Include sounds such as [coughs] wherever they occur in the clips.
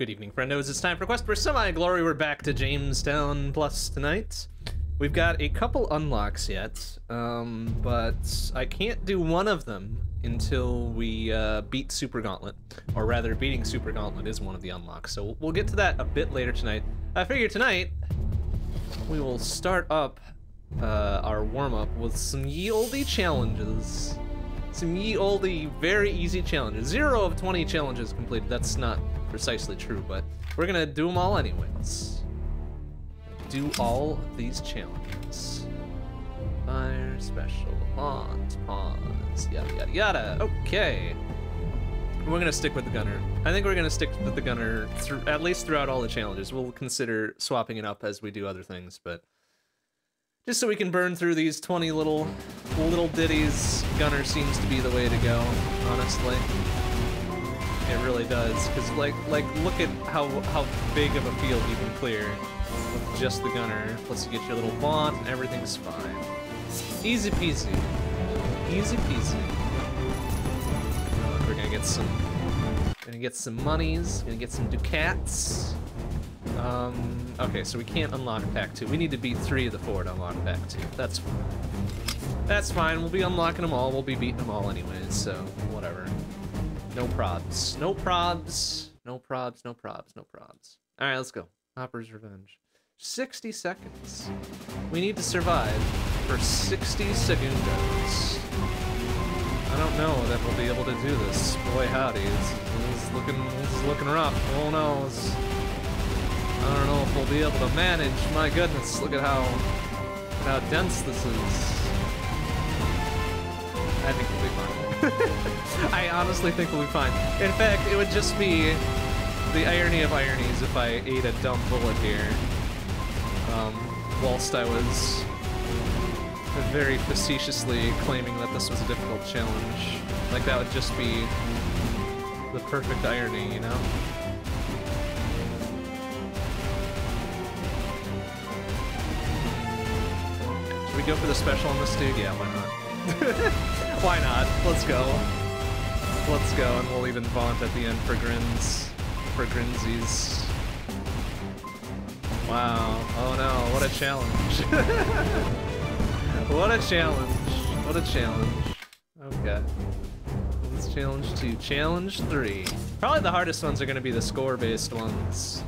Good evening, friendos. It's time for Quest for Semi-Glory. We're back to Jamestown Plus tonight. We've got a couple unlocks yet, um, but I can't do one of them until we uh, beat Super Gauntlet. Or rather, beating Super Gauntlet is one of the unlocks, so we'll get to that a bit later tonight. I figure tonight, we will start up uh, our warm-up with some ye olde challenges. Some ye olde, very easy challenges. Zero of 20 challenges completed. That's not precisely true, but we're gonna do them all anyways. Do all these challenges. Fire, special, haunt, pawns, yada yada yada. Okay. We're gonna stick with the gunner. I think we're gonna stick with the gunner through at least throughout all the challenges. We'll consider swapping it up as we do other things, but just so we can burn through these 20 little little ditties, gunner seems to be the way to go, honestly. It really does, because like like look at how how big of a field you can clear with just the gunner. Plus you get your little vaunt and everything's fine. Easy peasy. Easy peasy. We're gonna get some gonna get some monies, gonna get some ducats. Um okay, so we can't unlock pack two. We need to beat three of the four to unlock pack two. That's fine. That's fine. We'll be unlocking them all. We'll be beating them all anyways, so whatever. No probs. No probs. No probs, no probs, no probs. Alright, let's go. Hopper's Revenge. 60 seconds. We need to survive for 60 segundos. I don't know that we'll be able to do this. Boy howdy, this, is looking this is looking rough. Oh no. I don't know if we'll be able to manage. My goodness, look at how how dense this is. I think we'll be fine. [laughs] I honestly think we'll be fine. In fact, it would just be the irony of ironies if I ate a dumb bullet here. Um, whilst I was very facetiously claiming that this was a difficult challenge. Like, that would just be the perfect irony, you know? Should we go for the special on this dude? Yeah, why not? [laughs] why not? Let's go. Let's go, and we'll even vaunt at the end for grins. For grinsies. Wow. Oh no, what a challenge. [laughs] what a challenge. What a challenge. Okay. Let's challenge two. Challenge three. Probably the hardest ones are going to be the score-based ones.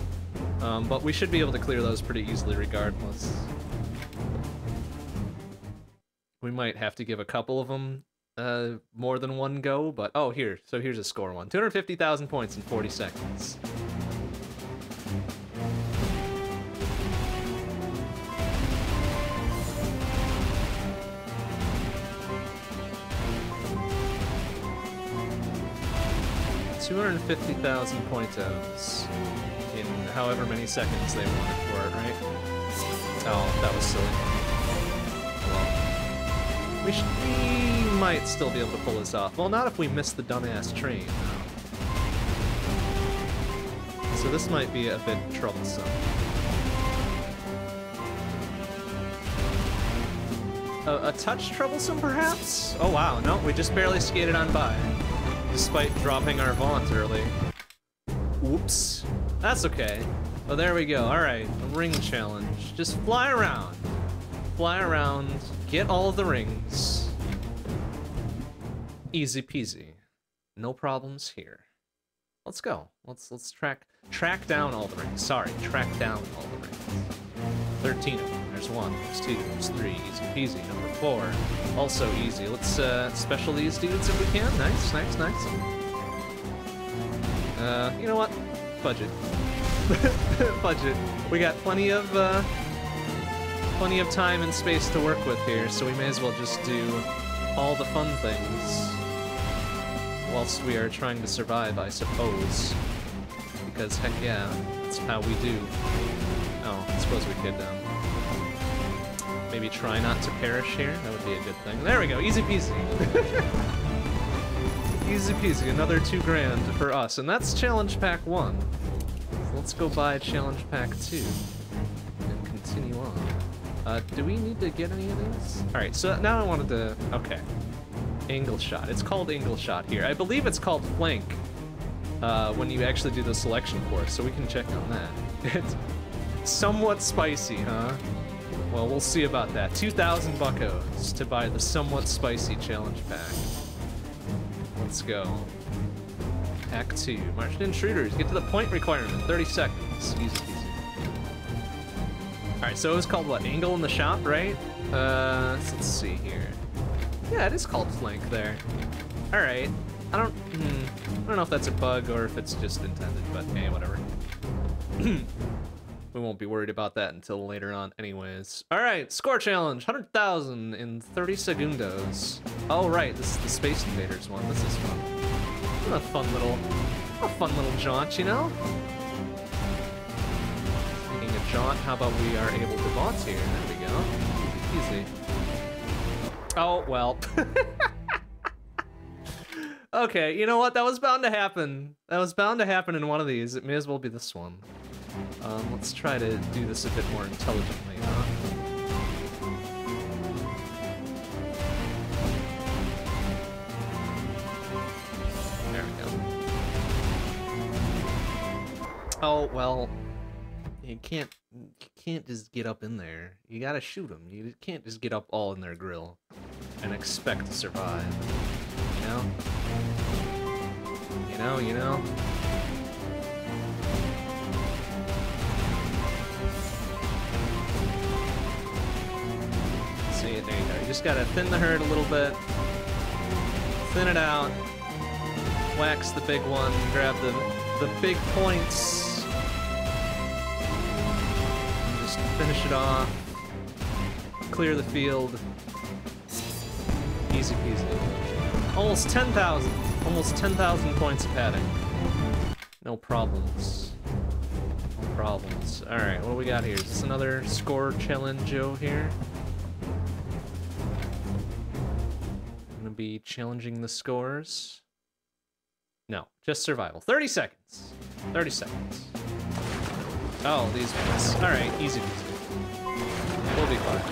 Um, but we should be able to clear those pretty easily regardless. We might have to give a couple of them uh, more than one go, but oh, here. So here's a score one. 250,000 points in 40 seconds. Two hundred fifty thousand pointos in however many seconds they wanted for it, right? Oh, that was silly. Well, we we might still be able to pull this off. Well, not if we miss the dumbass train. So this might be a bit troublesome. A, a touch troublesome, perhaps? Oh wow, no, we just barely skated on by. Despite dropping our vaunt early. Whoops. That's okay. Oh, there we go. Alright, a ring challenge. Just fly around. Fly around, get all the rings. Easy peasy. No problems here. Let's go. Let's let's track track down all the rings. Sorry, track down all the rings. 13 of them. There's one, there's two, there's three. Easy peasy. Number four. Also easy. Let's uh, special these dudes if we can. Nice, nice, nice. Uh, you know what? Budget. [laughs] Budget. We got plenty of uh, plenty of time and space to work with here, so we may as well just do all the fun things whilst we are trying to survive, I suppose. Because heck yeah, that's how we do. Oh, I suppose we could um, maybe try not to perish here. That would be a good thing. There we go, easy peasy. [laughs] easy peasy, another two grand for us. And that's challenge pack one. So let's go buy challenge pack two and continue on. Uh, do we need to get any of these? All right, so now I wanted to, okay. Angle shot. It's called angle shot here. I believe it's called flank uh, when you actually do the selection course, so we can check on that. [laughs] It's somewhat spicy, huh? Well, we'll see about that. 2,000 buckos to buy the somewhat spicy challenge pack. Let's go. Pack 2. Martian intruders. Get to the point requirement. 30 seconds. Easy. Alright, so it was called what? Angle in the shop, right? Uh, let's see here. Yeah, it is called flank there. Alright. I don't, hmm, I don't know if that's a bug or if it's just intended, but hey, whatever. [clears throat] we won't be worried about that until later on anyways. All right, score challenge, 100,000 in 30 segundos. Oh, right, this is the Space Invaders one. This is fun. What a fun little, a fun little jaunt, you know? Jaunt, how about we are able to bots here? There we go. Easy. Oh, well. [laughs] okay, you know what? That was bound to happen. That was bound to happen in one of these. It may as well be this one. Um, let's try to do this a bit more intelligently, huh? There we go. Oh, well, you can't, you can't just get up in there. You gotta shoot them. You can't just get up all in their grill and expect to survive. You know? You know, you know? See, there you go. You just gotta thin the herd a little bit. Thin it out. Wax the big one. Grab the, the big points. Just finish it off. Clear the field. Easy peasy. Almost 10,000. Almost 10,000 points of padding. No problems. No problems. Alright, what do we got here? Is this another score challenge here? I'm gonna be challenging the scores. No, just survival. 30 seconds. 30 seconds. Oh, these ones. Alright, easy peasy. We'll be fine.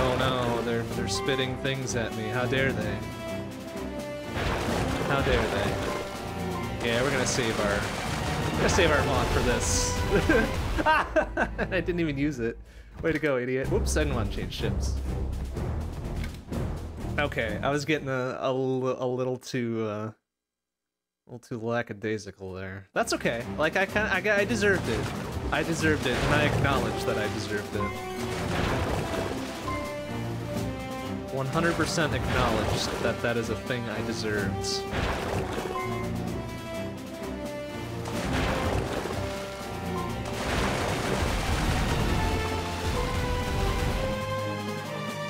Oh no, they're they're spitting things at me. How dare they? How dare they? Yeah, we're gonna save our we're gonna save our mod for this. [laughs] I didn't even use it. Way to go, idiot. Whoops, I didn't want to change ships. Okay, I was getting a, a, a little too, uh, a little too lackadaisical there. That's okay. Like, I kind I, I deserved it. I deserved it, and I acknowledge that I deserved it. 100% acknowledged that that is a thing I deserved.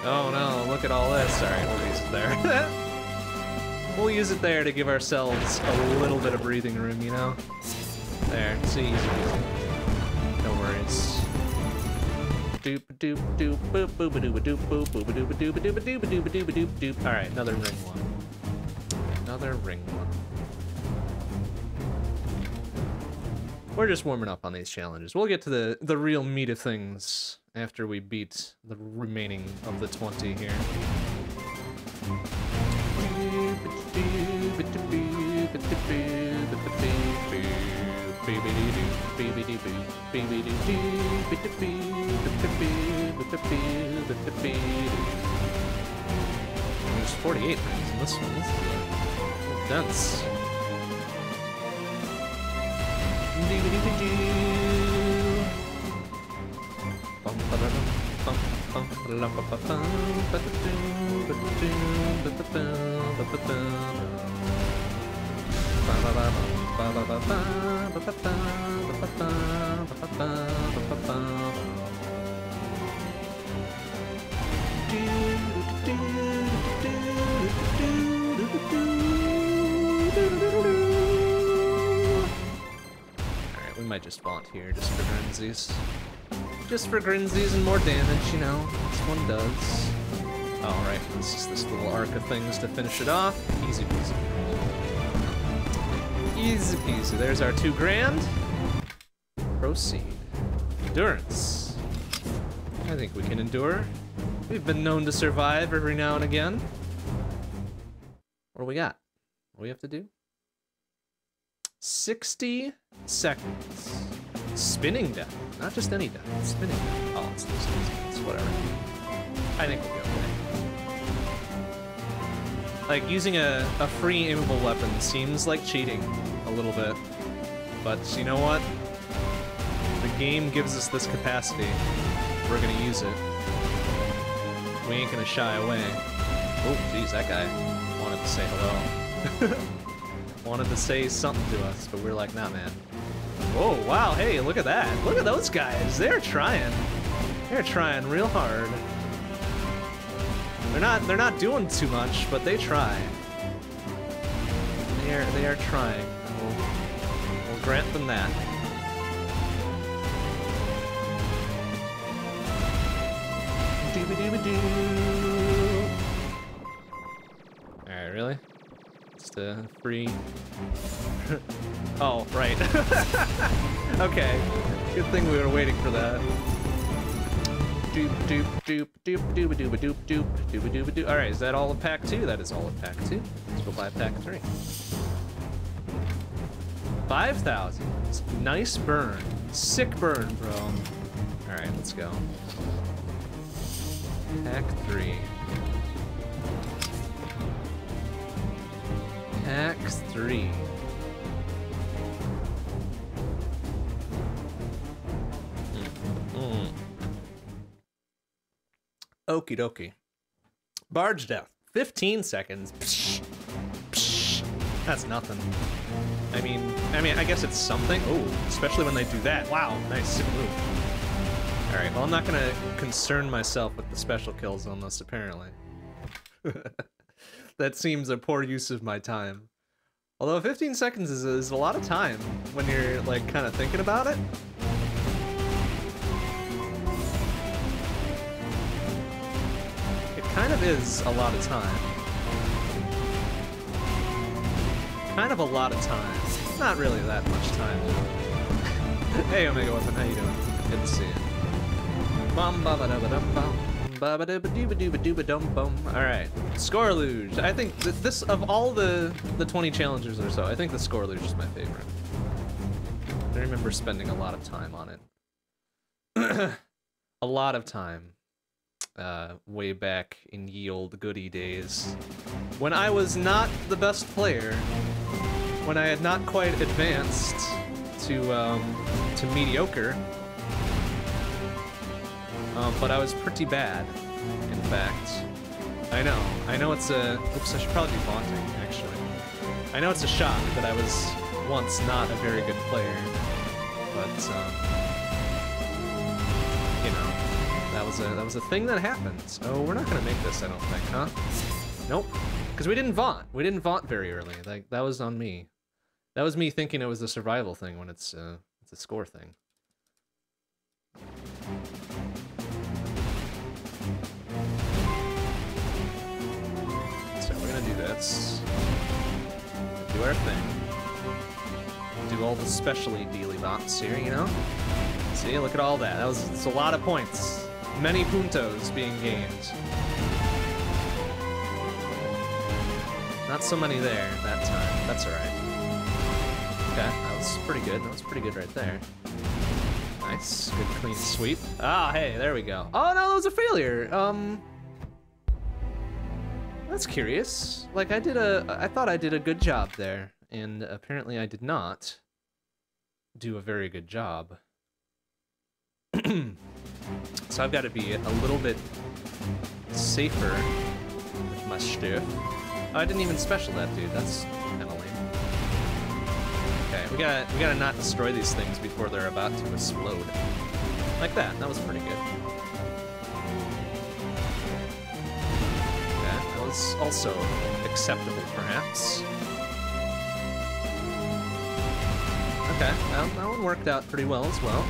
Oh no, look at all this. Use it there. [laughs] we'll use it there to give ourselves a little bit of breathing room, you know? There, see, easy. No worries. Doop doop doop boop boop doop doop boop boop doop doop doop doop doop doop doop doop. Alright, another ring one. Another ring one. We're just warming up on these challenges. We'll get to the, the real meat of things after we beat the remaining of the 20 here. There's 48 rings in this one. This is dense. Alright, we might just vaunt here just for grinsies. Just for grinsies and more damage, you know. This one does. Alright, this is this little arc of things to finish it off. Easy peasy. Easy peasy. There's our two grand. Proceed. Endurance. I think we can endure. We've been known to survive every now and again. What do we got? What do we have to do? 60 seconds. Spinning death. Not just any death. Spinning death. Oh, it's, whatever. I think we'll okay. Like, using a, a free aimable weapon seems like cheating a little bit. But you know what? The game gives us this capacity. We're gonna use it. We ain't gonna shy away. Oh, jeez, that guy wanted to say hello. [laughs] wanted to say something to us, but we are like, nah, man. Oh, wow, hey, look at that. Look at those guys. They're trying. They're trying real hard. They're not they're not doing too much, but they try. They are they are trying. We'll, we'll grant them that. Alright, really? Just a free... [laughs] oh, right. [laughs] okay. Good thing we were waiting for that. Doop doop doop doop doop doop doop doop doop doop doop. Alright, is that all of pack two? That is all of pack two. Let's go buy pack three. 5,000. Nice burn. Sick burn, bro. Alright, let's go. Pack three. Pack three. Mm. Okie dokie. Barge death. 15 seconds. Psh, psh. That's nothing. I mean, I mean, I guess it's something. Oh, especially when they do that. Wow, nice move. Alright, well I'm not gonna concern myself with the special kills on this, apparently. [laughs] that seems a poor use of my time. Although 15 seconds is, is a lot of time when you're, like, kind of thinking about it. Kind of is a lot of time. Kind of a lot of time. Not really that much time. [laughs] hey, Omega Weapon, how you doing? Good to see you. Bum ba ba da ba dum bum. Ba ba da ba doo ba doo ba doo ba dum bum. Alright. Score luge. I think th this of all the the 20 challengers or so, I think the score luge is my favorite. I remember spending a lot of time on it. [clears throat] a lot of time. Uh, way back in ye old goody days. When I was not the best player. When I had not quite advanced to, um, to mediocre. Um, but I was pretty bad, in fact. I know. I know it's a... Oops, I should probably be vaunting, actually. I know it's a shock that I was once not a very good player, but, um, was a that was a thing that happened. Oh, we're not gonna make this, I don't think, huh? Nope. Because we didn't vaunt. We didn't vaunt very early. Like that was on me. That was me thinking it was a survival thing when it's uh, it's a score thing. So we're gonna do this. Do our thing. Do all the specially dealy bots here, you know? See, look at all that. That was it's a lot of points. Many puntos being gained. Not so many there that time. That's alright. Okay, that was pretty good. That was pretty good right there. Nice. Good clean sweep. Ah, hey, there we go. Oh, no, that was a failure. Um, that's curious. Like, I did a... I thought I did a good job there, and apparently I did not do a very good job. [clears throat] so I've got to be a little bit safer with my stuff. Oh, I didn't even special that dude. That's kind of lame. Okay, we gotta, we gotta not destroy these things before they're about to explode. Like that. That was pretty good. That was also acceptable, perhaps. Okay, that, that one worked out pretty well as well.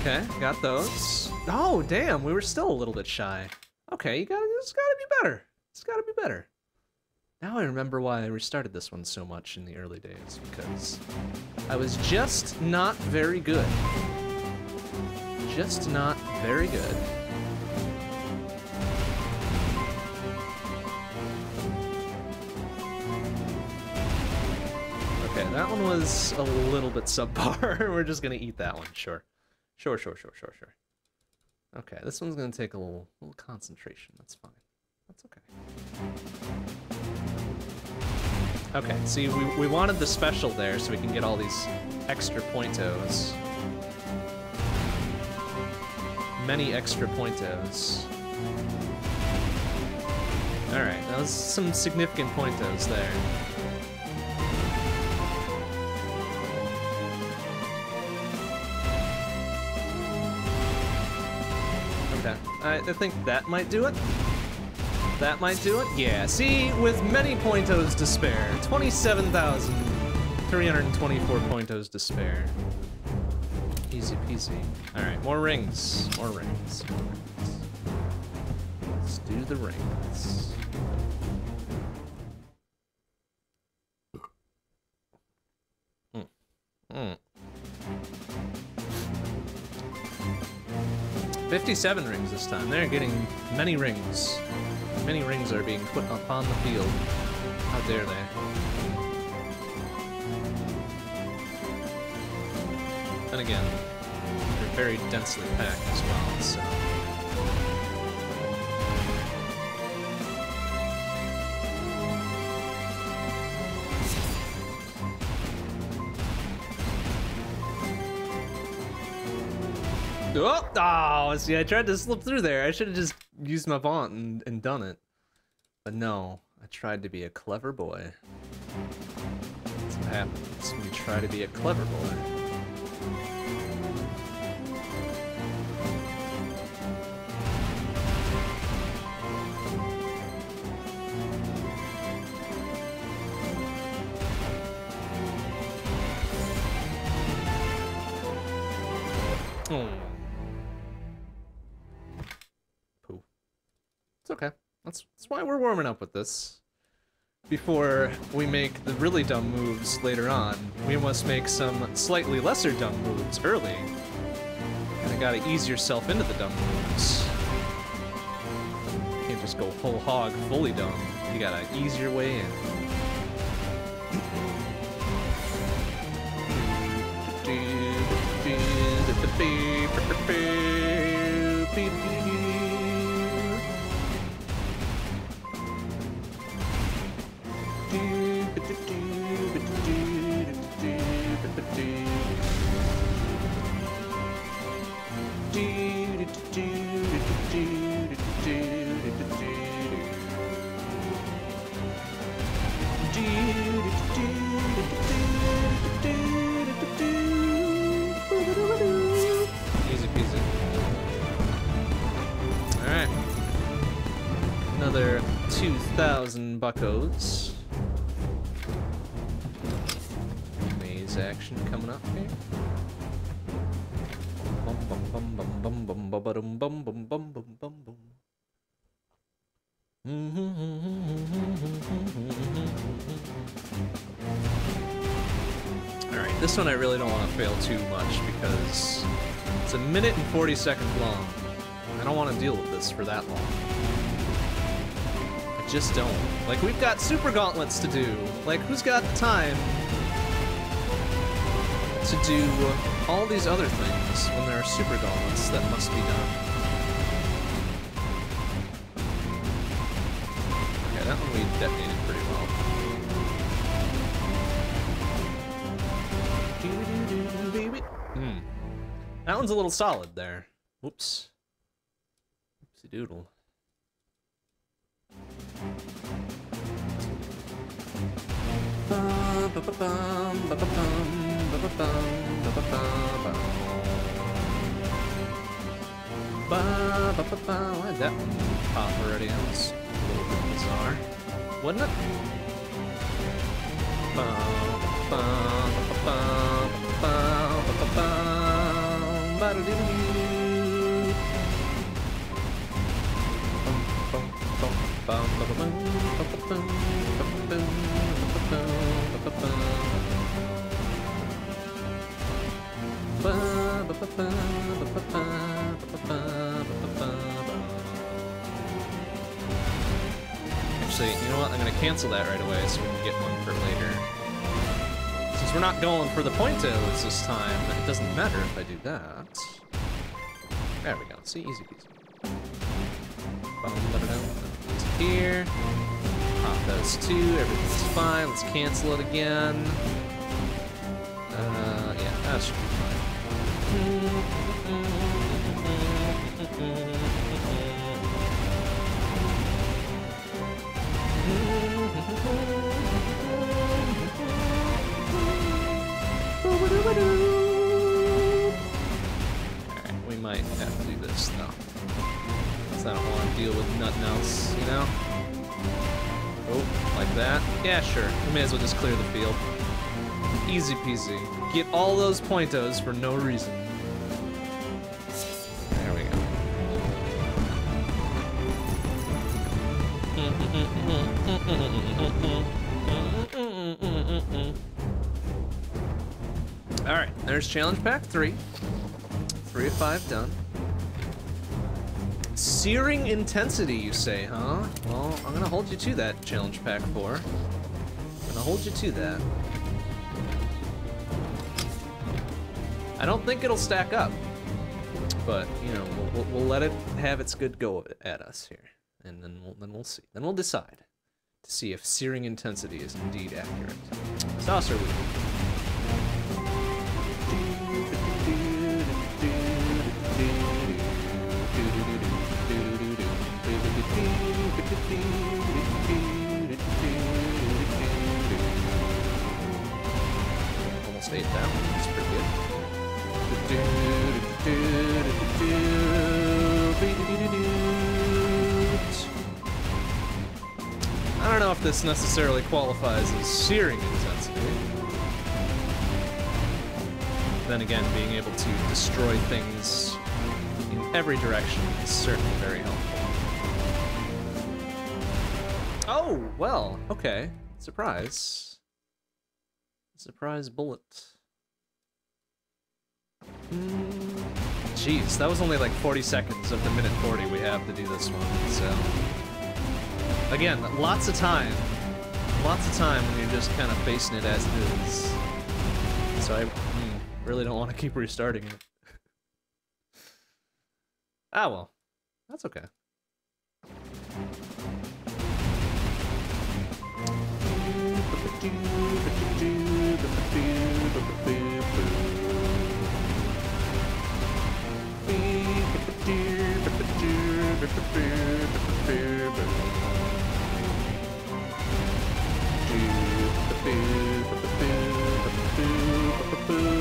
Okay, got those. Oh, damn, we were still a little bit shy. Okay, you gotta, it's gotta be better. It's gotta be better. Now I remember why I restarted this one so much in the early days, because I was just not very good. Just not very good. Okay, that one was a little bit subpar. [laughs] We're just gonna eat that one, sure. Sure, sure, sure, sure, sure. Okay, this one's gonna take a little, little concentration. That's fine. That's okay. Okay, see, we, we wanted the special there so we can get all these extra pointos. Many extra pointos. Alright, that was some significant pointos there. Okay, I, I think that might do it. That might do it? Yeah, see, with many pointos to spare. 27,324 pointos to spare. Easy peasy. More rings. More rings. More rings. Let's do the rings. 57 rings this time. They're getting many rings. Many rings are being put upon the field. How dare they? And again, they're very densely packed as well, so... Oh, oh, see, I tried to slip through there. I should have just used my vaunt and, and done it. But no, I tried to be a clever boy. That's what happens when you try to be a clever boy. That's, that's why we're warming up with this. Before we make the really dumb moves later on, we must make some slightly lesser dumb moves early. Kinda gotta ease yourself into the dumb moves. You can't just go whole hog fully dumb. You gotta ease your way in. thousand buckos. Maze action coming up here. Alright, this one I really don't want to fail too much because it's a minute and 40 seconds long. I don't want to deal with this for that long. Just don't. Like, we've got super gauntlets to do. Like, who's got the time to do all these other things when there are super gauntlets that must be done? Okay, that one we detonated pretty well. Hmm. That one's a little solid there. Whoops. Oopsie doodle. Why did that one pop already? That was a little bit bizarre. Wasn't it? Actually, you know what? I'm gonna cancel that right away so we can get one for later. Since we're not going for the pointos this time. It doesn't matter if I do that. There we go. See, easy peasy. Here. Pop those two. Everything's fine. Let's cancel it again. Uh, yeah, that should be fine. we might Because I don't want to deal with nothing else, you know? Oh, like that? Yeah, sure. We may as well just clear the field. Easy peasy. Get all those pointos for no reason. There we go. [laughs] Alright, there's challenge pack three. Three of five done. Searing intensity, you say, huh? Well, I'm gonna hold you to that, challenge pack four. I'm gonna hold you to that. I don't think it'll stack up, but you know, we'll, we'll, we'll let it have its good go at us here, and then we'll then we'll see. Then we'll decide to see if searing intensity is indeed accurate. Saucer week. Almost that one. That's pretty good. I don't know if this necessarily qualifies as searing intensity. Then again, being able to destroy things in every direction is certainly very helpful. Oh, well, okay. Surprise. Surprise bullet. Jeez, that was only like 40 seconds of the minute 40 we have to do this one, so... Again, lots of time. Lots of time when you're just kind of facing it as it is. So I mm, really don't want to keep restarting it. ah well, that's okay. Whoa,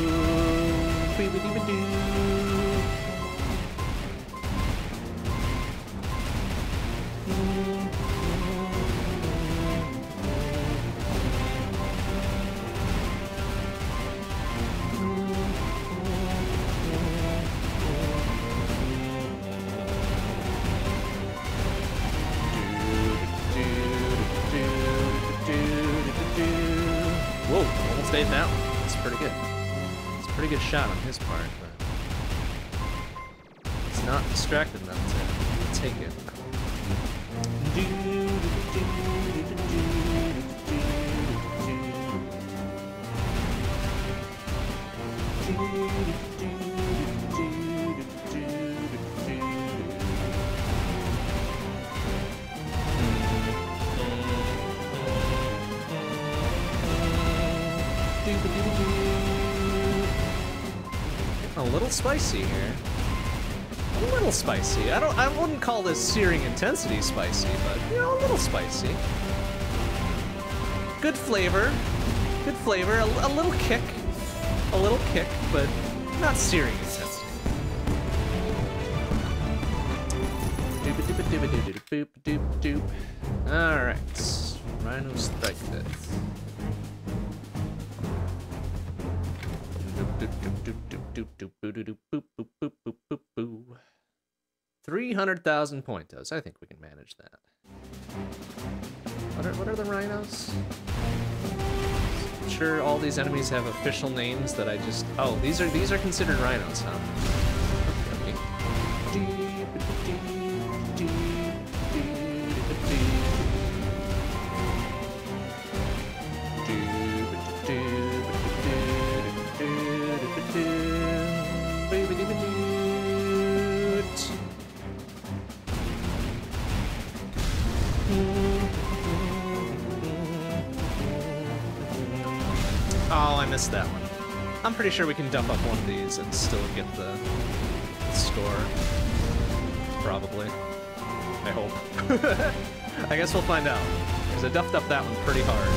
spicy here. A little spicy. I don't. I wouldn't call this searing intensity spicy, but you know, a little spicy. Good flavor. Good flavor. A, a little kick. A little kick, but not searing intensity. Doop doop doop doop doop doop. All right. Rhino strike 300,000 pointos. I think we can manage that. What are, what are the rhinos? I'm sure all these enemies have official names that I just... Oh, these are these are considered rhinos, huh? Missed that one. I'm pretty sure we can dump up one of these and still get the score. Probably. I hope. [laughs] I guess we'll find out. Because I duffed up that one pretty hard.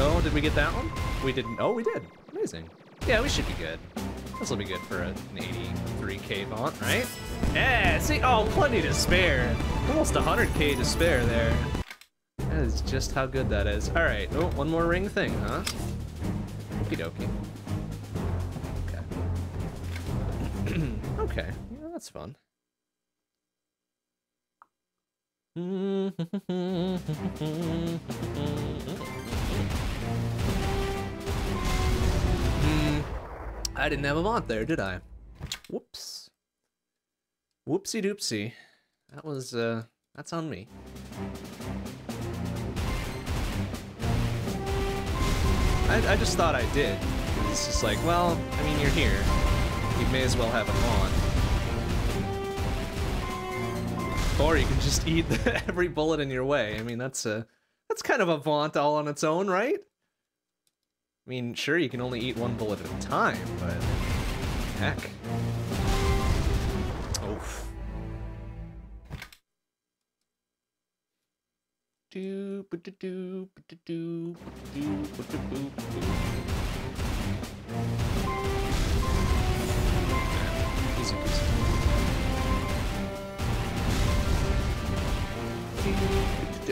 Oh, did we get that one? We didn't. Oh, we did. Amazing. Yeah, we should be good. This will be good for an 83k vaunt, right? Yeah, see? Oh, plenty to spare. Almost 100k to spare there. That is just how good that is. All right. Oh, one more ring thing, huh? Okie dokie. Okay. [clears throat] okay. Yeah, that's fun. I didn't have a Vaunt there, did I? Whoops. Whoopsie doopsie. That was, uh, that's on me. I, I just thought I did. It's just like, well, I mean, you're here. You may as well have a Vaunt. Or you can just eat [laughs] every bullet in your way. I mean, that's a, that's kind of a Vaunt all on its own, right? I mean, sure, you can only eat one bullet at a time, but heck.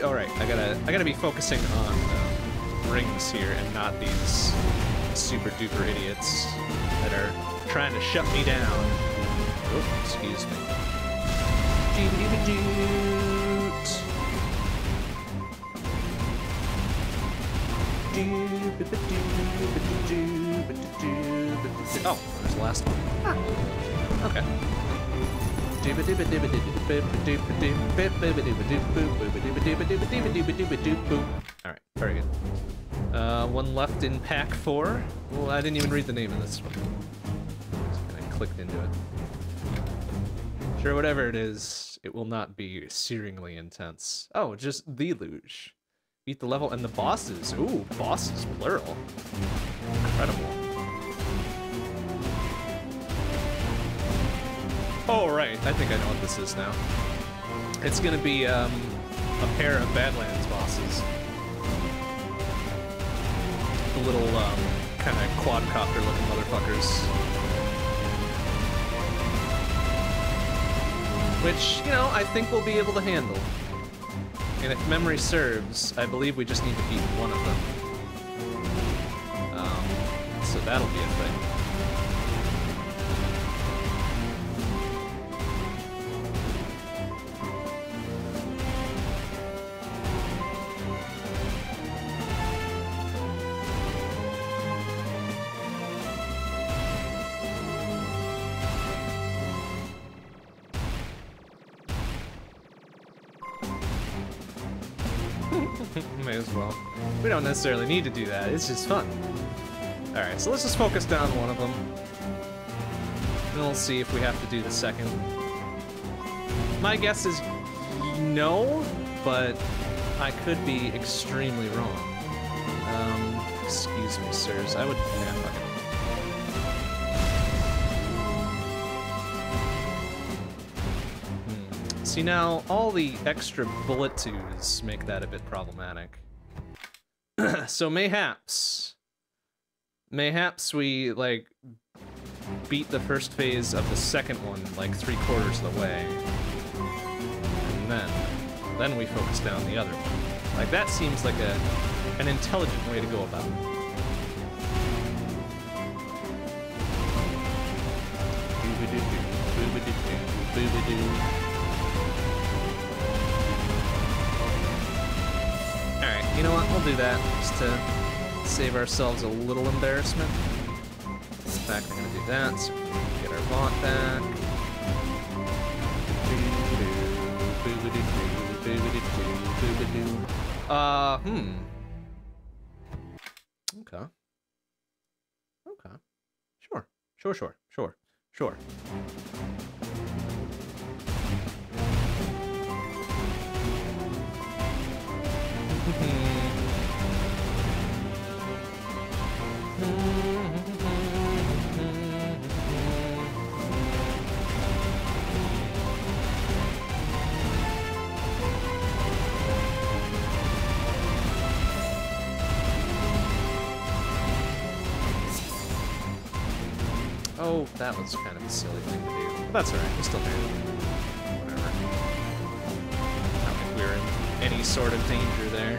All right, I gotta I gotta be focusing on uh, rings here and not these super duper idiots that are trying to shut me down. Oh, excuse me. Oh, there's the last one. Ah, okay. Alright, very good. Uh, one left in pack four. Well, I didn't even read the name of this one. Just kind of clicked into it. Sure, whatever it is, it will not be searingly intense. Oh, just the luge. Beat the level and the bosses. Ooh, bosses, plural. Incredible. Oh, right. I think I know what this is now. It's gonna be um, a pair of Badlands bosses. The little um, kind of quadcopter looking motherfuckers. Which, you know, I think we'll be able to handle. And if memory serves, I believe we just need to beat one of them. Um, so that'll be a thing. Necessarily need to do that, it's just fun. Alright, so let's just focus down one of them. And we'll see if we have to do the second. My guess is no, but I could be extremely wrong. Um, excuse me, sirs. I would... Nah. Hmm. See now, all the extra bullet twos make that a bit problematic. [clears throat] so mayhaps, mayhaps we like beat the first phase of the second one like three quarters of the way, and then then we focus down the other one. Like that seems like a an intelligent way to go about it. Boobadoo, boobadoo, boobadoo. Alright, you know what? We'll do that just to save ourselves a little embarrassment. In fact, we're gonna do that so get our Vaunt back. Uh, hmm. Okay. Okay. Sure. Sure, sure, sure, sure. Oh, that was kind of a silly thing to do. But that's alright, we still here. Whatever. I think we were in any sort of danger there.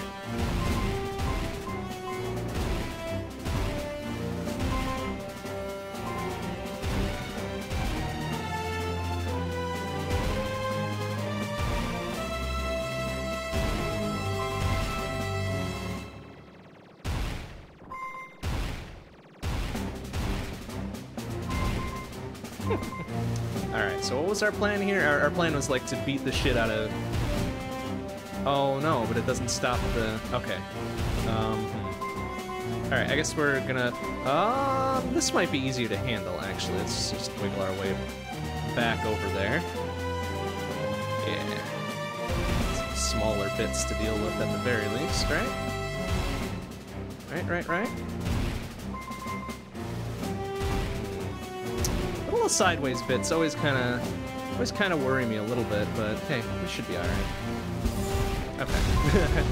[laughs] Alright, so what was our plan here? Our, our plan was like to beat the shit out of... Oh no, but it doesn't stop the... Okay. Um, hmm. Alright, I guess we're gonna... Um, this might be easier to handle, actually. Let's just wiggle our way back over there. Yeah. Some smaller bits to deal with at the very least, right? Right, right, right? The little sideways bits always kind of, always kind of worry me a little bit, but hey, we should be all right. Okay.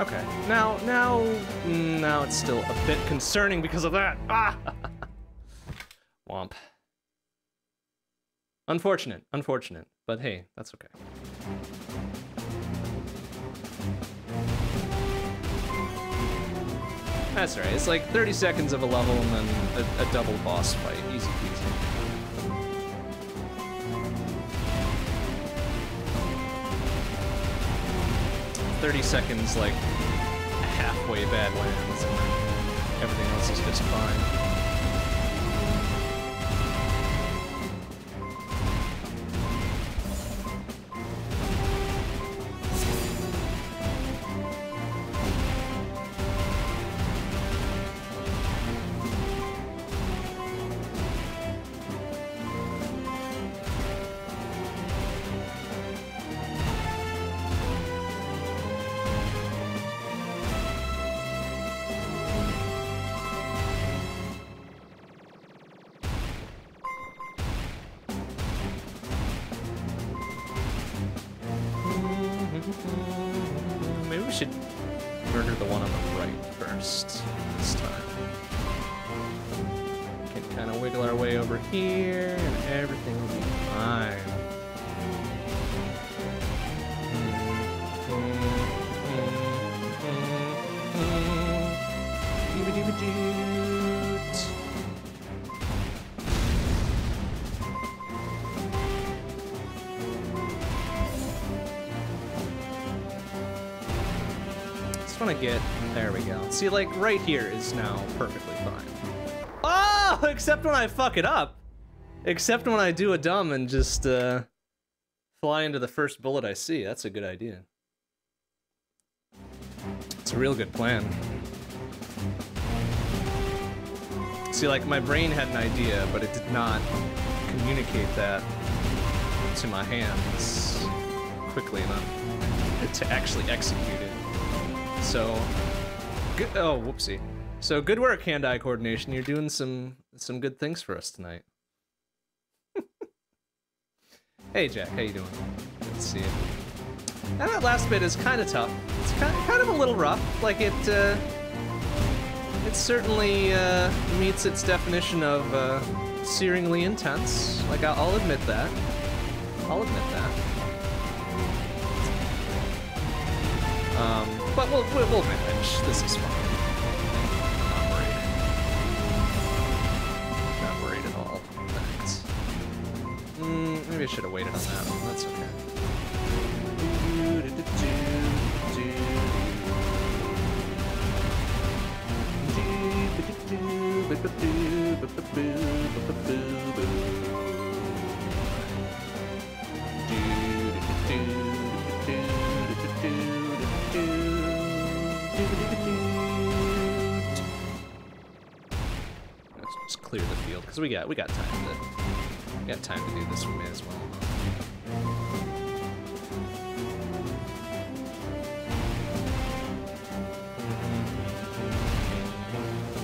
[laughs] okay. Now, now, now it's still a bit concerning because of that. Ah. [laughs] Womp. Unfortunate, unfortunate, but hey, that's okay. That's right. It's like 30 seconds of a level and then a, a double boss fight. Easy peasy. Thirty seconds, like halfway Badlands, and everything else is just fine. See, like, right here is now perfectly fine. Oh, [laughs] except when I fuck it up. Except when I do a dumb and just, uh, fly into the first bullet I see. That's a good idea. It's a real good plan. See, like, my brain had an idea, but it did not communicate that to my hands quickly enough to actually execute it. So, good. Oh, whoopsie. So good work, hand-eye coordination. You're doing some some good things for us tonight. [laughs] hey, Jack. How you doing? Good to see you. And that last bit is kind of tough. It's kind of, kind of a little rough. Like it, uh, it certainly uh, meets its definition of uh, searingly intense. Like I'll, I'll admit that. I'll admit that. Um, but we'll, we'll, we'll manage. This is fine. Not worried. Not worried at all. Thanks. Mm, maybe I should have waited on that one. That's okay. clear the field because we got we got time to we got time to do this. We may as well.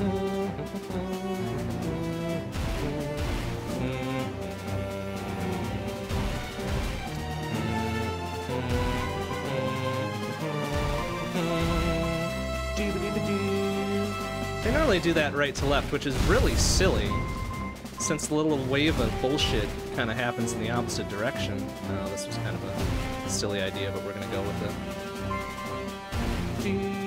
Mm -hmm. Do that right to left, which is really silly, since the little wave of bullshit kind of happens in the opposite direction. No, this was kind of a silly idea, but we're gonna go with it. Hmm.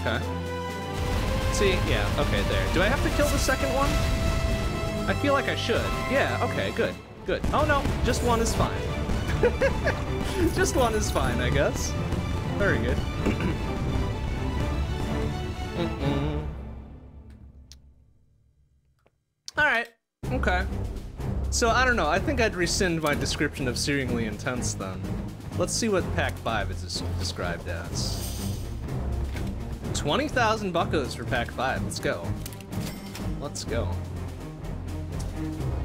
Okay. See, yeah, okay, there. Do I have to kill the second one? I feel like I should. Yeah, okay, good, good. Oh no, just one is fine. [laughs] just one is fine, I guess. Very good. [clears throat] Alright, okay. So, I don't know, I think I'd rescind my description of searingly intense then. Let's see what Pack 5 is described as. 20,000 buckos for Pack 5, let's go. Let's go.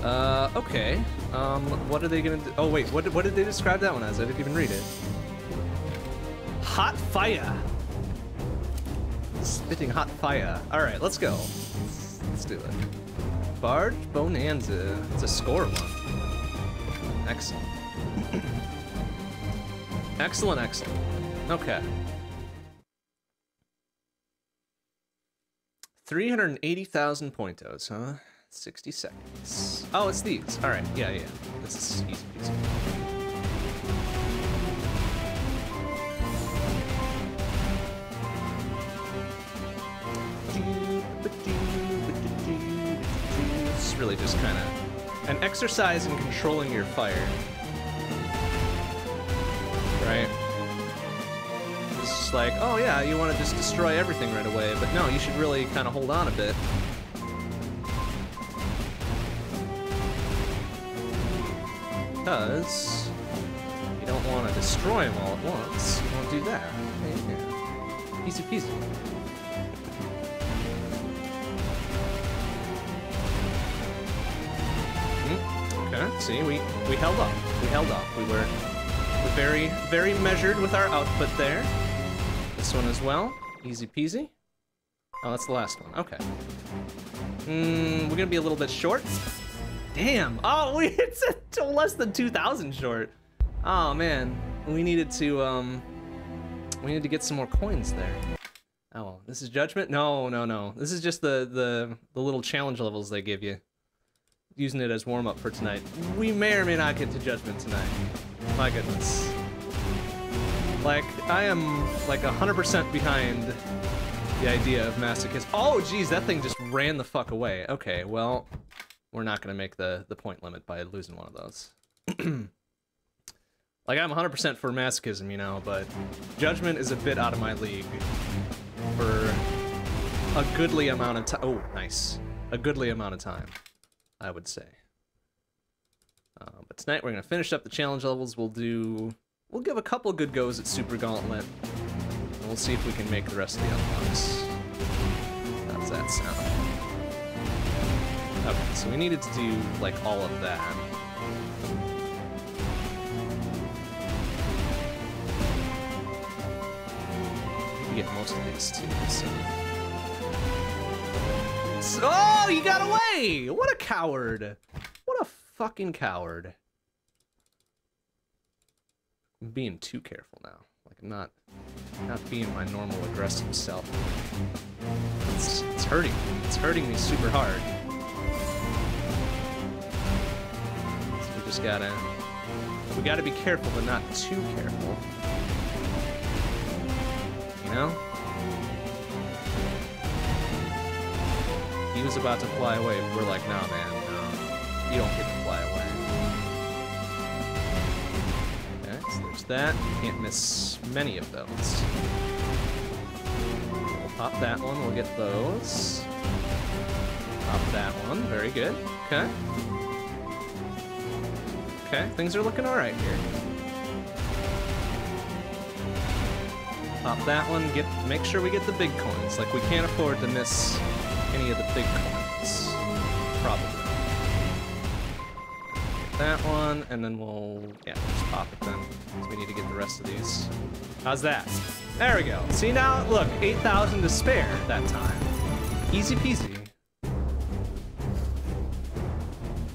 Uh, okay. Um, what are they gonna do? Oh, wait, what, what did they describe that one as? I didn't even read it. Hot fire. Spitting hot fire. All right, let's go. Let's, let's do it. Barge Bonanza. It's a score one. Excellent. [clears throat] excellent, excellent. Okay. 380,000 pointos, huh? 60 seconds. Oh, it's these. All right, yeah, yeah. This is easy peasy. It's really just kind of an exercise in controlling your fire. Right? It's just like, oh yeah, you want to just destroy everything right away, but no, you should really kind of hold on a bit. Because you don't want to destroy them all at once. You want to do that. Yeah. Easy peasy. Hmm, okay, see, we, we held up. We held up. We were very, very measured with our output there. This one as well. Easy peasy. Oh, that's the last one. Okay. Hmm, we're gonna be a little bit short. Damn. Oh, we [laughs] it's less than 2,000 short. Oh man, we needed to um, we needed to get some more coins there. Oh, this is judgment? No, no, no. This is just the the the little challenge levels they give you. Using it as warm up for tonight. We may or may not get to judgment tonight. My goodness. Like I am like 100% behind the idea of masochism. Oh, geez, that thing just ran the fuck away. Okay, well, we're not going to make the, the point limit by losing one of those. [clears throat] like, I'm 100% for masochism, you know, but Judgment is a bit out of my league for a goodly amount of time. Oh, nice. A goodly amount of time, I would say. Uh, but tonight we're going to finish up the challenge levels. We'll do... We'll give a couple good goes at Super Gauntlet. And we'll see if we can make the rest of the unlocks. How's that sound? Okay, so we needed to do, like, all of that. We get most of these too, so... so... Oh, you got away! What a coward! What a fucking coward. I'm being too careful now. Like, I'm not, not being my normal aggressive self. It's, it's hurting me. It's hurting me super hard. Just gotta... We gotta be careful, but not too careful. You know? He was about to fly away, but we're like, nah, man, no. You don't get to fly away. Okay, so there's that. Can't miss many of those. We'll pop that one, we'll get those. Pop that one, very good. Okay. Okay, things are looking alright here. Pop that one, get make sure we get the big coins. Like, we can't afford to miss any of the big coins. Probably. Get that one, and then we'll, yeah, just pop it then. So we need to get the rest of these. How's that? There we go. See now, look, 8,000 to spare that time. Easy peasy.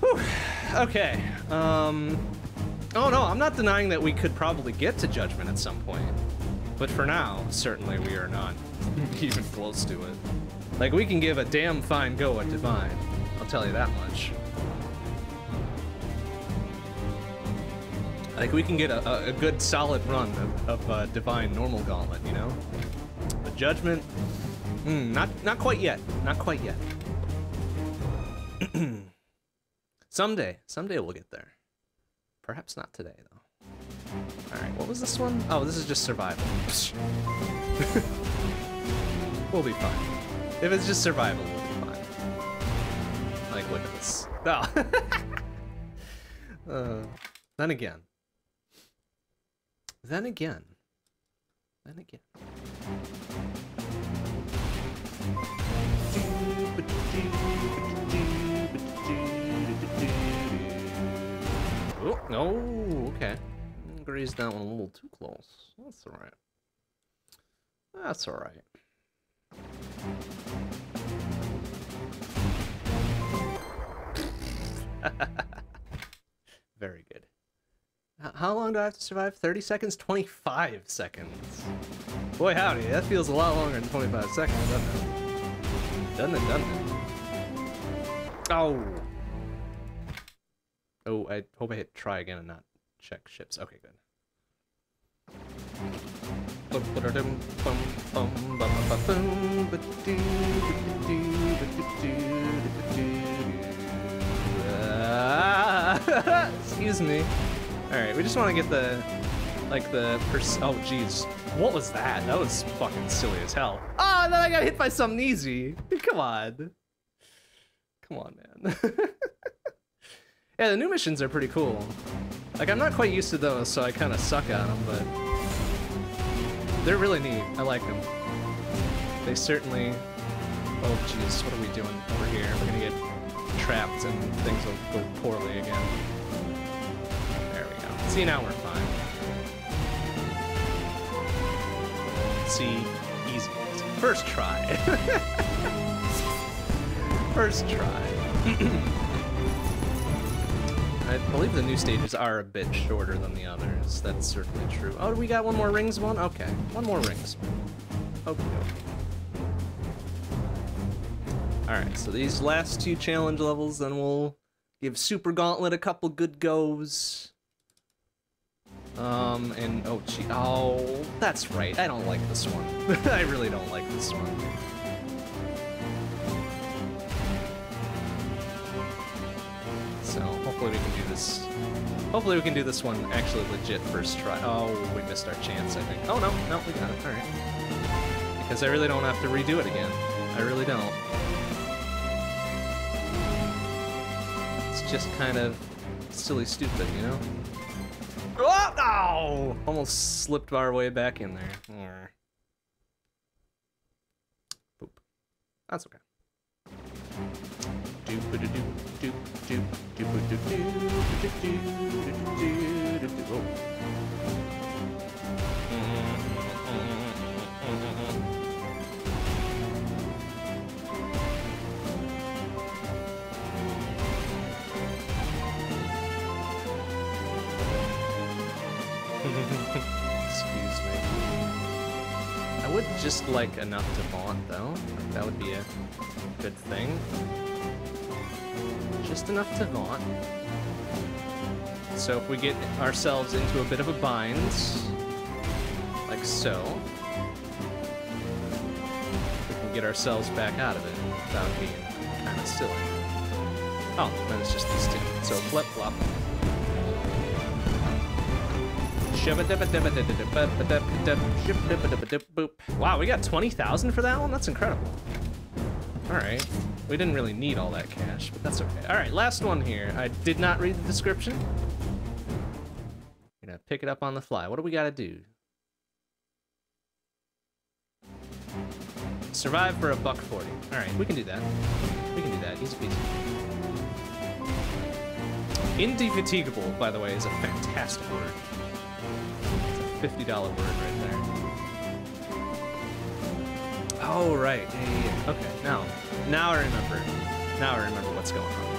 Whew. Okay. Um, Oh no, I'm not denying that we could probably get to Judgment at some point. But for now, certainly we are not [laughs] even close to it. Like, we can give a damn fine go at Divine. I'll tell you that much. Like, we can get a, a, good solid run of, of uh, Divine Normal Gauntlet, you know? But Judgment, mm, not, not quite yet. Not quite yet. [clears throat] someday. Someday we'll get there. Perhaps not today, though. Alright, what was this one? Oh, this is just survival. [laughs] we'll be fine. If it's just survival, we'll be fine. Like, look at this. [laughs] Oh. uh, then again. Then again. Then again. Oh, okay. Mm, grazed that one a little too close. That's alright. That's alright. [laughs] Very good. How long do I have to survive? 30 seconds? 25 seconds. Boy howdy, that feels a lot longer than 25 seconds, doesn't it? Doesn't it, doesn't it? Oh! Oh, I hope I hit try again and not check ships. Okay, good. [laughs] Excuse me. Alright, we just want to get the, like, the pers- Oh, jeez. What was that? That was fucking silly as hell. Ah, oh, then I got hit by something easy. Come on. Come on, man. [laughs] yeah, the new missions are pretty cool. Like, I'm not quite used to those, so I kind of suck at them, but... They're really neat. I like them. They certainly... Oh, jeez, what are we doing over here? We're gonna get trapped and things will go poorly again. There we go. See, now we're fine. See, easy. First try. [laughs] First try. [clears throat] I believe the new stages are a bit shorter than the others. That's certainly true. Oh, we got one more rings one? Okay, one more rings. Okay. Alright, so these last two challenge levels, then we'll give Super Gauntlet a couple good goes. Um, and, oh, gee, oh, that's right, I don't like this one. [laughs] I really don't like this one. Hopefully we can do this. Hopefully we can do this one actually legit first try. Oh, we missed our chance, I think. Oh, no, no, we got it, alright. Because I really don't have to redo it again. I really don't. It's just kind of silly stupid, you know? Oh, no! Almost slipped our way back in there. Boop. That's okay. Excuse me. I would just like enough to vaunt though. That would be a good thing. Just enough to vaunt. So if we get ourselves into a bit of a bind, like so, we can get ourselves back out of it without being kind of silly. Oh, then it's just these two. So flip-flop. Wow, we got 20,000 for that one? That's incredible. Alright. We didn't really need all that cash, but that's okay. Alright, last one here. I did not read the description. I'm gonna pick it up on the fly. What do we gotta do? Survive for a buck 40. Alright, we can do that. We can do that. Easy peasy. Indefatigable, by the way, is a [laughs] fantastic word. It's a $50 word right there. Oh, right. Yeah, yeah, yeah. Okay, now. Now I remember. Now I remember what's going on.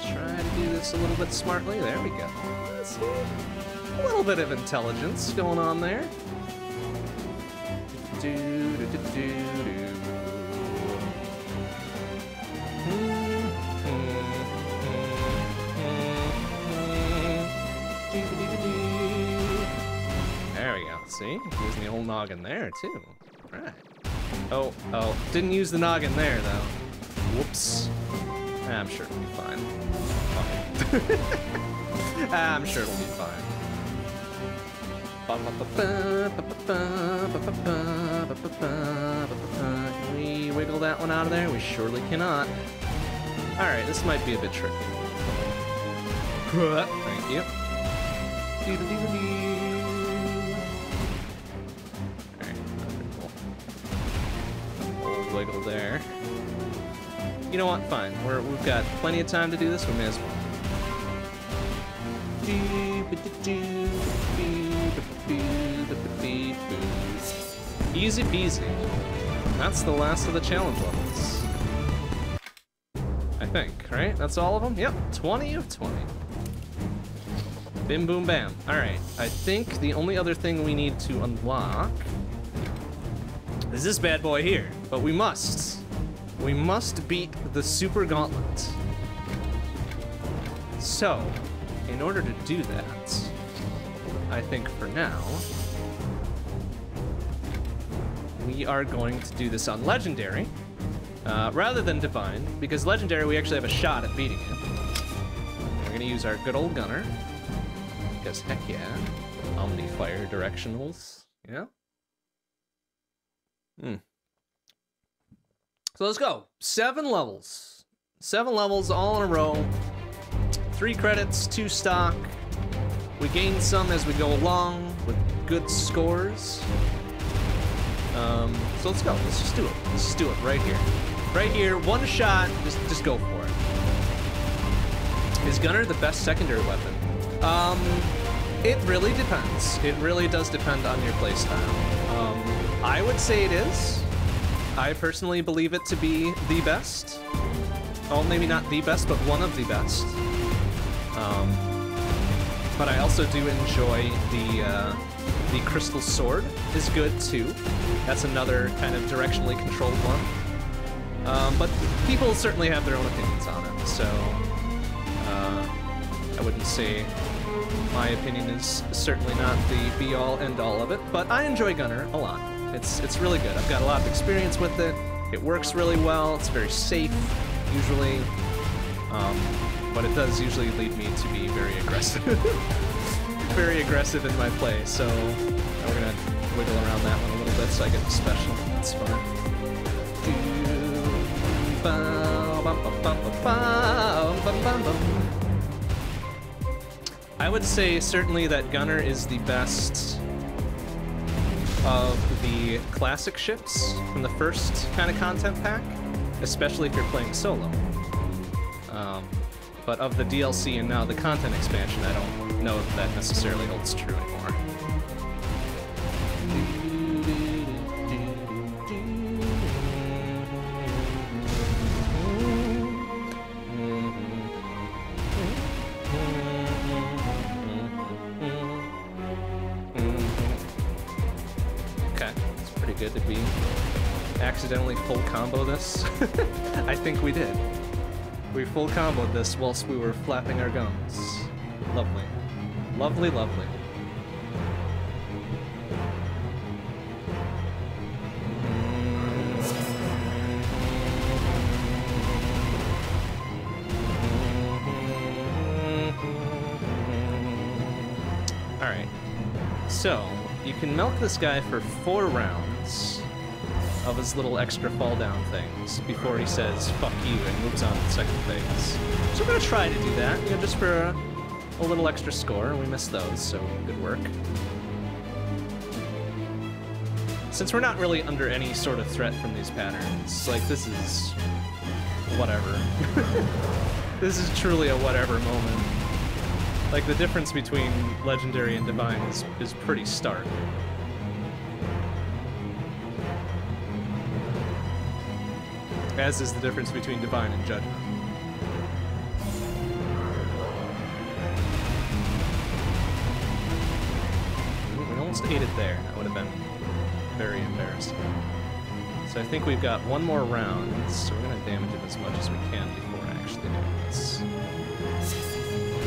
Try to do this a little bit smartly. There we go. See? A little bit of intelligence going on there. Do, do, do, do, do. See? Using the old noggin there, too. Right. Oh, oh. Didn't use the noggin there, though. Whoops. I'm sure it'll be fine. Fine. I'm sure it'll be fine. Can we wiggle that one out of there? We surely cannot. Alright, this might be a bit tricky. Thank you. Wiggle there. You know what? Fine. We're, we've got plenty of time to do this. We may as well. Easy peasy. That's the last of the challenge levels. I think, right? That's all of them? Yep, 20 of 20. Bim boom bam. Alright, I think the only other thing we need to unlock is this bad boy here. But we must. We must beat the Super Gauntlet. So, in order to do that, I think for now, we are going to do this on Legendary, uh, rather than Divine, because Legendary we actually have a shot at beating it. We're gonna use our good old Gunner, because heck yeah, Omni Fire Directionals, yeah? Hmm. So let's go. Seven levels. Seven levels all in a row. Three credits, two stock. We gain some as we go along with good scores. Um, so let's go. Let's just do it. Let's just do it right here. Right here, one shot. Just, just go for it. Is Gunner the best secondary weapon? Um, it really depends. It really does depend on your playstyle. Um, I would say it is. I personally believe it to be the best. Oh, maybe not the best, but one of the best. Um, but I also do enjoy the uh, the crystal sword is good too. That's another kind of directionally controlled one. Um, but people certainly have their own opinions on it, so uh, I wouldn't say my opinion is certainly not the be-all, end-all of it. But I enjoy Gunner a lot. It's it's really good. I've got a lot of experience with it. It works really well. It's very safe, usually. Um, but it does usually lead me to be very aggressive. [laughs] very aggressive in my play, so we're gonna wiggle around that one a little bit so I get the special. It's fine. I would say certainly that Gunner is the best of the classic ships from the first kind of content pack, especially if you're playing solo. Um, but of the DLC and now the content expansion, I don't know if that necessarily holds true anymore. Accidentally full combo this? [laughs] I think we did. We full comboed this whilst we were flapping our gums. Lovely. Lovely, lovely. Alright. So, you can milk this guy for four rounds of his little extra fall down things before he says fuck you and moves on to the second phase. So we're gonna try to do that, you know, just for a, a little extra score. We missed those, so good work. Since we're not really under any sort of threat from these patterns, like this is whatever. [laughs] this is truly a whatever moment. Like the difference between legendary and divine is is pretty stark. As is the difference between divine and judgment. We almost ate it there. That would have been very embarrassing. So I think we've got one more round, so we're gonna damage it as much as we can before actually doing this.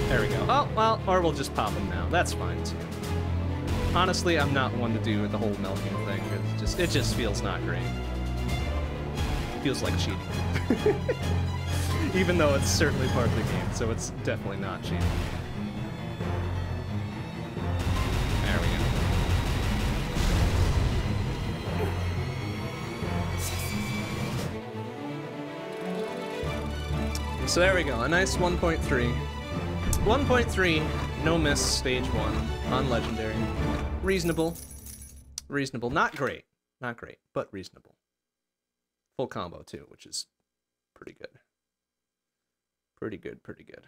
There we go. Oh, well, or we'll just pop them now. That's fine too. Honestly, I'm not one to do the whole milking thing. It just it just feels not great. Feels like cheating. [laughs] Even though it's certainly part of the game, so it's definitely not cheating. There we go. So there we go, a nice 1.3. 1.3, no miss, stage 1, on Legendary. Reasonable. Reasonable. Not great. Not great, but reasonable. Full combo, too, which is pretty good. Pretty good, pretty good.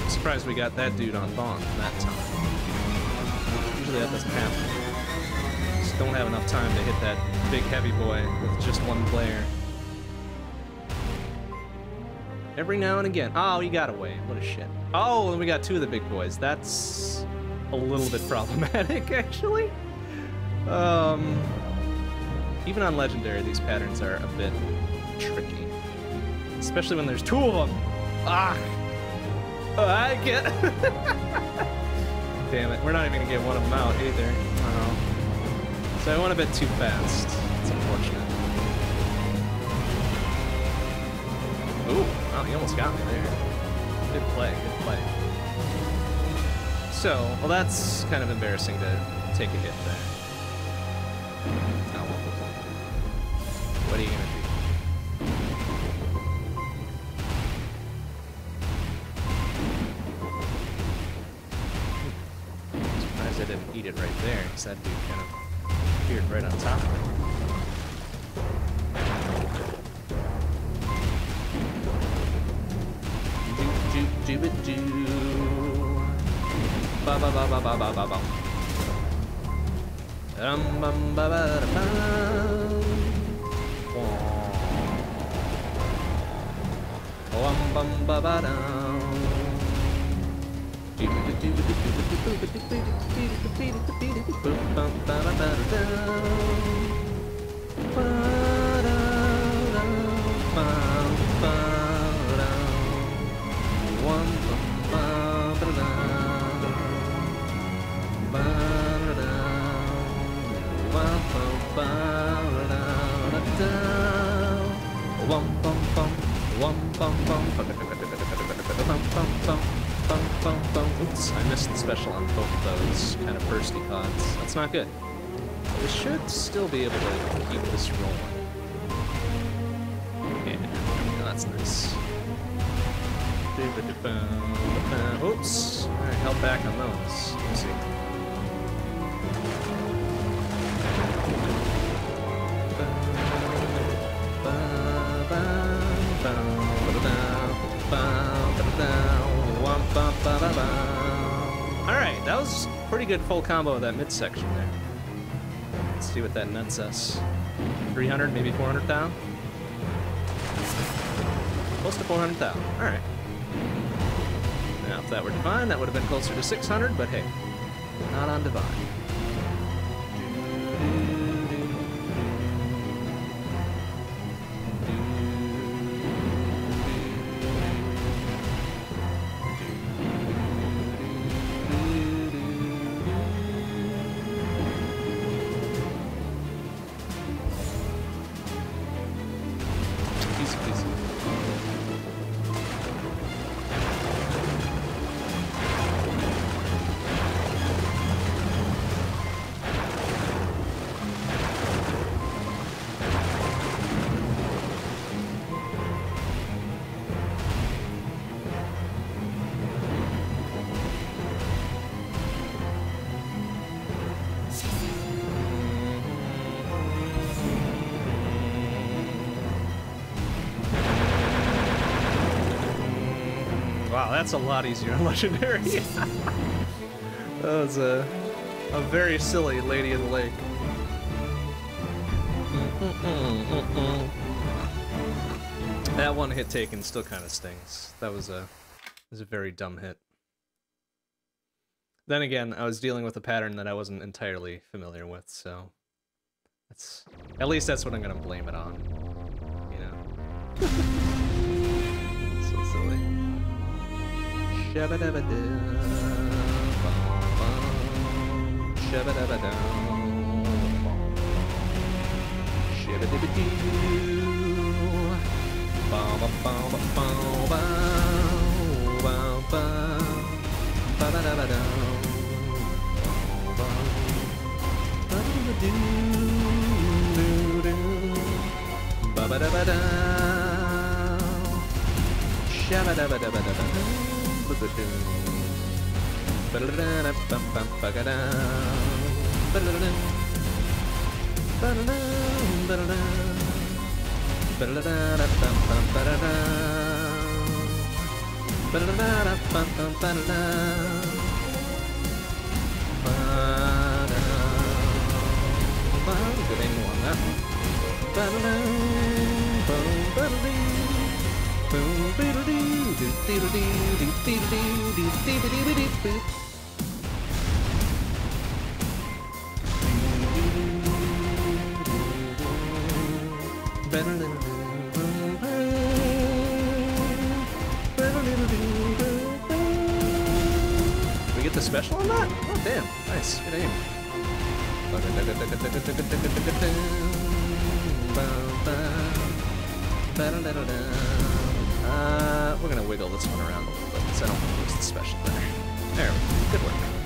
I'm surprised we got that dude on Bond that time. Usually that doesn't happen. Just don't have enough time to hit that big heavy boy with just one player. Every now and again. Oh, you got away. What a shit. Oh, and we got two of the big boys. That's a little bit problematic, [laughs] actually. Um, even on Legendary, these patterns are a bit tricky. Especially when there's two of them. Ah! Oh, I get. [laughs] Damn it, we're not even gonna get one of them out either. Oh. So I went a bit too fast. It's unfortunate. Ooh, wow, he almost got me there. Good play, good play. So, well, that's kind of embarrassing to take a hit there. Oh. What are you gonna Uh, oops, I held back on those. Let's see. Alright, that was pretty good full combo of that midsection there. Let's see what that nets us. 300, maybe 400 down? Close to 400 down. Alright. If that were Divine, that would have been closer to 600, but hey, not on Divine. That's a lot easier on [laughs] Legendary. that was a, a very silly Lady of the Lake. That one hit taken still kind of stings. That was a was a very dumb hit. Then again, I was dealing with a pattern that I wasn't entirely familiar with, so that's at least that's what I'm gonna blame it on. You know. [laughs] so silly. Shabba-dabba-da, bum-bum. Shabba-dabba-da, bum-bum. Shabba-dibba-doo. Bum, bum, bum, bum, bum, bum, bum, bum. Ba-ba-da-ba-dum. Bum, bum. Ba-da-ba-doo-doo-doo. Ba-ba-da-ba-da. Shabba-dabba-dabba-dabba. Ba-ba-doo. Ba-da-da-da-bum-bum-ba-ga-da. Ba-da-da-da. Ba-da-da, ba-da-da. Ba-da-da-da-bum-bum-ba-da-da. Ba-da-da-da-bum-bum-ba-da-da. Ba-da. Good angle on that one. Ba-da-da, position. Good ending on that one. We get the special on that? Oh, damn. Nice. Good aim. Uh, we're gonna wiggle this one around a little bit because I don't want to lose the special there. There we go. Good work.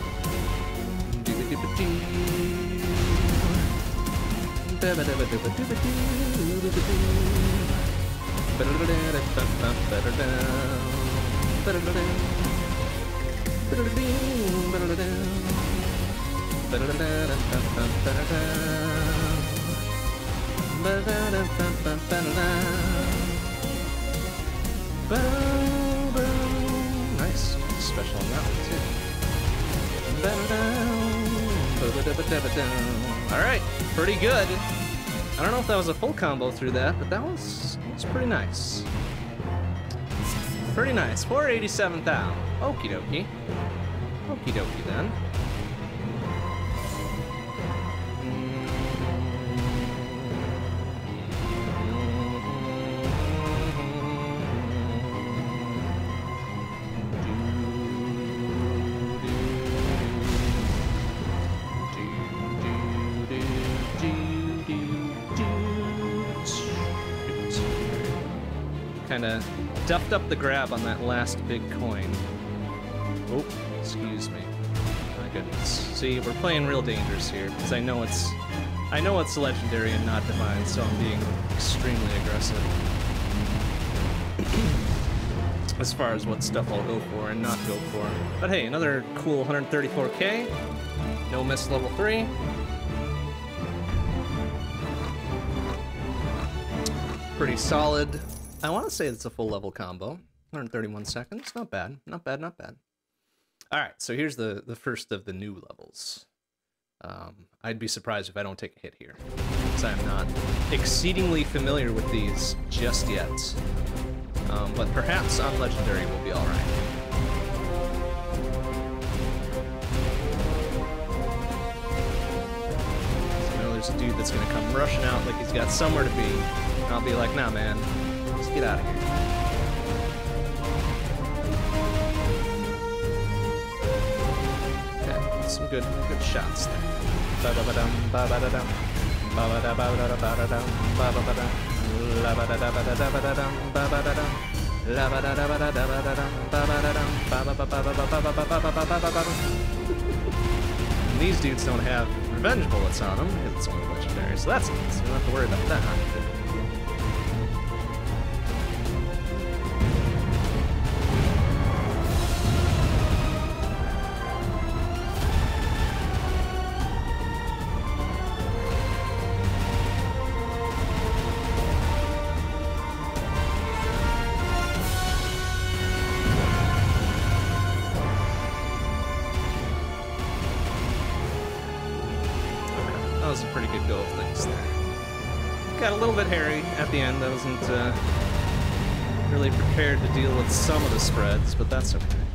Nice. Special on that one, too. Alright, pretty good. I don't know if that was a full combo through that, but that was, was pretty nice. Pretty nice. 487 down. Okie dokie. Okie dokie then. Of duffed up the grab on that last big coin. Oh, excuse me. My goodness. See, we're playing real dangerous here because I know it's, I know it's legendary and not divine, so I'm being extremely aggressive. [clears throat] as far as what stuff I'll go for and not go for. But hey, another cool 134k. No miss level 3. Pretty solid. I want to say it's a full level combo. 131 seconds. Not bad. Not bad, not bad. All right, so here's the, the first of the new levels. Um, I'd be surprised if I don't take a hit here, because I'm not exceedingly familiar with these just yet. Um, but perhaps on Legendary will be alright. I know there's a dude that's gonna come rushing out like he's got somewhere to be. And I'll be like, nah man, let's get out of here. Okay, some good good shots there. These dudes don't have revenge bullets on them it's only legendary, so that's nice. We don't have to worry about that. Prepared to deal with some of the spreads, but that's okay.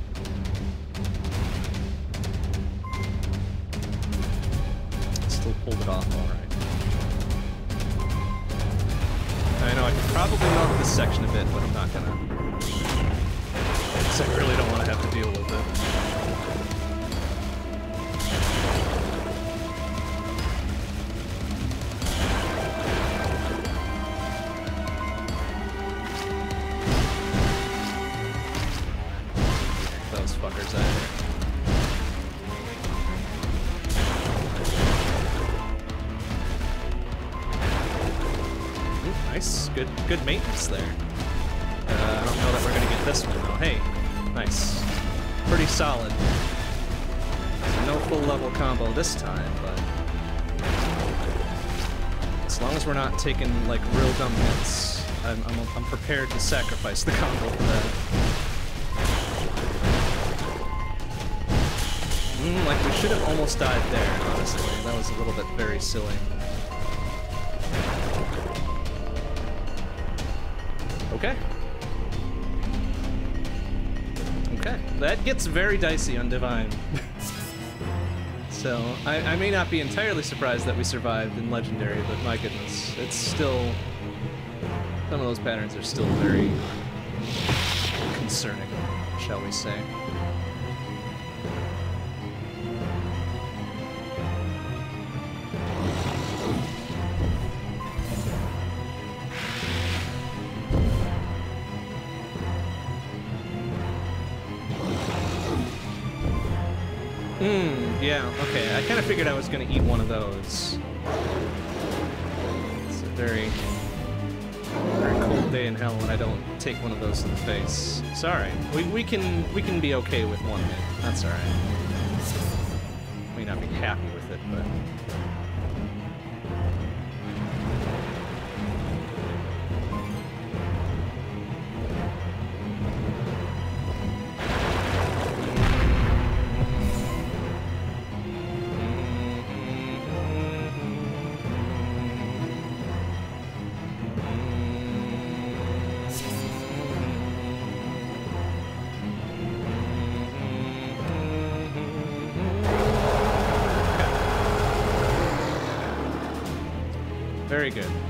Good maintenance there. Uh, I don't know that we're gonna get this one though. Hey, nice. Pretty solid. No full level combo this time, but as long as we're not taking like real dumb hits, I'm, I'm, I'm prepared to sacrifice the combo for that. Mm, like we should have almost died there, honestly. That was a little bit very silly. That gets very dicey on Divine. [laughs] so, I, I may not be entirely surprised that we survived in Legendary, but my goodness, it's still... Some of those patterns are still very concerning, shall we say. Hmm, yeah, okay. I kind of figured I was going to eat one of those. It's a very, very cold day in hell when I don't take one of those to the face. Sorry. We, we can we can be okay with one hit. That's alright. May not be happy with it, but...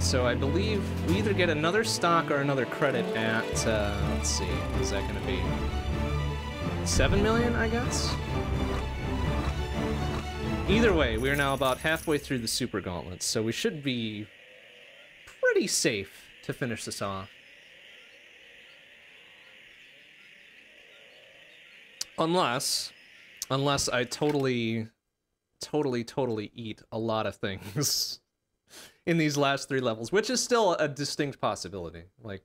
So I believe we either get another stock or another credit at, uh, let's see, what is that going to be? 7 million, I guess? Either way, we are now about halfway through the Super Gauntlets, so we should be pretty safe to finish this off. Unless, unless I totally, totally, totally eat a lot of things [laughs] in these last three levels, which is still a distinct possibility. Like,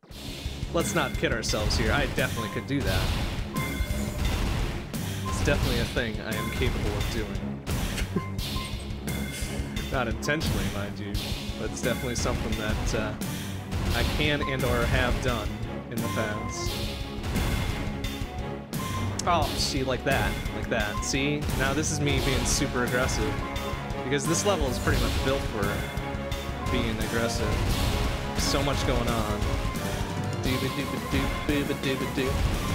let's not kid ourselves here. I definitely could do that. It's definitely a thing I am capable of doing. [laughs] not intentionally, mind you, but it's definitely something that uh, I can and or have done in the past. Oh, see, like that, like that. See, now this is me being super aggressive. Because this level is pretty much built for being aggressive. So much going on. Dooba dooba doo, booba dooba doo.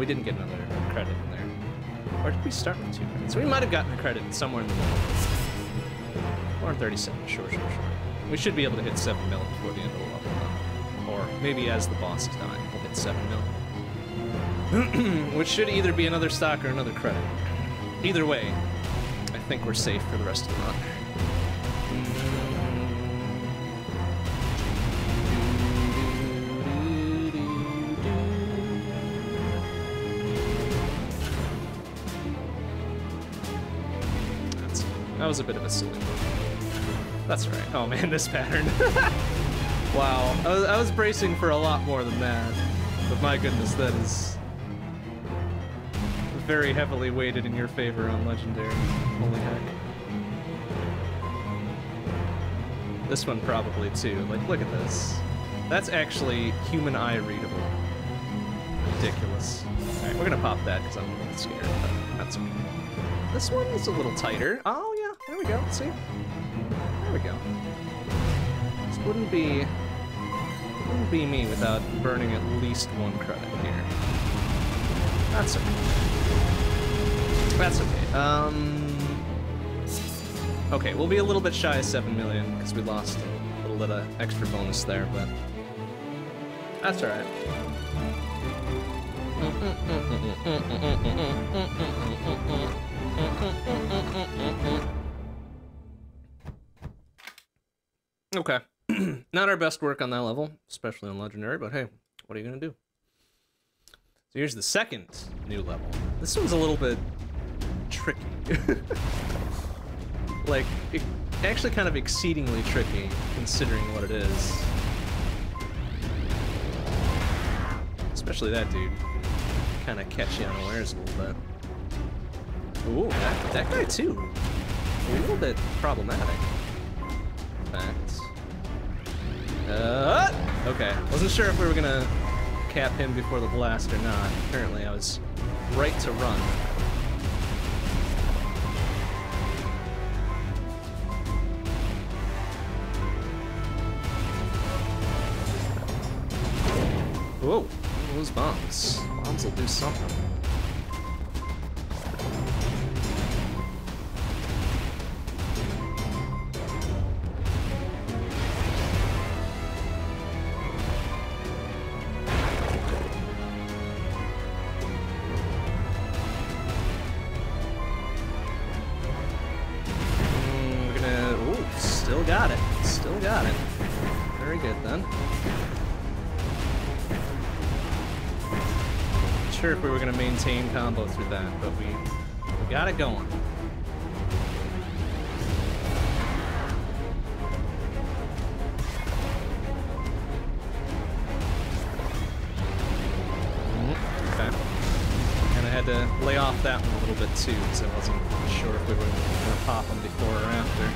We didn't get another credit in there. Or did we start with two credits? We might have gotten a credit somewhere in the middle. 137, sure, sure, sure. We should be able to hit 7 mil before the end of the level, though. Or maybe as the boss is dying, we'll hit 7 mil. [clears throat] Which should either be another stock or another credit. Either way, I think we're safe for the rest of the run. Was a bit of a silly move. That's right. Oh man, this pattern. [laughs] wow, I was, I was bracing for a lot more than that. But my goodness, that is very heavily weighted in your favor on Legendary. Holy heck. This one probably too. Like, look at this. That's actually human eye readable. Ridiculous. Alright, we're gonna pop that because I'm a little scared, but that's okay. This one is a little tighter. We go. See? There we go. This wouldn't be wouldn't be me without burning at least one credit here. That's okay. That's okay. Um. Okay, we'll be a little bit shy of seven million because we lost a little bit of extra bonus there, but that's all Okay. [clears throat] Not our best work on that level, especially on Legendary, but hey, what are you gonna do? So here's the second new level. This one's a little bit tricky. [laughs] like, it, actually kind of exceedingly tricky, considering what it is. Especially that dude. Kind of catch you unawares a little bit. Ooh, that, that guy too. A little bit problematic. In fact. Uh, okay, wasn't sure if we were gonna cap him before the blast or not. Apparently I was right to run. Whoa, those bombs. Bombs will do something. Were combo through that, but we, we got it going. Mm, Okay. And I had to lay off that one a little bit too, because I wasn't sure if we were gonna pop them before or after.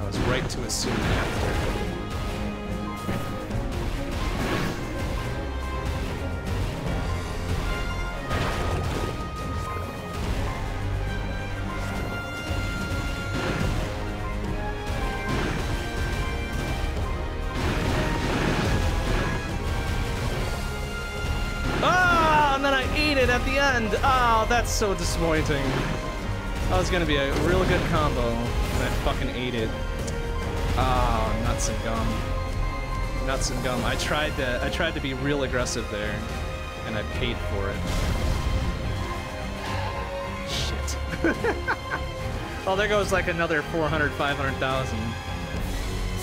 I was right to assume after. Oh, that's so disappointing. That was gonna be a real good combo, and I fucking ate it. Ah, nuts and gum. Nuts and gum. I tried to, I tried to be real aggressive there, and I paid for it. Shit. [laughs] oh, there goes like another 400, 500,000.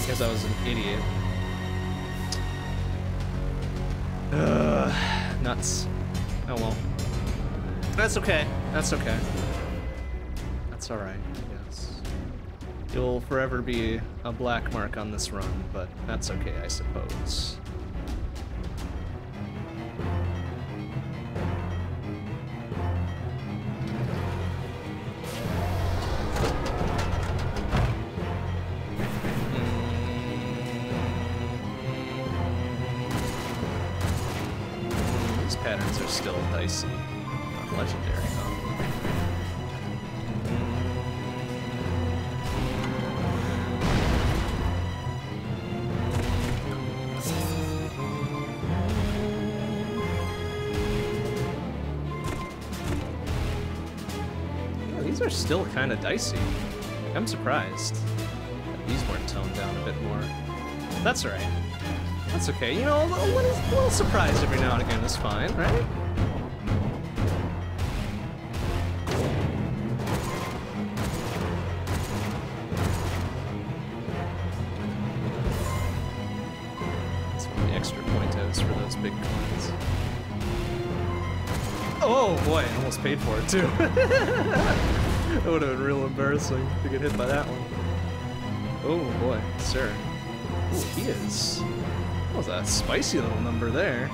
Because I was an idiot. Ugh, nuts. Oh well. That's okay. That's okay. That's alright, I guess. You'll forever be a black mark on this run, but that's okay, I suppose. Kind of dicey. I'm surprised that these weren't toned down a bit more. That's alright. That's okay. You know, a little, little, little surprise every now and again is fine, right? That's one of the extra point for those big coins. Oh, oh boy, almost paid for it too. [laughs] that would have been real embarrassing to get hit by that one. Oh boy, sir. Ooh, he is. That was a spicy little number there.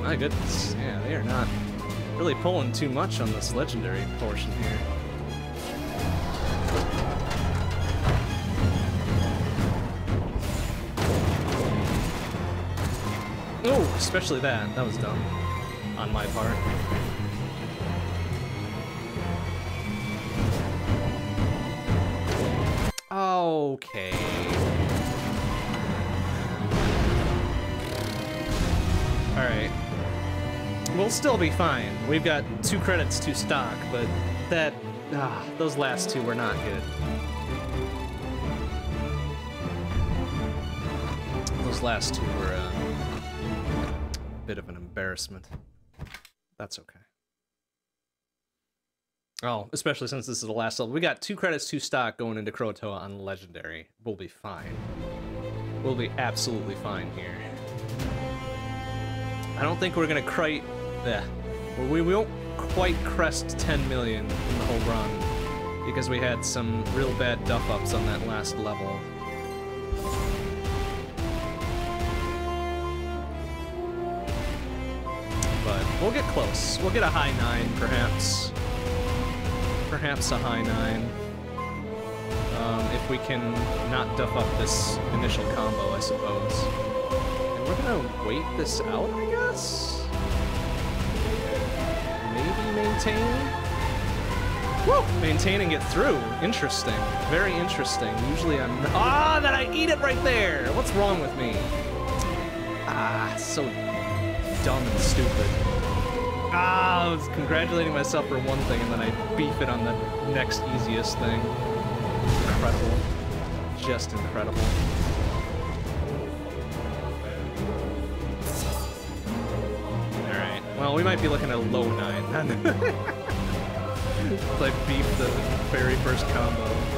My goodness, yeah, they are not really pulling too much on this legendary portion here. Especially that. That was dumb on my part. Okay. Alright. We'll still be fine. We've got two credits to stock, but that... Ah, those last two were not good. Those last two were uh, bit of an embarrassment. That's okay. Oh, especially since this is the last level. We got two credits to stock going into Krotoa on Legendary. We'll be fine. We'll be absolutely fine here. I don't think we're gonna quite... Yeah. We won't quite crest 10 million in the whole run. Because we had some real bad duff-ups on that last level. We'll get close. We'll get a high 9, perhaps perhaps a high nine. Um, if we can not duff up this initial combo, I suppose. And we're gonna wait this out, I guess? Maybe maintain? Woo! Maintain and get through. Interesting. Very interesting. Usually I'm... Ah, that I eat it right there! What's wrong with me? Ah, so dumb and stupid. Ah, I was congratulating myself for one thing, and then I beef it on the next easiest thing. Incredible. Just incredible. Alright, well, we might be looking at a low 9 then. [laughs] I beef the very first combo.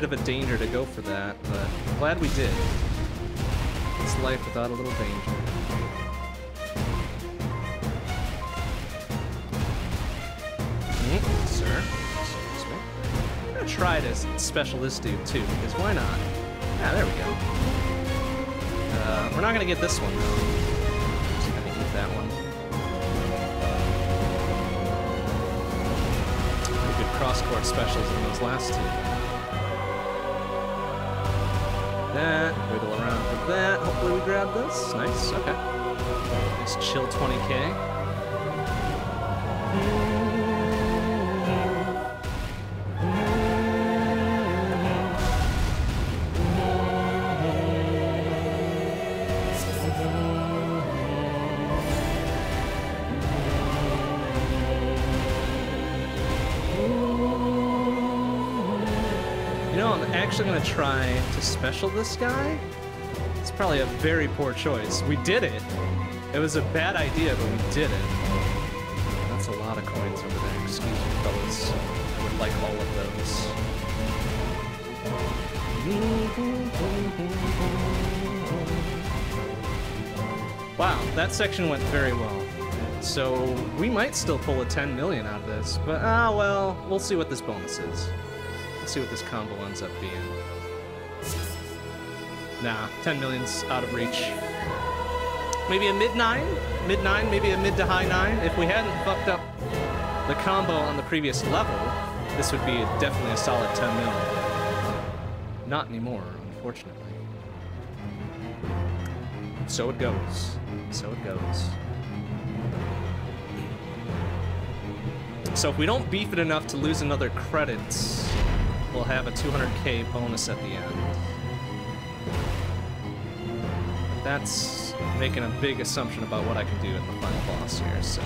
Bit of a danger to go for that, but I'm glad we did. It's life without a little danger. Mm, sir. Excuse me. I'm gonna try to special this dude too, because why not? Yeah, there we go. Uh, we're not gonna get this one though. Just gonna eat that one. Pretty good cross-court specials in those last two. That, wiggle around for that. Hopefully we grab this. Nice, okay. Nice chill 20k. Actually gonna try to special this guy. It's probably a very poor choice. We did it. It was a bad idea, but we did it. That's a lot of coins over there. Excuse me, fellas. I would like all of those. Wow, that section went very well. So we might still pull a 10 million out of this, but ah well, we'll see what this bonus is. Let's see what this combo ends up being. Nah, 10 million's out of reach. Maybe a mid nine? Mid nine, maybe a mid to high nine? If we hadn't fucked up the combo on the previous level, this would be definitely a solid 10 mil. Not anymore, unfortunately. So it goes. So it goes. So if we don't beef it enough to lose another credits, we'll have a 200k bonus at the end. That's making a big assumption about what I can do at the final boss here, so,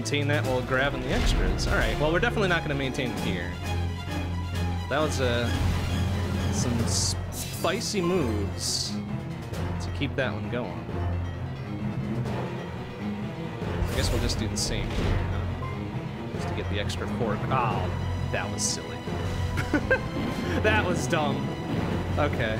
maintain that while grabbing the extras. Alright, well, we're definitely not going to maintain here. That was uh, some spicy moves to keep that one going. I guess we'll just do the same here, huh? Just to get the extra cork. Oh, that was silly. [laughs] that was dumb. Okay.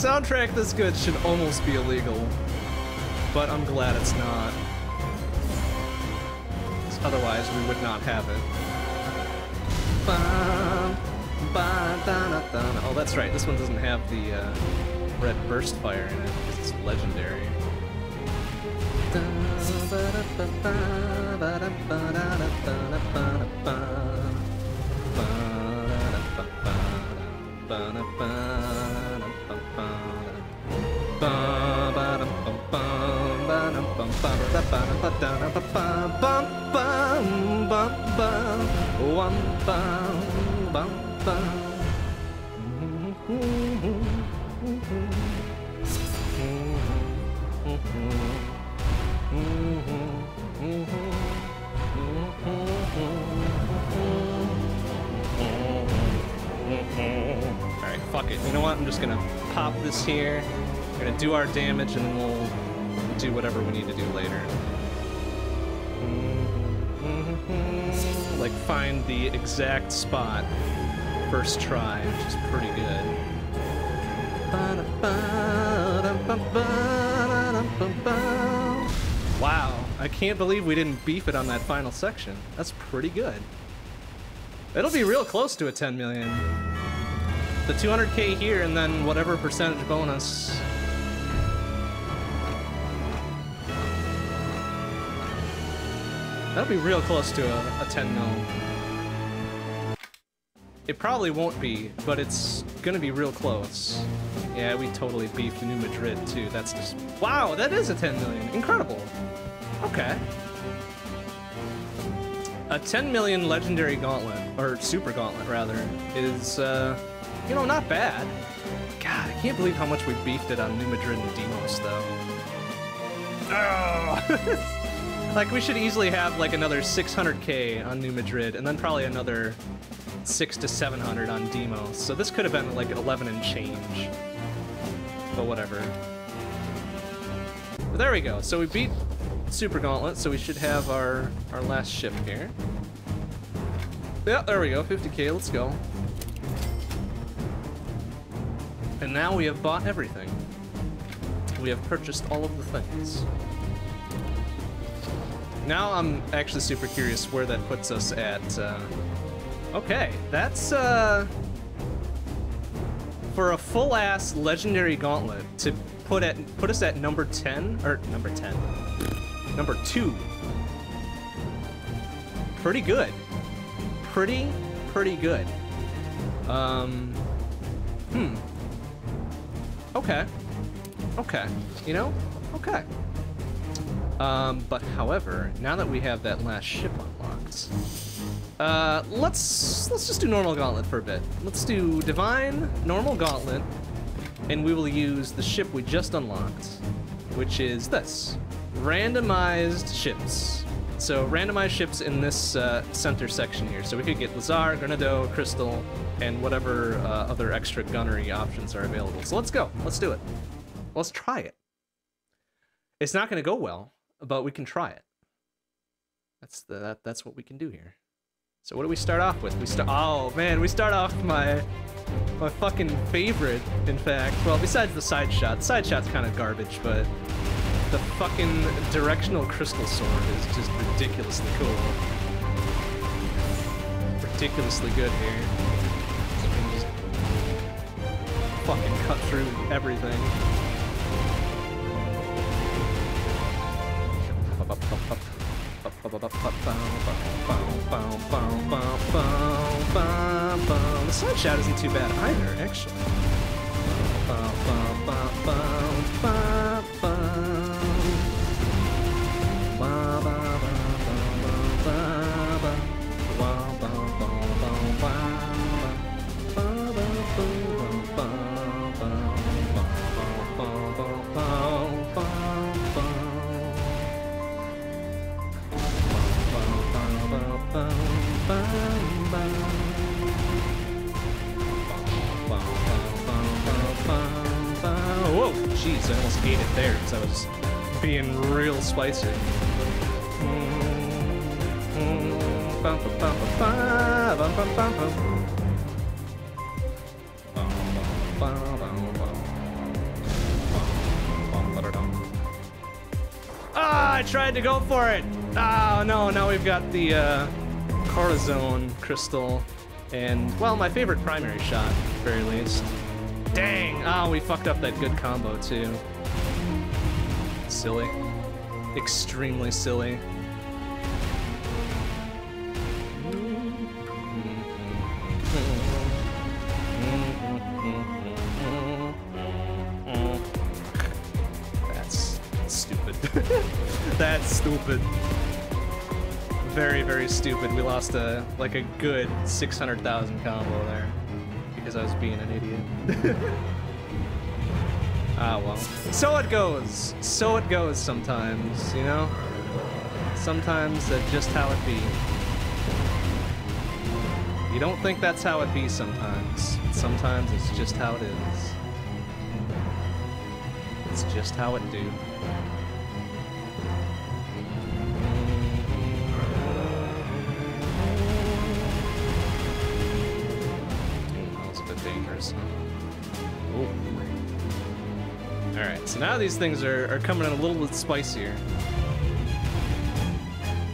Soundtrack this good should almost be illegal. But I'm glad it's not. Otherwise, we would not have it. Oh, that's right. This one doesn't have the uh, red burst fire in it because it's legendary. Wum, bum, bum, bum. Alright, fuck it. You know what? I'm just gonna pop this here. We're gonna do our damage and then we'll do whatever we need to do later. Find the exact spot first try, which is pretty good. Wow, I can't believe we didn't beef it on that final section. That's pretty good. It'll be real close to a 10 million. The 200k here and then whatever percentage bonus. That'll be real close to a, a 10 mil. It probably won't be, but it's gonna be real close. Yeah, we totally beefed New Madrid too. That's just wow. That is a 10 million. Incredible. Okay. A 10 million legendary gauntlet or super gauntlet rather is uh, you know not bad. God, I can't believe how much we beefed it on New Madrid and Demos though. Oh. [laughs] [laughs] like we should easily have like another 600k on New Madrid and then probably another six to 700 on Demos. So this could have been like 11 and change. But whatever. But there we go. So we beat Super Gauntlet, so we should have our, our last ship here. Yeah, there we go. 50k, let's go. And now we have bought everything. We have purchased all of the things. Now I'm actually super curious where that puts us at uh, Okay, that's uh for a full ass legendary gauntlet to put at put us at number 10 or number 10. Number 2. Pretty good. Pretty pretty good. Um hmm. Okay. Okay. You know? Okay. Um, but however, now that we have that last ship unlocked, uh, let's let's just do normal gauntlet for a bit. Let's do divine normal gauntlet, and we will use the ship we just unlocked, which is this randomized ships. So randomized ships in this uh, center section here. So we could get Lazar, Grenado, Crystal, and whatever uh, other extra gunnery options are available. So let's go. Let's do it. Let's try it. It's not going to go well, but we can try it. That's the that, that's what we can do here. So what do we start off with? We start Oh man, we start off my my fucking favorite, in fact. Well, besides the side shot. The side shot's kind of garbage, but the fucking directional crystal sword is just ridiculously cool. Ridiculously good here. So we can just fucking cut through everything. The side shot isn't too bad either, actually. Jeez, I almost ate it there because I was being real spicy. Ah, I tried to go for it. Oh no, now we've got the uh, Corazon crystal and, well, my favorite primary shot, at the very least. Dang! Oh, we fucked up that good combo, too. Silly. Extremely silly. That's stupid. [laughs] That's stupid. Very, very stupid. We lost a like a good 600,000 combo there because I was being an idiot. [laughs] ah well. So it goes. So it goes sometimes, you know? Sometimes that's just how it be. You don't think that's how it be sometimes. Sometimes it's just how it is. It's just how it do. So now these things are, are coming in a little bit spicier.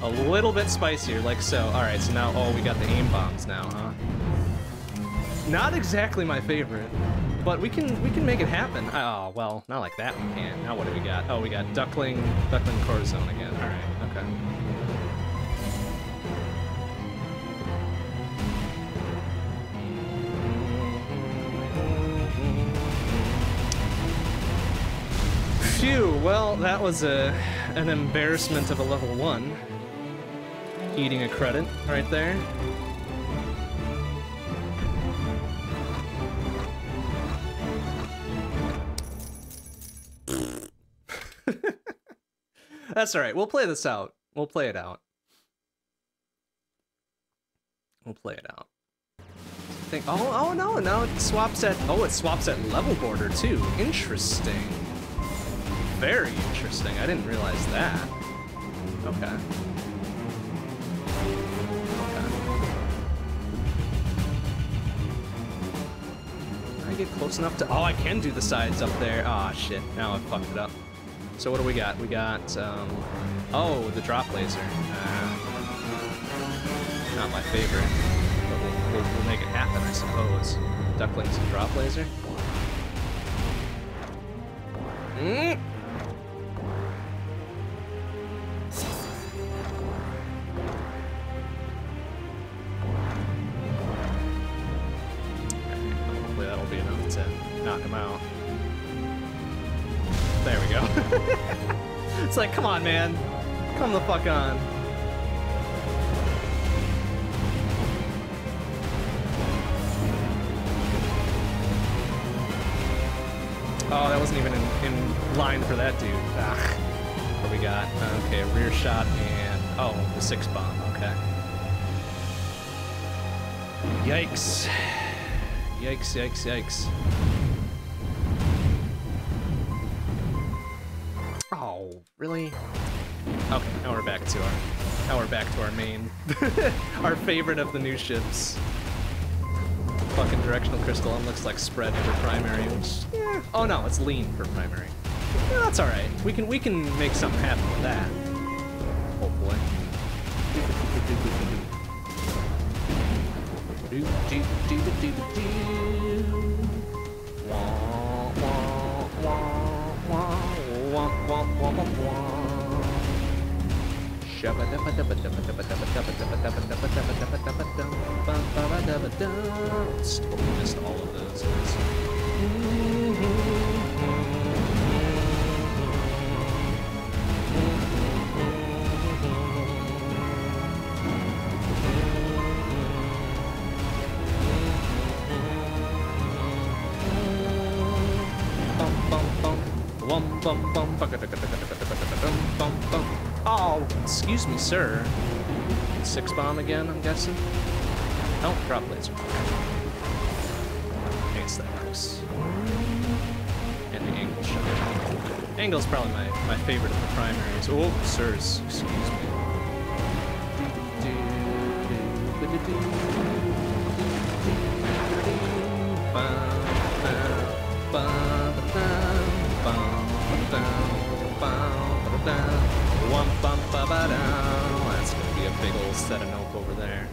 A little bit spicier, like so. Alright, so now, oh, we got the aim bombs now, huh? Not exactly my favorite, but we can we can make it happen. Oh, well, not like that we can't. Now what do we got? Oh, we got Duckling, Duckling Corazon again. Alright, okay. Phew, well, that was a an embarrassment of a level one. Eating a credit right there. [laughs] That's all right. We'll play this out. We'll play it out. We'll play it out. Think. Oh, oh no! Now it swaps at. Oh, it swaps at level border too. Interesting. Very interesting. I didn't realize that. Okay. Okay. I get close enough to. Oh, I can do the sides up there. Ah, oh, shit. Now I fucked it up. So what do we got? We got, um, oh, the drop laser. Uh, not my favorite, but we'll, we'll, we'll make it happen, I suppose. Ducklings and drop laser. Mm. Knock him out. There we go. [laughs] it's like, come on, man. Come the fuck on. Oh, that wasn't even in, in line for that dude. Ugh. What we got? Okay, rear shot and... Oh, the six bomb. Okay. Yikes. Yikes, yikes, yikes. Really? Okay, now we're back to our... Now we're back to our main. [laughs] our favorite of the new ships fucking directional crystal and looks like spread for primary, which yeah. Oh no, it's lean for primary. Yeah, that's all right. We can we can make something happen with that. Oh, boy. Do do do do do do. Wah wah wah missed all of those. Excuse me, sir. Six bomb again, I'm guessing? Oh, drop laser. Hates that works. And the angle shot. Angle's probably my, my favorite of the primaries. Oh, sirs, excuse me. Set of nope over there.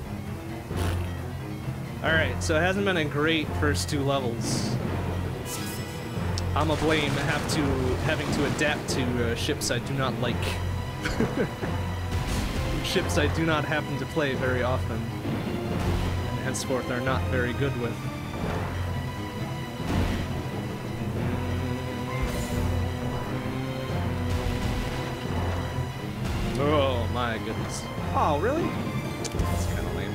Alright, so it hasn't been a great first two levels. I'm a blame have to having to adapt to uh, ships I do not like. [laughs] ships I do not happen to play very often, and henceforth are not very good with. Oh goodness. Oh, really? That's kind of lame.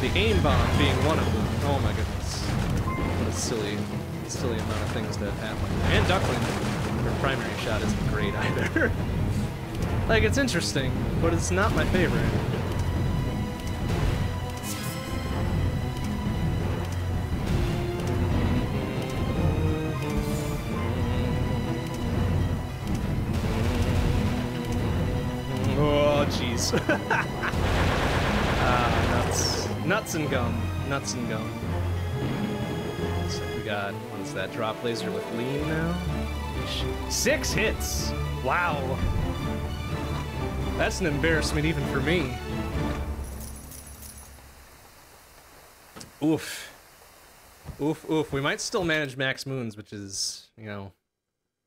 The aim bomb being one of them. Oh my goodness. What a silly, silly amount of things that happen. And Duckling, her primary shot isn't great either. [laughs] like, it's interesting, but it's not my favorite. [laughs] Ah, nuts. Nuts and gum. Nuts and gum. We got, what is that, drop laser with lean now? Six hits! Wow. That's an embarrassment even for me. Oof. Oof, oof. We might still manage max moons, which is, you know,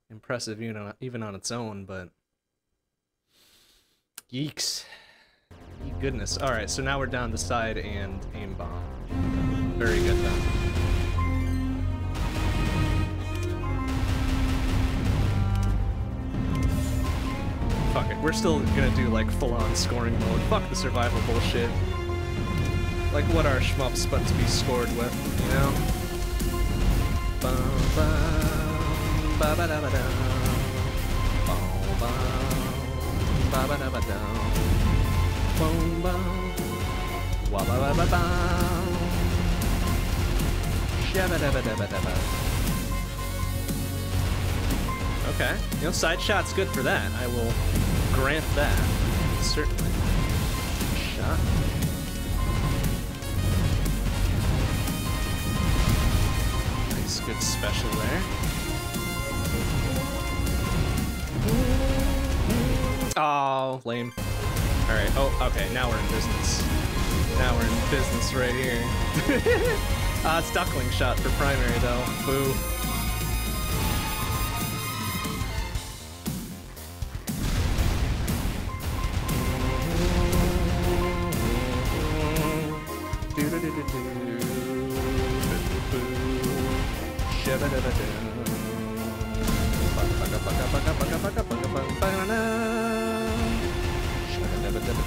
impressive even on, even on its own, but... Yeeks. Ye goodness. Alright, so now we're down to side and aim bomb. Very good then. Fuck it, we're still gonna do like full-on scoring mode. Fuck the survival bullshit. Like what are shmups but to be scored with, you know? Bum, bum, ba ba da ba da. Bum, Okay, you know, side shot's good for that. I will grant that. Certainly. Shot. Nice, good special there. Oh, lame. All right. Oh, okay. Now we're in business. Now we're in business right here. uh, it's duckling shot for primary though. Boo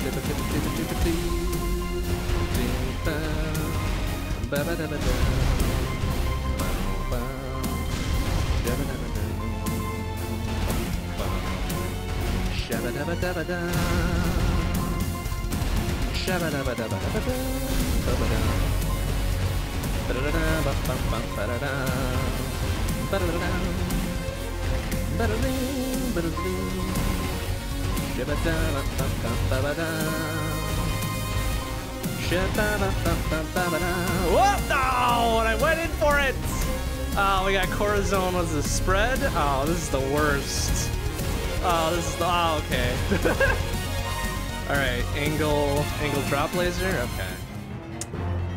clipper, clipper, clipper, clipper, clipper, ba ba da ba da ba ba da ba da ba da ba shaba da ba da ba da shaba da ba da ba da ba da ba ba da ba da da ba ba ba ba da da ba da da ba da da ba da da what? Oh, and I went in for it! Oh, we got Corazon was the spread? Oh, this is the worst. Oh, this is the, oh, okay. [laughs] Alright, angle, angle drop laser? Okay.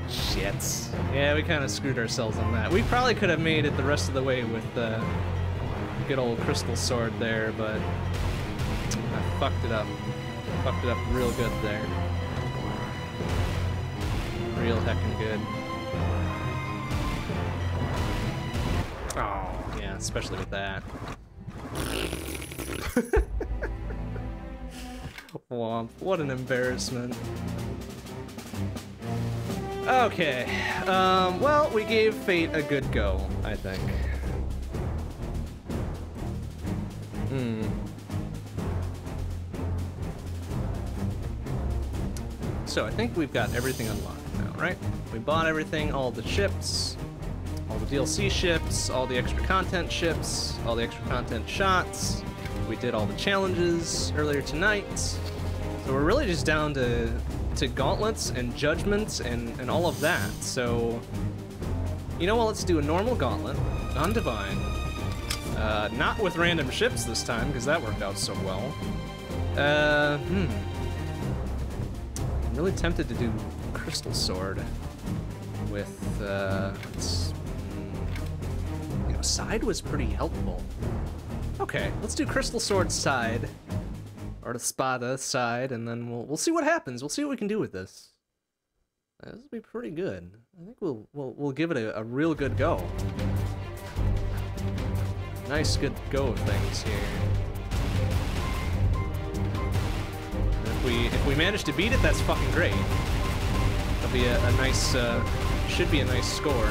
Shit. Yeah, we kind of screwed ourselves on that. We probably could have made it the rest of the way with the good old crystal sword there, but I fucked it up. Fucked it up real good there. Real heckin' good. Oh, yeah, especially with that. [laughs] Womp, what an embarrassment. Okay, um, well, we gave Fate a good go, I think. Hmm. So I think we've got everything unlocked now, right? We bought everything, all the ships, all the DLC ships, all the extra content ships, all the extra content shots. We did all the challenges earlier tonight. So we're really just down to to gauntlets and judgments and, and all of that. So, you know what, let's do a normal gauntlet, non-divine. Uh, not with random ships this time, because that worked out so well. Uh, hmm. Really tempted to do Crystal Sword with, uh, you know, Side was pretty helpful. Okay, let's do Crystal Sword Side or the Spada side, and then we'll we'll see what happens. We'll see what we can do with this. This will be pretty good. I think we'll we'll we'll give it a, a real good go. Nice good go of things here. If we if we manage to beat it, that's fucking great. That'll be a, a nice uh, should be a nice score.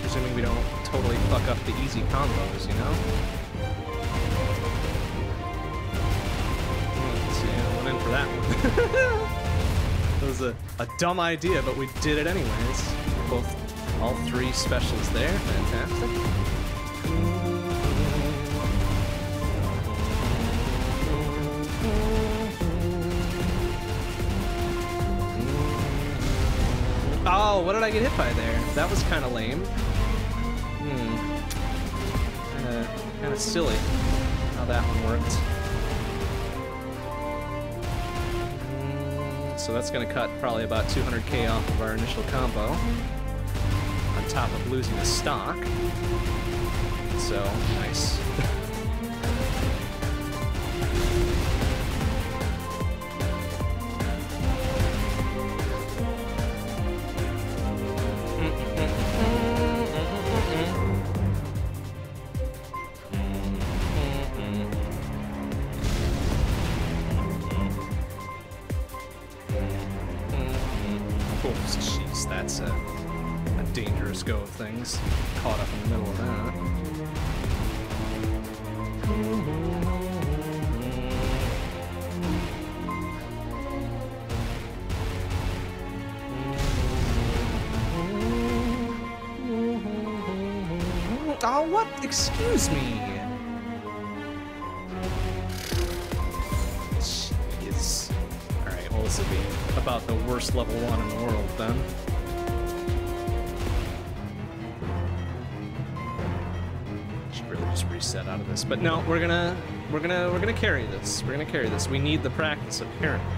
Presuming we don't totally fuck up the easy combos, you know? Went in for that one. [laughs] it was a, a dumb idea, but we did it anyways. Both, all three specials there, fantastic. Oh, what did I get hit by there? That was kind of lame. Hmm. Kind of silly how that one worked. so that's going to cut probably about 200k off of our initial combo, on top of losing the stock. So, nice. Reset out of this. But no, we're gonna we're gonna we're gonna carry this. We're gonna carry this. We need the practice apparently.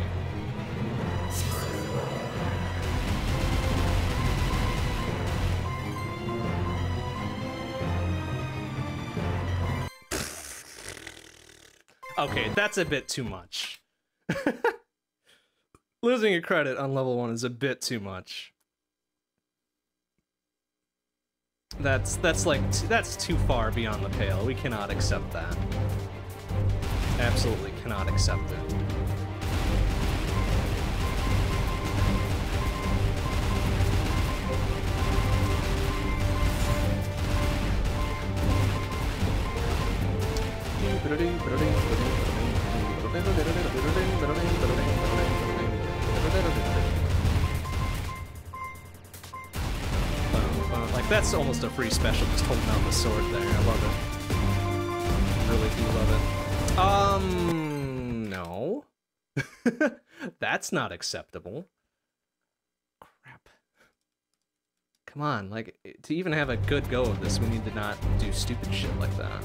Okay, that's a bit too much. [laughs] Losing a credit on level one is a bit too much. That's that's like that's too far beyond the pale. We cannot accept that. Absolutely cannot accept it. Like that's almost a free special, just holding out the sword there. I love it. Really do love it. Um, no. [laughs] that's not acceptable. Crap. Come on, like, to even have a good go of this, we need to not do stupid shit like that.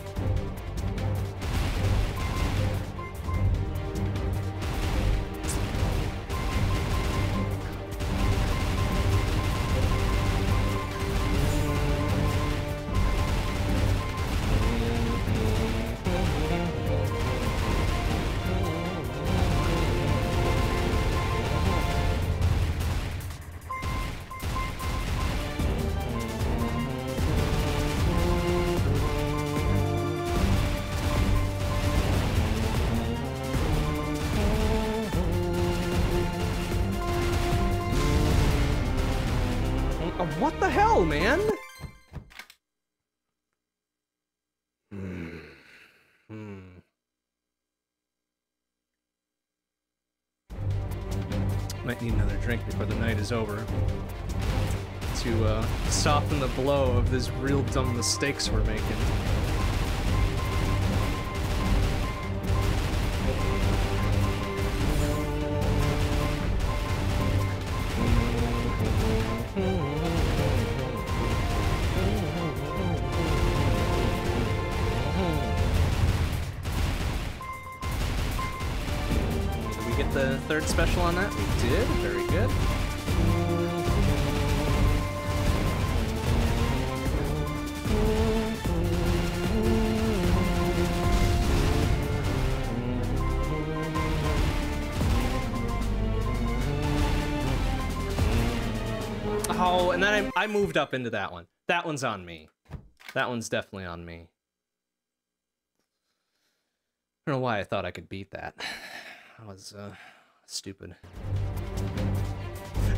Drink before the night is over. To uh, soften the blow of these real dumb mistakes we're making. I, moved up into that one. That one's on me. That one's definitely on me. I don't know why I thought I could beat that. [sighs] I was uh, stupid.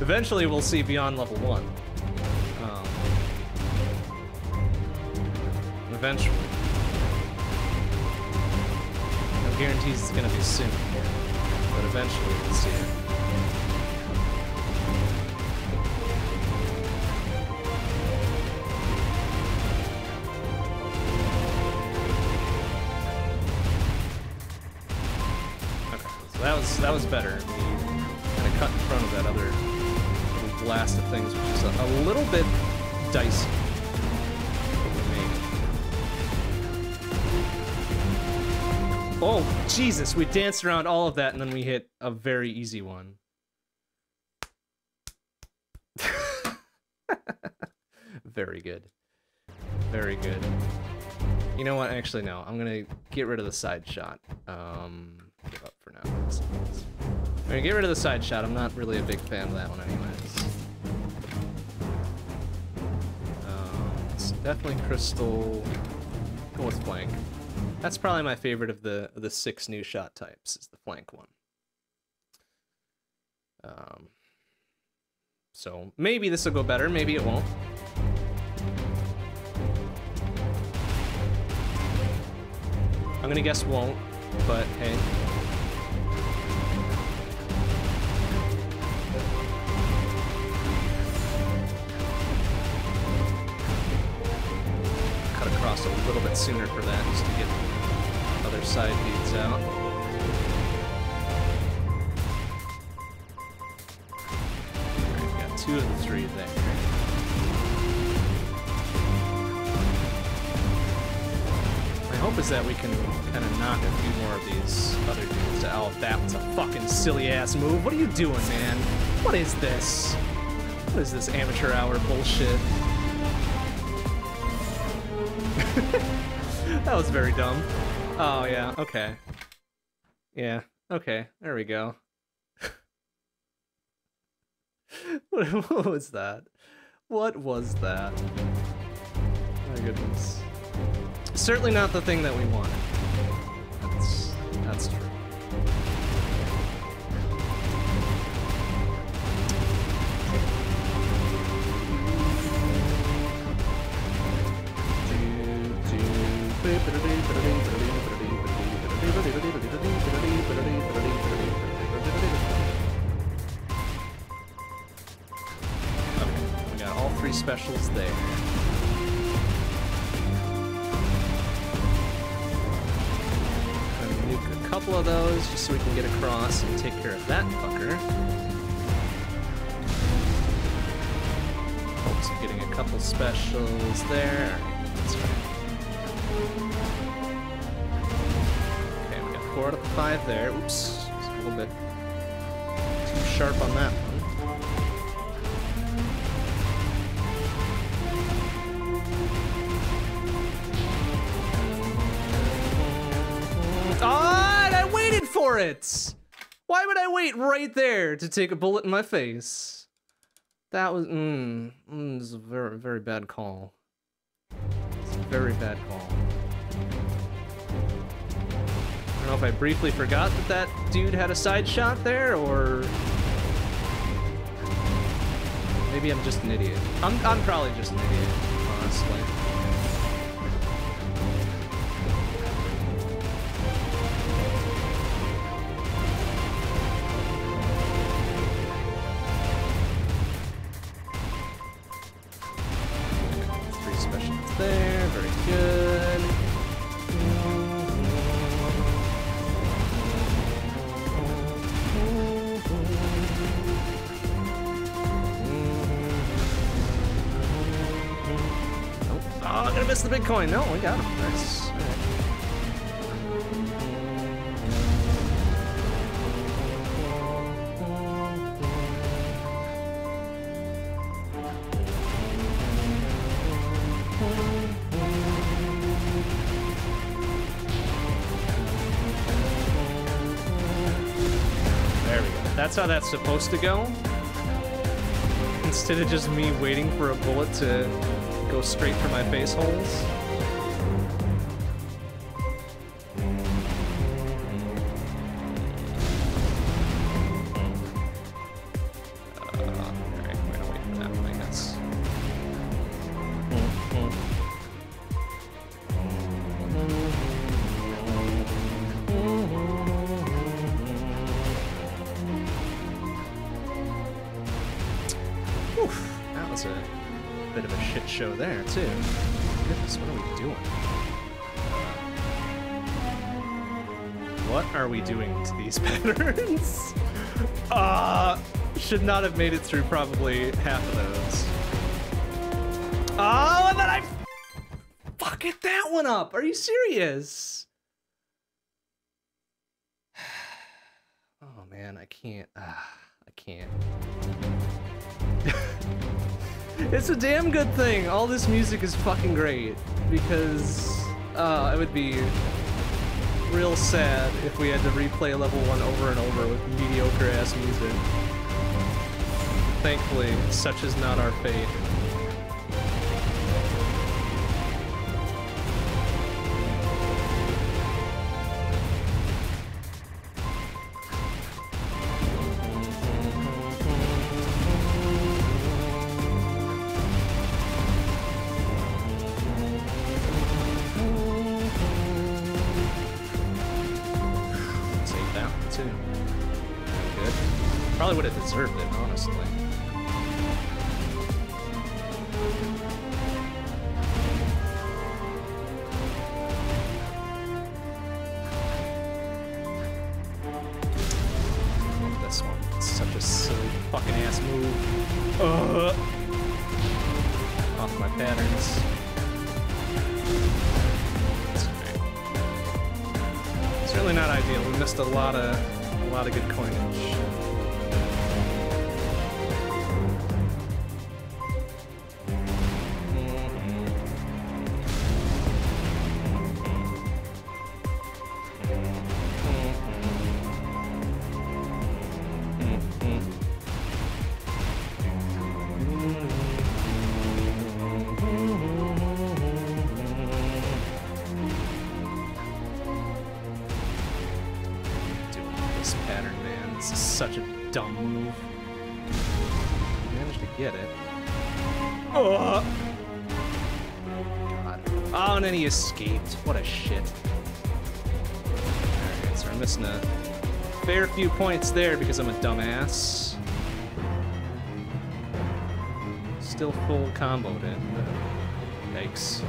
Eventually, we'll see beyond level one. Um, eventually. No guarantees it's gonna be soon, but eventually we'll see it. That was that was better. We kind of cut in front of that other little blast of things, which is a, a little bit dicey. Oh Jesus! We danced around all of that, and then we hit a very easy one. [laughs] very good. Very good. You know what? Actually, no. I'm gonna get rid of the side shot. Um, give up for now. I'm gonna get rid of the side shot. I'm not really a big fan of that one, anyways. Um, it's definitely crystal. Go with flank. That's probably my favorite of the of the six new shot types. Is the flank one. Um. So maybe this will go better. Maybe it won't. I'm gonna guess won't, but hey. Cut across a little bit sooner for that, just to get other side beads out. Got two of the three there. My hope is that we can kind of knock a few more of these other dudes out. That was a fucking silly ass move. What are you doing, man? What is this? What is this amateur hour bullshit? [laughs] that was very dumb. Oh, yeah, okay. Yeah, okay, there we go. [laughs] what, was that? What was that? My goodness. Certainly not the thing that we wanted. That's, that's true. Okay, we got all three specials there. Nuke a couple of those just so we can get across and take care of that fucker. Also getting a couple specials there. Right. Okay, we got four out of the five there. Oops, just a little bit too sharp on that one. Ah, and I waited for it! Why would I wait right there to take a bullet in my face? That was, mmm, mm, this is a very, very bad call. It's a very bad call. Don't know if I briefly forgot that that dude had a side shot there, or... Maybe I'm just an idiot. I'm, I'm probably just an idiot, honestly. How that's supposed to go. Instead of just me waiting for a bullet to go straight for my face holes. Not have made it through probably half of those. Oh, and then I fuck it that one up. Are you serious? [sighs] Oh man, I can't. ah, I can't. [laughs] it's a damn good thing. All this music is fucking great because uh, it would be real sad if we had to replay level one over and over with mediocre ass music. Thankfully, such is not our fate. Points there because I'm a dumbass. Still full comboed in. Yikes.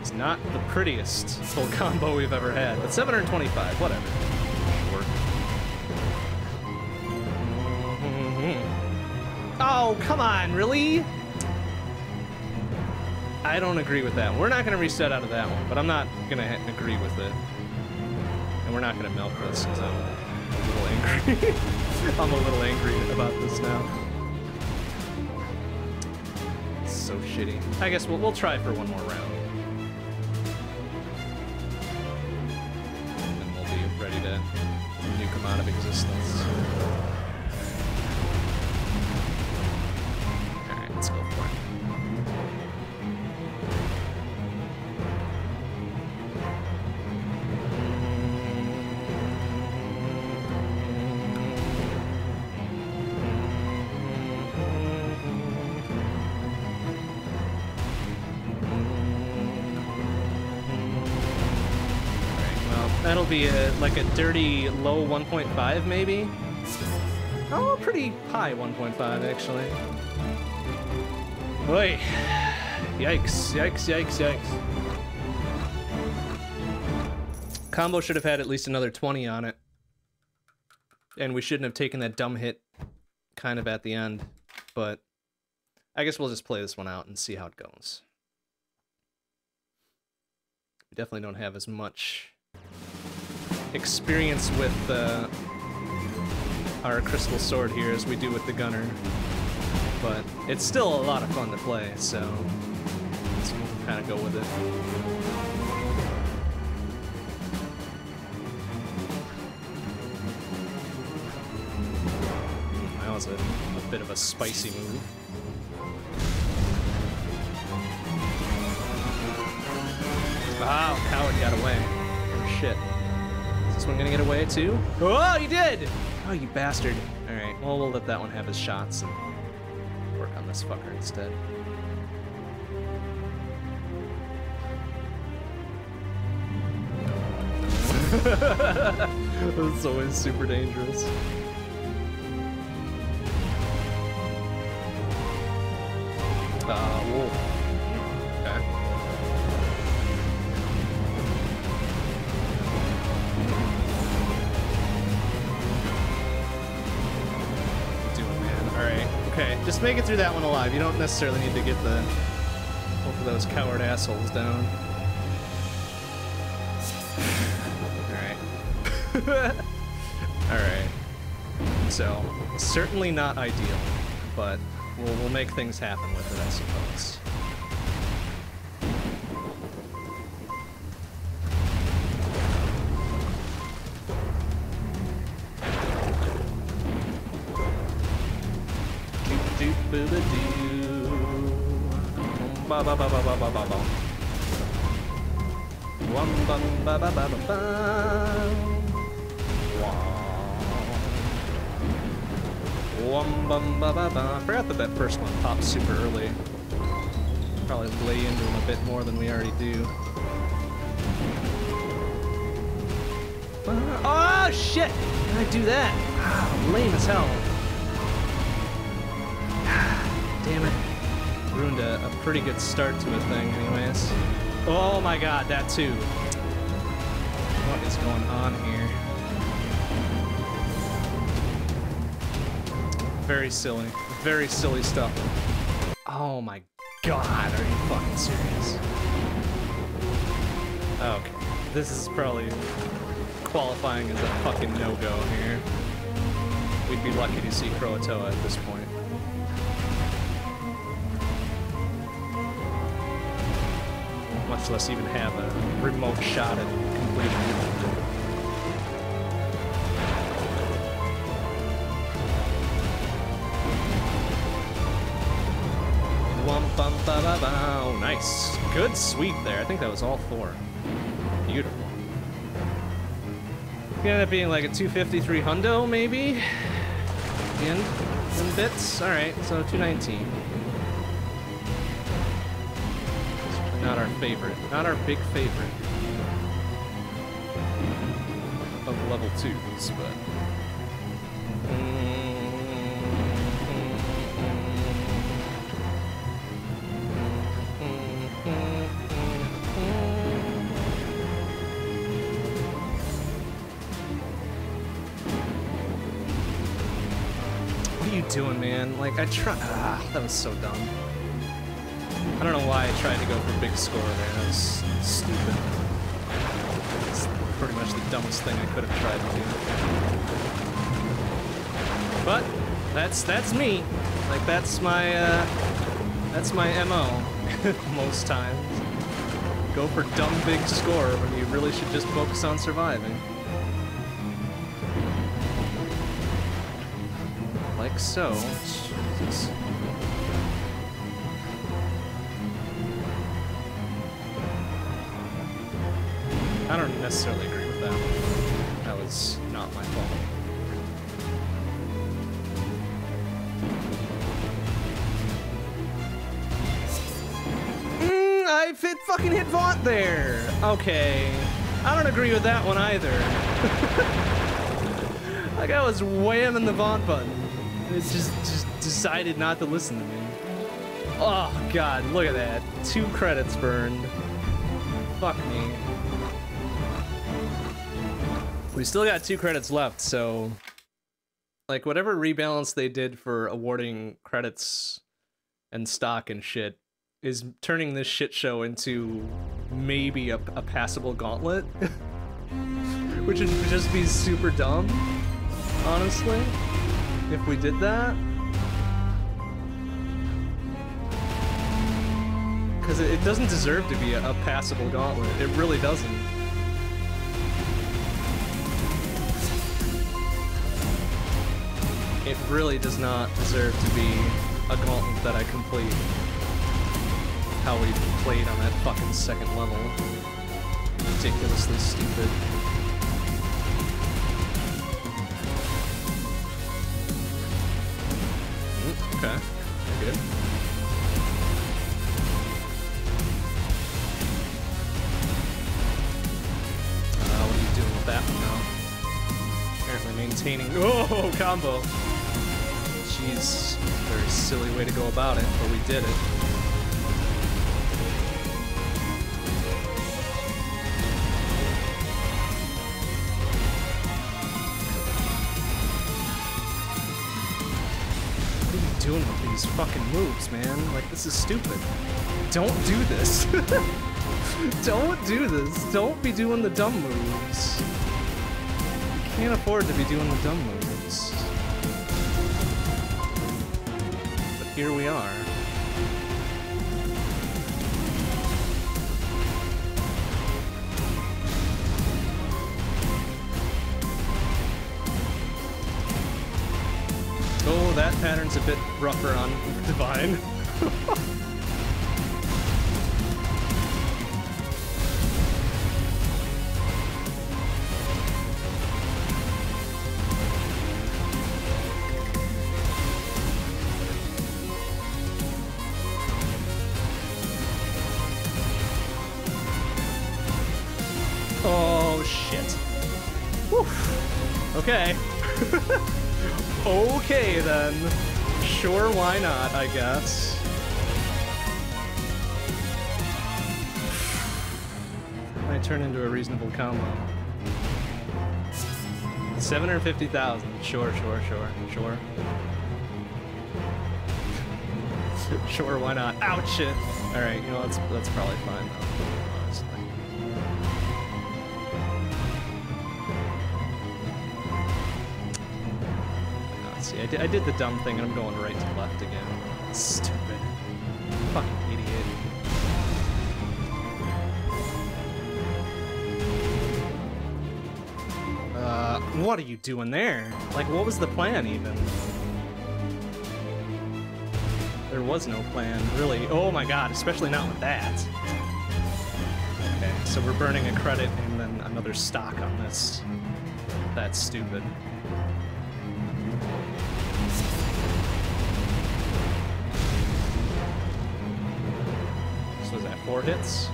It's not the prettiest full combo we've ever had, but 725, whatever. Oh, come on, really? I don't agree with that. We're not going to reset out of that one, but I'm not going to agree with it. We're not going to milk this because I'm a little angry. [laughs] I'm a little angry about this now. It's so shitty. I guess we'll, we'll try for one more round. And we'll be ready to nuke him out of existence. Like a dirty low 1.5 maybe? Oh, pretty high 1.5 actually. Oi. Yikes, yikes, yikes, yikes. Combo should have had at least another 20 on it. And we shouldn't have taken that dumb hit kind of at the end. But I guess we'll just play this one out and see how it goes. We definitely don't have as much experience with uh, our crystal sword here as we do with the gunner. But it's still a lot of fun to play, so let's kind of go with it. That was a, a bit of a spicy move. Wow, coward got away. Shit. Is this one gonna get away too? Oh, he did! Oh, you bastard. Alright, well, we'll let that one have his shots and work on this fucker instead. [laughs] That's always super dangerous. Uh, whoa. Just make it through that one alive. You don't necessarily need to get the both of those coward assholes down. Alright. [laughs] Alright. So, certainly not ideal, but we'll, we'll make things happen with it, I suppose. Ba. Ba ba ba ba ba ba ba ba. Wum bum ba ba ba ba ba. Wum bum ba ba ba. I forgot that that first one popped super early. Probably lay into him a bit more than we already do. Oh shit! Did I do that? Ah, lame as hell. Damn it. Ruined a, a pretty good start to a thing, anyways. Oh my god, that too. What is going on here? Very silly. Very silly stuff. Oh my god, are you fucking serious? Okay. this is probably qualifying as a fucking no-go here. We'd be lucky to see Croatoa at this point. Much less even have a remote shot at completing ba. Oh, nice. Good sweep there. I think that was all four. Beautiful. Gonna end up being like a 253 hundo, maybe? In, in bits? Alright, so 219. Not our favorite. Not our big favorite. Of level twos, but. What are you doing, man? Like, I try. Ah, that was so dumb. I don't know why I tried to go for big score there. That was stupid. It's pretty much the dumbest thing I could have tried to do. But that's that's me. Like that's my uh, that's my mo [laughs] most times. Go for dumb big score when you really should just focus on surviving. Like so. Necessarily agree with that. That was not my fault. Mm, I fit fucking hit Vaunt there. Okay. I don't agree with that one either. [laughs] like I was whamming the Vaunt button. It just just decided not to listen to me. Oh god, look at that. Two credits burned. Fuck me. We still got two credits left, so like whatever rebalance they did for awarding credits and stock and shit is turning this shit show into maybe a, a passable gauntlet, [laughs] which would just be super dumb, honestly, if we did that. Because it, it doesn't deserve to be a, a passable gauntlet. It really doesn't. It really does not deserve to be a gauntlet that I complete. How we played on that fucking second level. Ridiculously stupid. Mm, okay, good. Uh, what are you doing with that one now? Apparently maintaining. Oh, combo. Very silly way to go about it, but we did it. What are you doing with these fucking moves, man? Like, this is stupid. Don't do this. [laughs] Don't do this. Don't be doing the dumb moves. You can't afford to be doing the dumb moves. Here we are. Oh, that pattern's a bit rougher on Divine. [laughs] Okay. [laughs] okay, then. Sure, why not, I guess. Might turn into a reasonable combo. 750,000. Sure, sure, sure, sure. [laughs] sure, why not? Ouch. Alright, you know, that's, that's probably fine, though, I did, I did the dumb thing and I'm going right to left again. Stupid. Fucking idiot. Uh, what are you doing there? Like, what was the plan even? There was no plan, really. Oh my god, especially not with that. Okay, so we're burning a credit and then another stock on this. That's stupid. Four hits?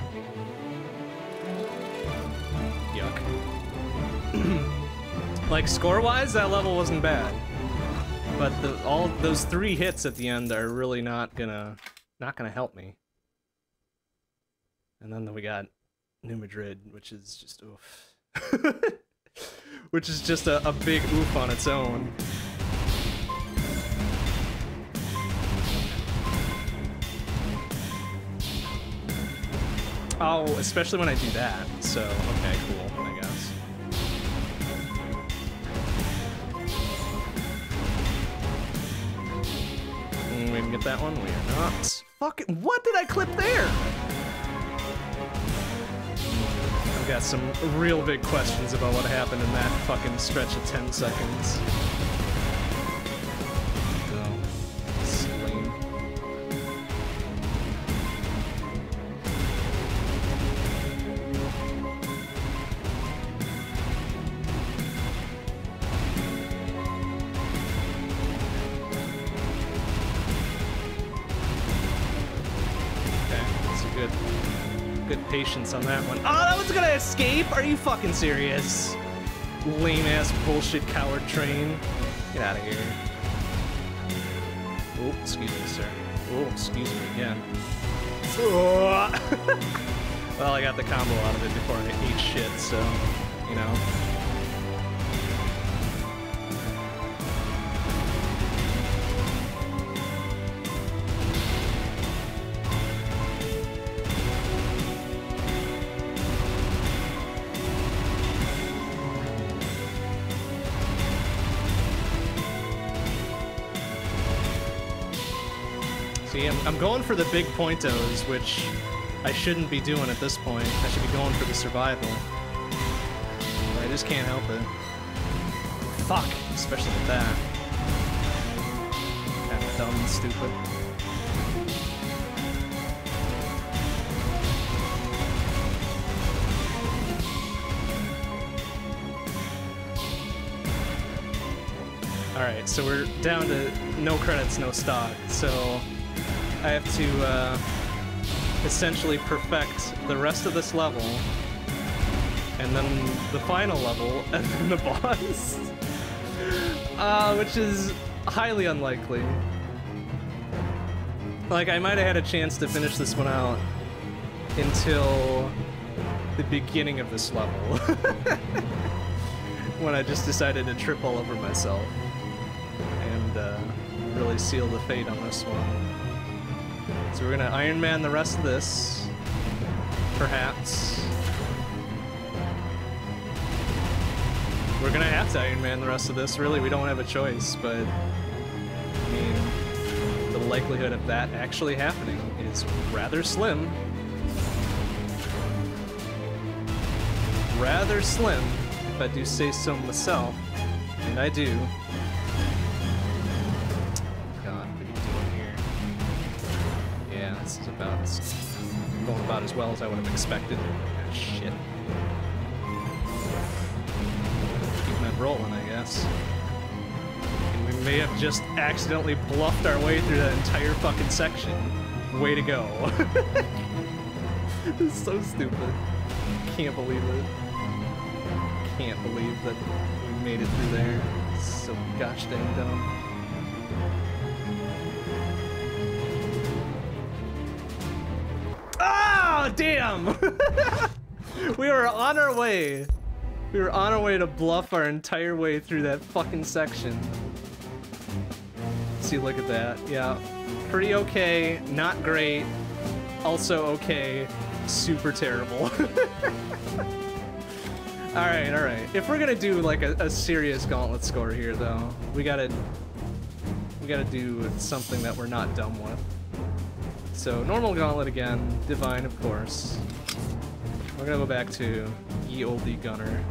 Yuck. [clears throat] like score-wise, that level wasn't bad. But the, all those three hits at the end are really not gonna not gonna help me. And then we got New Madrid, which is just oof. [laughs] which is just a, a big oof on its own. Oh, especially when I do that. So, okay, cool, I guess. Mm, we can get that one. We are not. Fucking, what did I clip there? I've got some real big questions about what happened in that fucking stretch of 10 seconds. Escape? Are you fucking serious? Lame ass bullshit coward train. Get out of here. Oh, excuse me, sir. Oh, excuse me again. [laughs] well, I got the combo out of it before I ate shit, so, you know. Going for the big pointos, which I shouldn't be doing at this point. I should be going for the survival. But I just can't help it. Fuck, especially with that. Kind of dumb and stupid. Alright, so we're down to no credits, no stock. So I have to uh, essentially perfect the rest of this level, and then the final level, [laughs] and then the boss. [laughs] uh, which is highly unlikely. Like, I might have had a chance to finish this one out until the beginning of this level. [laughs] when I just decided to trip all over myself and uh, really seal the fate on this one. So we're gonna Iron Man the rest of this, perhaps. We're gonna have to Iron Man the rest of this. Really, we don't have a choice. But I mean, the likelihood of that actually happening is rather slim. Rather slim, if I do say so myself, and I do. About going about as well as I would have expected. Ah, shit. Keeping it rolling, I guess. And we may have just accidentally bluffed our way through that entire fucking section. Way to go. [laughs] it's so stupid. Can't believe it. Can't believe that we made it through there. So gosh dang dumb. Ah, damn! [laughs] we were on our way. We were on our way to bluff our entire way through that fucking section. See, look at that. Yeah. Pretty okay, not great, also okay, super terrible. [laughs] alright, alright. If we're gonna do like a, a serious gauntlet score here though, we gotta we gotta do something that we're not dumb with. So, normal gauntlet again, divine, of course. We're gonna go back to ye olde gunner.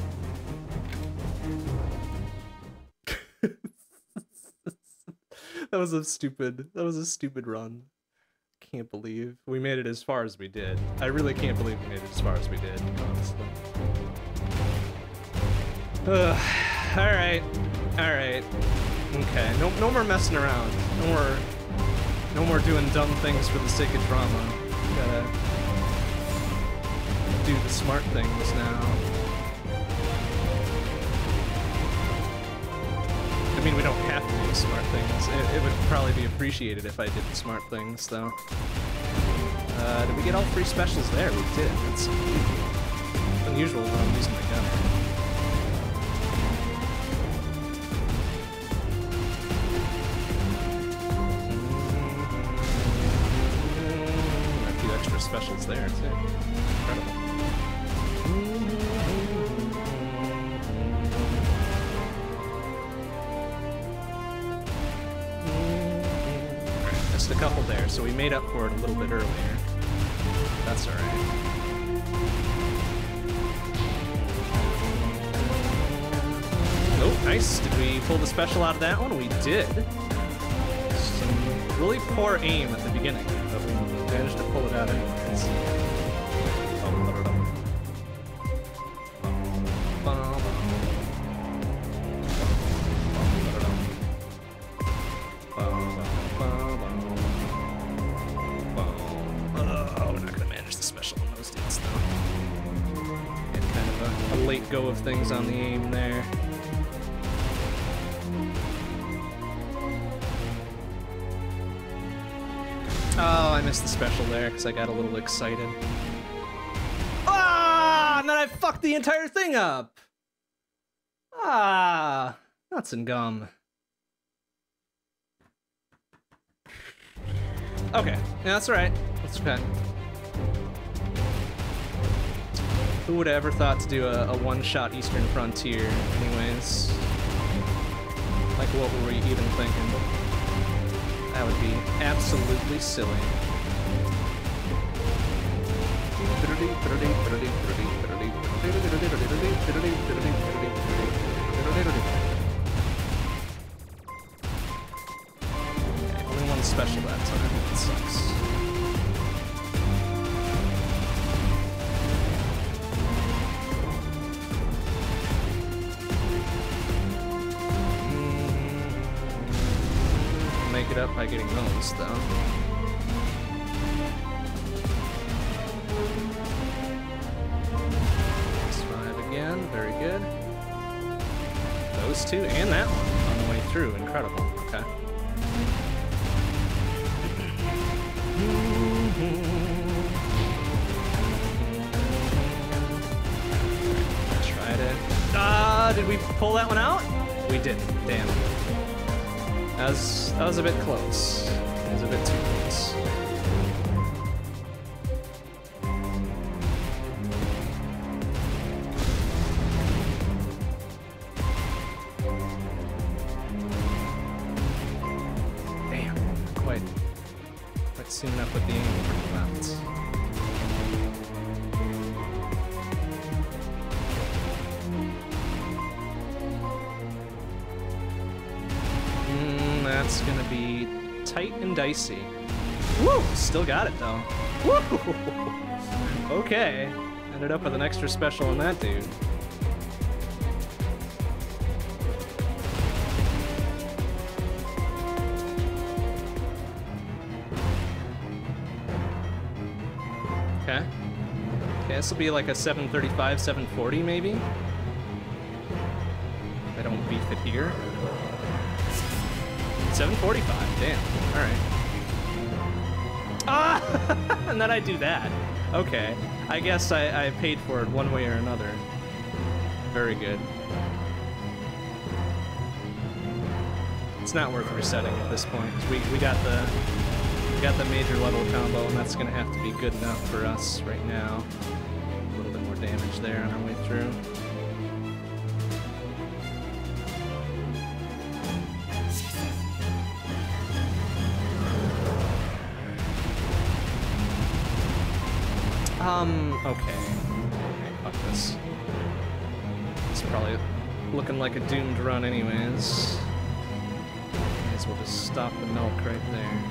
[laughs] that was a stupid, that was a stupid run. Can't believe we made it as far as we did. I really can't believe we made it as far as we did, honestly. Ugh. [sighs] Alright. Alright. Okay. No no more messing around. No more no more doing dumb things for the sake of drama. Gotta do the smart things now. I mean, we don't have to do smart things. It, it would probably be appreciated if I did the smart things, though. Uh, did we get all three specials there? We did. That's unusual when I'm using my gun. Specials there too. Incredible. A couple there, so we made up for it a little bit earlier. That's alright. Oh, nice. Did we pull the special out of that one? We did. Some really poor aim at the beginning, managed to pull it out anyways. Because I got a little excited. Ah, and then I fucked the entire thing up. Ah, nuts and gum. Okay, yeah, that's alright. That's okay. Who would have ever thought to do a, a one-shot Eastern Frontier, anyways? Like, what were we even thinking? That would be absolutely silly. Only one special that time. That sucks. Hmm. make it up by getting those, though. Through, incredible. Okay. Tried it. Ah, did we pull that one out? We didn't. Damn. That was, that was a bit close. It was a bit too close. Still got it though. Woo! Okay. Ended up with an extra special on that dude. Okay. Okay, this will be like a 735, 740 maybe. I don't beef it here. 745, damn. Alright. And [laughs] then I do that. Okay. I guess I, I paid for it one way or another. Very good. It's not worth resetting at this point. We, we got the we got the major level combo, and that's gonna have to be good enough for us right now. A little bit more damage there on our way through. Um, okay. Okay, Fuck this. It's probably looking like a doomed run anyways. Might as well just stop the milk right there.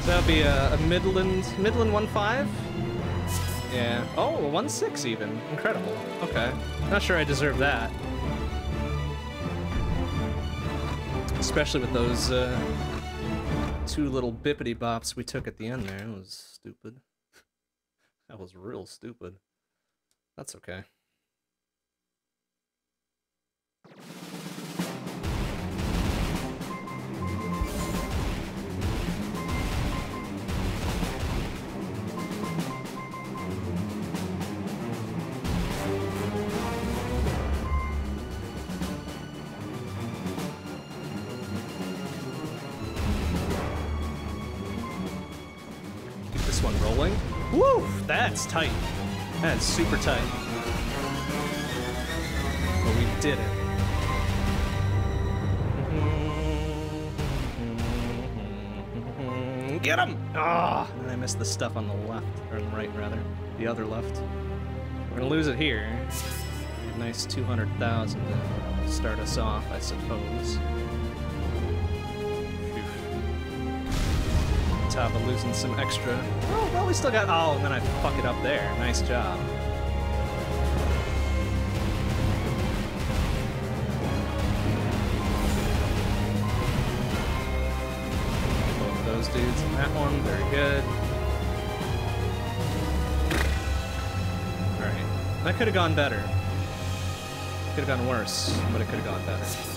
So that'd be a, a Midland, Midland 1.5? Yeah. Oh, a 1.6 even. Incredible. Okay. Not sure I deserve that. Especially with those uh, two little bippity bops we took at the end there. It was stupid. [laughs] that was real stupid. That's okay. Woo! That's tight. That's super tight. But we did it. [laughs] Get him! Ah! and I missed the stuff on the left, or the right rather. The other left. We're gonna lose it here. A nice 200,000 to start us off, I suppose. Of losing some extra. Oh, well, we still got. Oh, and then I fuck it up there. Nice job. Both those dudes in that one. Very good. Alright. That could have gone better. Could have gone worse, but it could have gone better.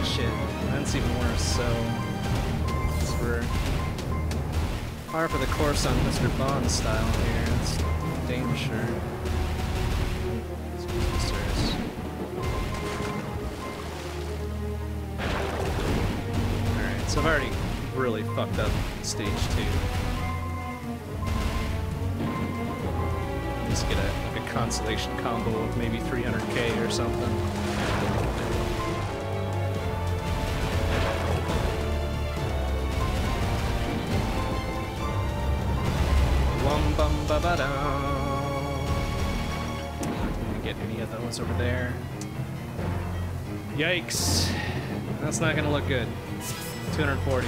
That shit, it's even worse. So it's for par for the course on Mr. Bond style here. It's me. Alright, so I've already really fucked up stage two. Let's get a, like a consolation combo of maybe 300k or something. Ba da. Get any of those over there? Yikes. That's not gonna look good. 240.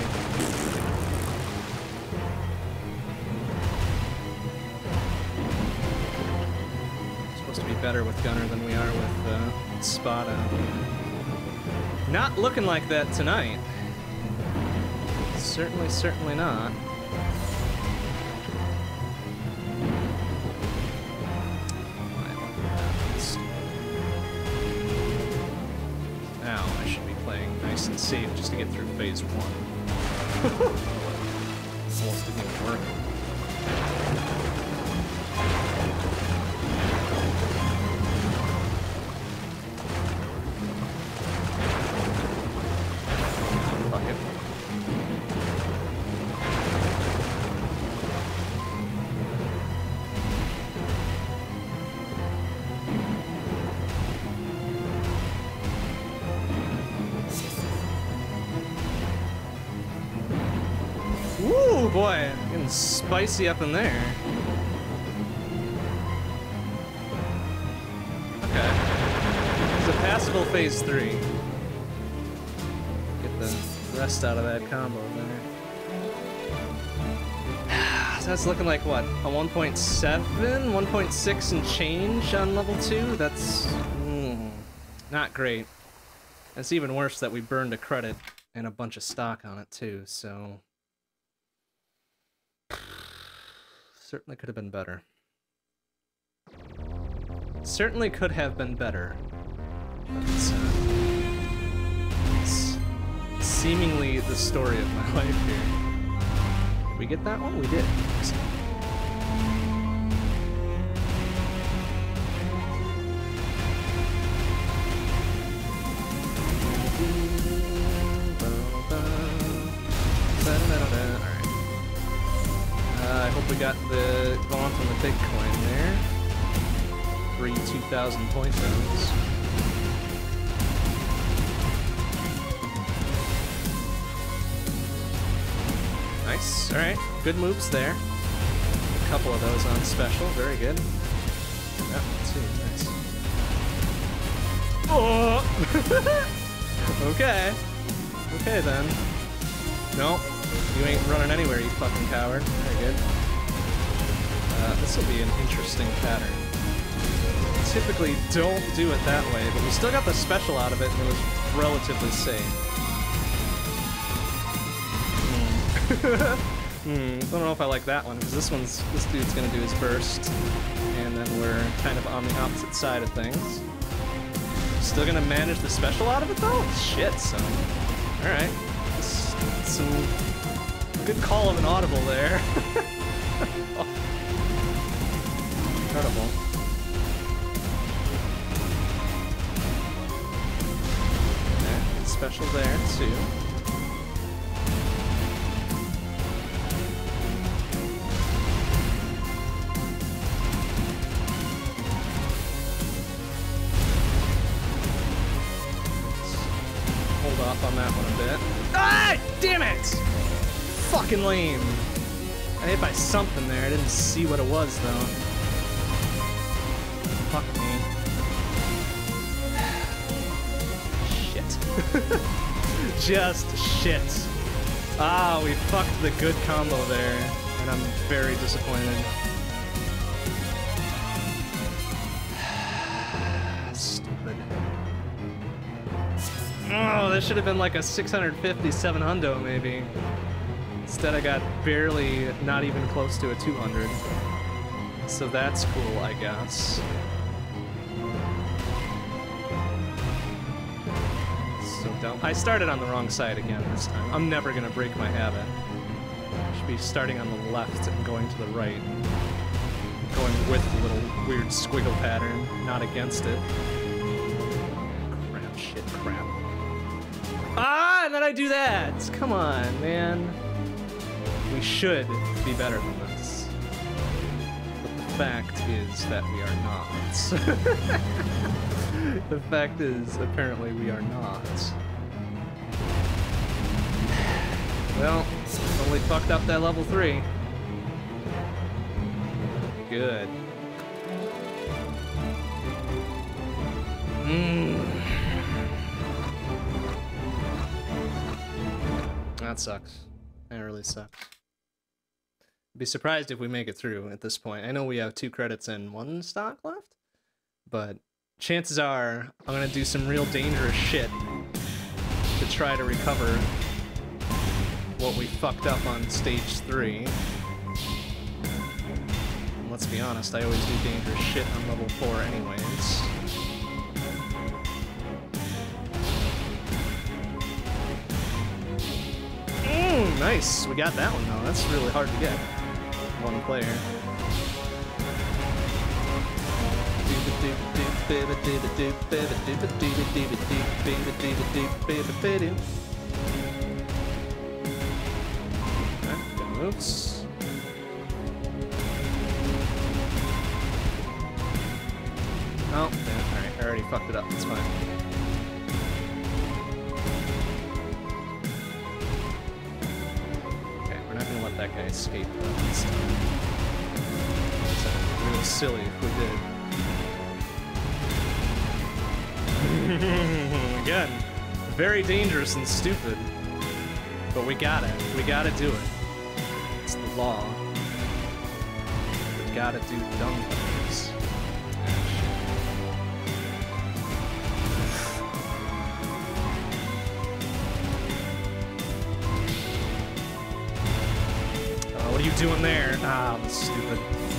Supposed to be better with Gunner than we are with uh, Spada. Not looking like that tonight. Certainly, certainly not. Boy, getting spicy up in there. Okay. There's a passable phase three. Get the rest out of that combo there. So [sighs] that's looking like what? A 1.7, 1.6 and change on level two? That's mm, not great. It's even worse that we burned a credit and a bunch of stock on it too, so... Certainly could have been better. Certainly could have been better. It's, uh, it's seemingly the story of my [laughs] life here. Did we get that one? We did. Got the Gaunt on the big coin there. Three 2,000 point zones. Nice. Alright. Good moves there. A couple of those on special. Very good. Yeah, let's. Nice. Oh! [laughs] okay. Okay then. No, you ain't running anywhere, you fucking coward. Very good. This will be an interesting pattern. Typically don't do it that way, but we still got the special out of it and it was relatively safe. Hmm, [laughs] I don't know if I like that one, because this one's, this dude's gonna do his burst, and then we're kind of on the opposite side of things. Still gonna manage the special out of it though? Shit, son. Alright. Some good call of an audible there. [laughs] Incredible. Special there too. Hold off on that one a bit. Ah! Damn it! Fucking lame. I hit by something there. I didn't see what it was, though. Just shit. Ah, we fucked the good combo there, and I'm very disappointed. [sighs] Stupid. Oh, this should have been like a 650, 700 maybe. Instead, I got barely, not even close to a 200. So that's cool, I guess. Dumb. I started on the wrong side again this time. I'm never gonna break my habit. I should be starting on the left and going to the right. Going with the little weird squiggle pattern, not against it. Crap, shit, crap. Ah, and then I do that! Come on, man. We should be better than this. But the fact is that we are not. [laughs] the fact is, apparently, we are not. Well, only fucked up that level 3. Good. Mmm. That sucks. That really sucks. Be surprised if we make it through at this point. I know we have two credits and one stock left, but chances are I'm gonna do some real dangerous shit to try to recover what we fucked up on stage three. And let's be honest, I always do dangerous shit on level four anyways. Mm, nice. We got that one though. That's really hard to get. One player. Moves. Oh. Alright, I already fucked it up. It's fine. Okay, we're not gonna let that guy escape this time. It's real silly if we did. [laughs] again, very dangerous and stupid. But we got it. We gotta do it. The law. We've gotta do dumb things. Oh, [sighs] what are you doing there? Ah, that's stupid.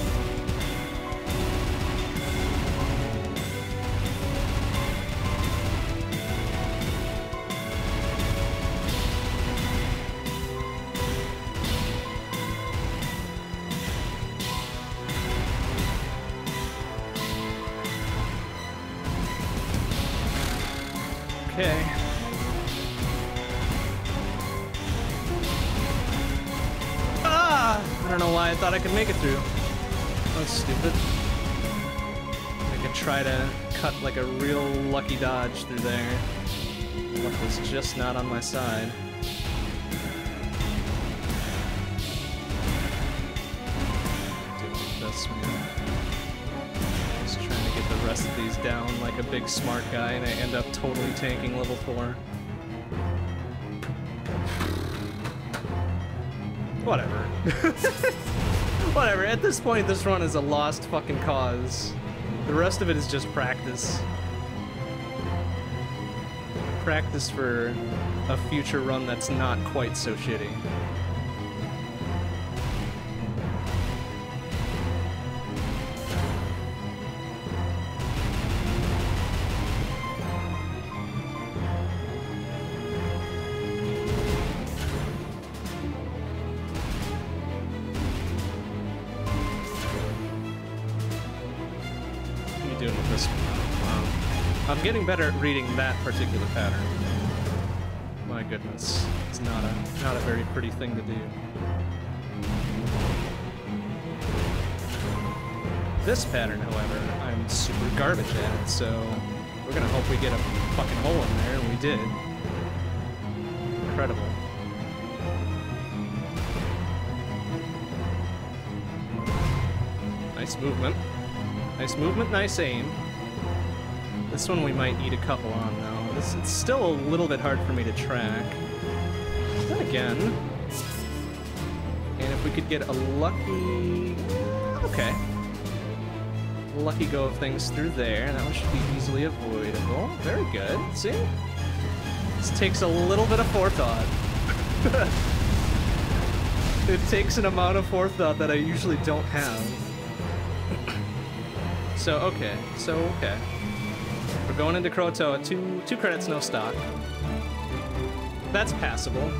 Just not on my side. This. Just trying to get the rest of these down like a big smart guy, and I end up totally tanking level 4. Whatever. [laughs] Whatever, at this point, this run is a lost fucking cause. The rest of it is just practice. Practice for a future run that's not quite so shitty. Getting better at reading that particular pattern. My goodness. It's not a not a very pretty thing to do. This pattern, however, I'm super garbage at, so we're gonna hope we get a fucking hole in there, and we did. Incredible. Nice movement. Nice movement, nice aim. This one we might need a couple on, though. This, it's still a little bit hard for me to track. Then again... And if we could get a lucky... Okay. Lucky go of things through there, that one should be easily avoidable. Very good. See? This takes a little bit of forethought. [laughs] it takes an amount of forethought that I usually don't have. [coughs] So, okay. So, okay. Going into Krotoa. Two, two credits, no stock. That's passable.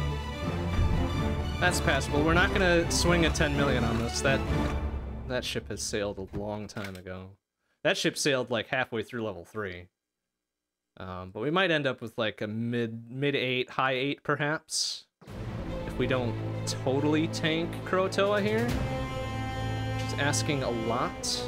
That's passable. We're not gonna swing a 10 million on this. That that ship has sailed a long time ago. That ship sailed like halfway through level 3. Um, but we might end up with like a mid mid 8, high 8 perhaps. If we don't totally tank Krotoa here. Which is asking a lot.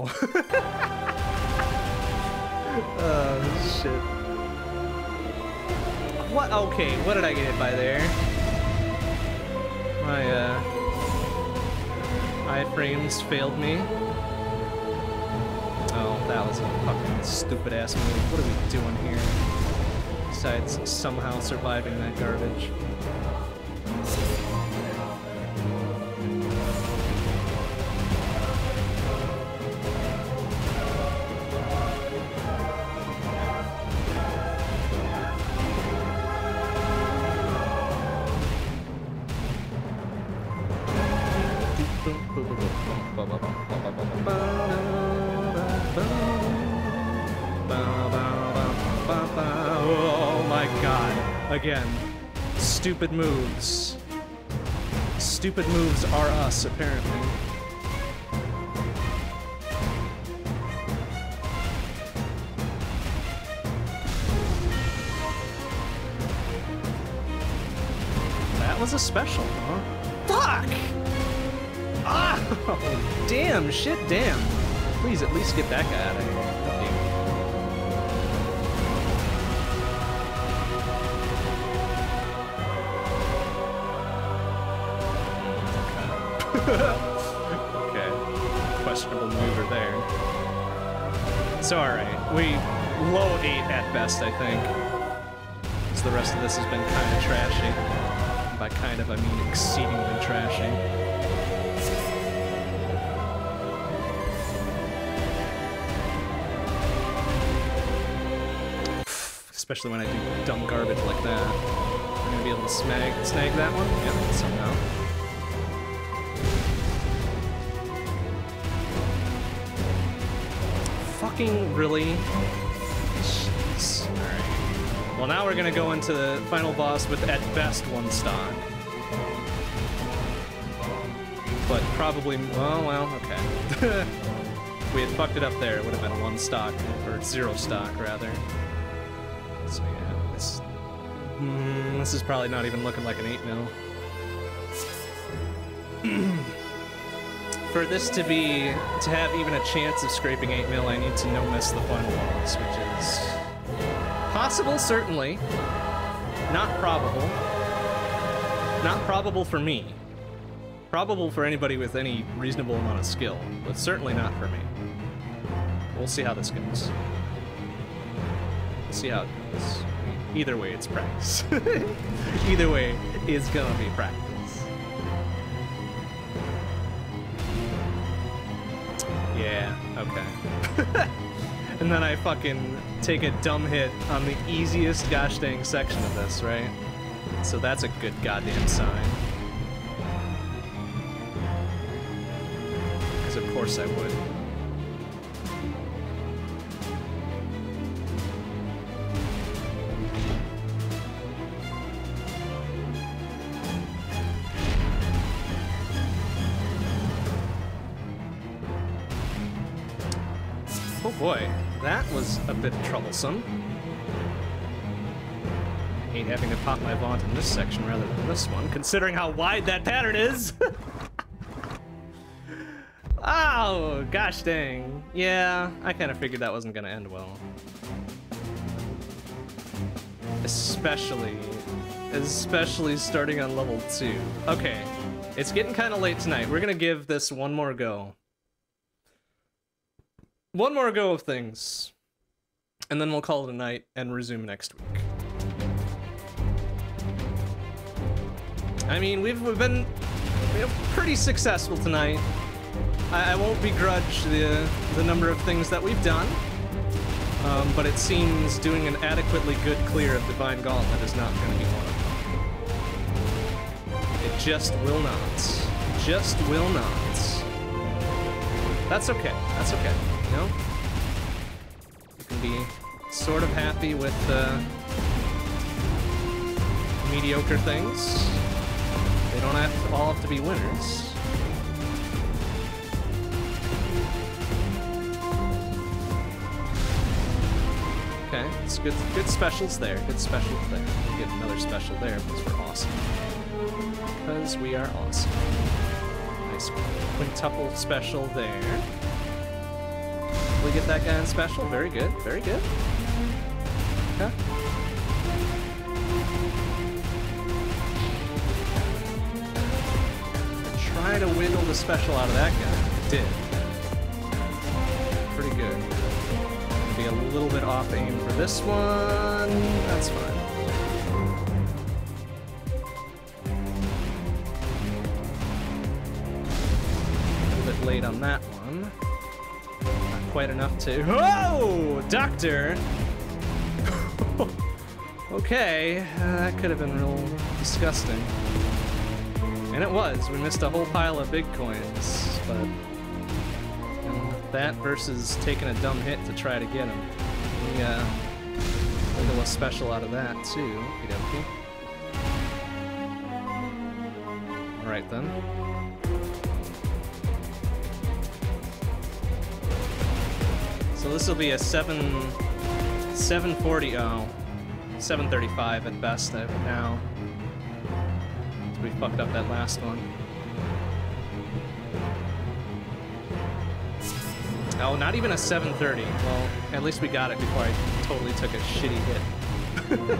YOLO. [laughs] oh, shit. What? Okay, what did I get hit by there? My, uh... iframes failed me. Oh, that was a fucking stupid-ass move. What are we doing here? besides somehow surviving that garbage. stupid moves. Stupid moves are us, apparently. That was a special, huh? Fuck! Ah! Oh, [laughs] damn, shit, damn. Please at least get that guy out of here. Maneuver there. Alright, we low 8 at best, I think. Because the rest of this has been kind of trashy. By kind of, I mean exceedingly trashy. especially when I do dumb garbage like that. I'm gonna be able to snag, snag that one? Yep, somehow. Fucking really? Jeez. Well, now we're gonna go into the final boss with, at best, one stock. But probably, well, well, okay. [laughs] we had fucked it up there, it would have been one stock, or zero stock, rather. So yeah, this, mm, this is probably not even looking like an 8 mil. [clears throat] For this to be, to have even a chance of scraping 8 mil, I need to no miss the fun boss, which is possible, certainly. Not probable. Not probable for me. Probable for anybody with any reasonable amount of skill, but certainly not for me. We'll see how this goes We'll see how it goes. Either way, it's practice. [laughs] Either way, it's gonna be practice. [laughs] and then I fucking take a dumb hit on the easiest gosh dang section of this, right? So that's a good goddamn sign. Because of course I would. Bit troublesome. Hate having to pop my Vaunt in this section rather than this one, considering how wide that pattern is! [laughs] oh, gosh dang. Yeah, I kind of figured that wasn't gonna end well. Especially, especially starting on level 2. Okay, it's getting kind of late tonight. We're gonna give this one more go one more go of things, and then we'll call it a night and resume next week. I mean, we've, we've been you know, pretty successful tonight. I, I, won't begrudge the, the number of things that we've done, um, but it seems doing an adequately good clear of Divine Gauntlet is not going to be one of them. It just will not. Just will not. That's okay. That's okay you know? Can be sort of happy with uh, mediocre things. They don't have to, all have to be winners. Okay, it's good good specials there. Good specials there. We'll get another special there because we're awesome. Because we are awesome. Nice quintuple special there. We get that guy on special. Very good. Very good. Okay. Try to wiggle the special out of that guy. Did. Pretty good. Be a little bit off aim for this one. That's fine. A little bit late on that one Not quite enough to... Oh! Doctor! Okay, uh, that could have been real disgusting. And it was. We missed a whole pile of big coins, but... You know, that versus taking a dumb hit to try to get him. We, uh... a little special out of that, too. Okey Alright then. So this will be a 7... 740... Oh. 735 at best now. we fucked up that last one. Oh, not even a 730. Well, at least we got it before I totally took a shitty hit. [laughs]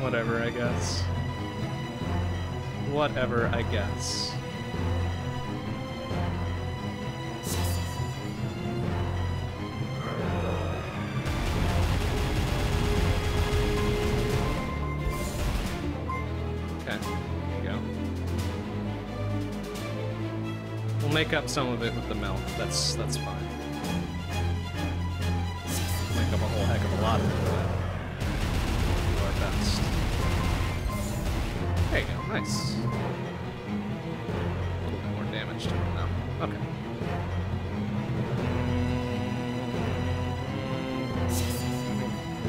Whatever, I guess. Whatever, I guess. Make up some of it with the milk. That's that's fine. Make up a whole heck of a lot of it. Do our best. There you go. Nice. A little bit more damage to him now. Okay.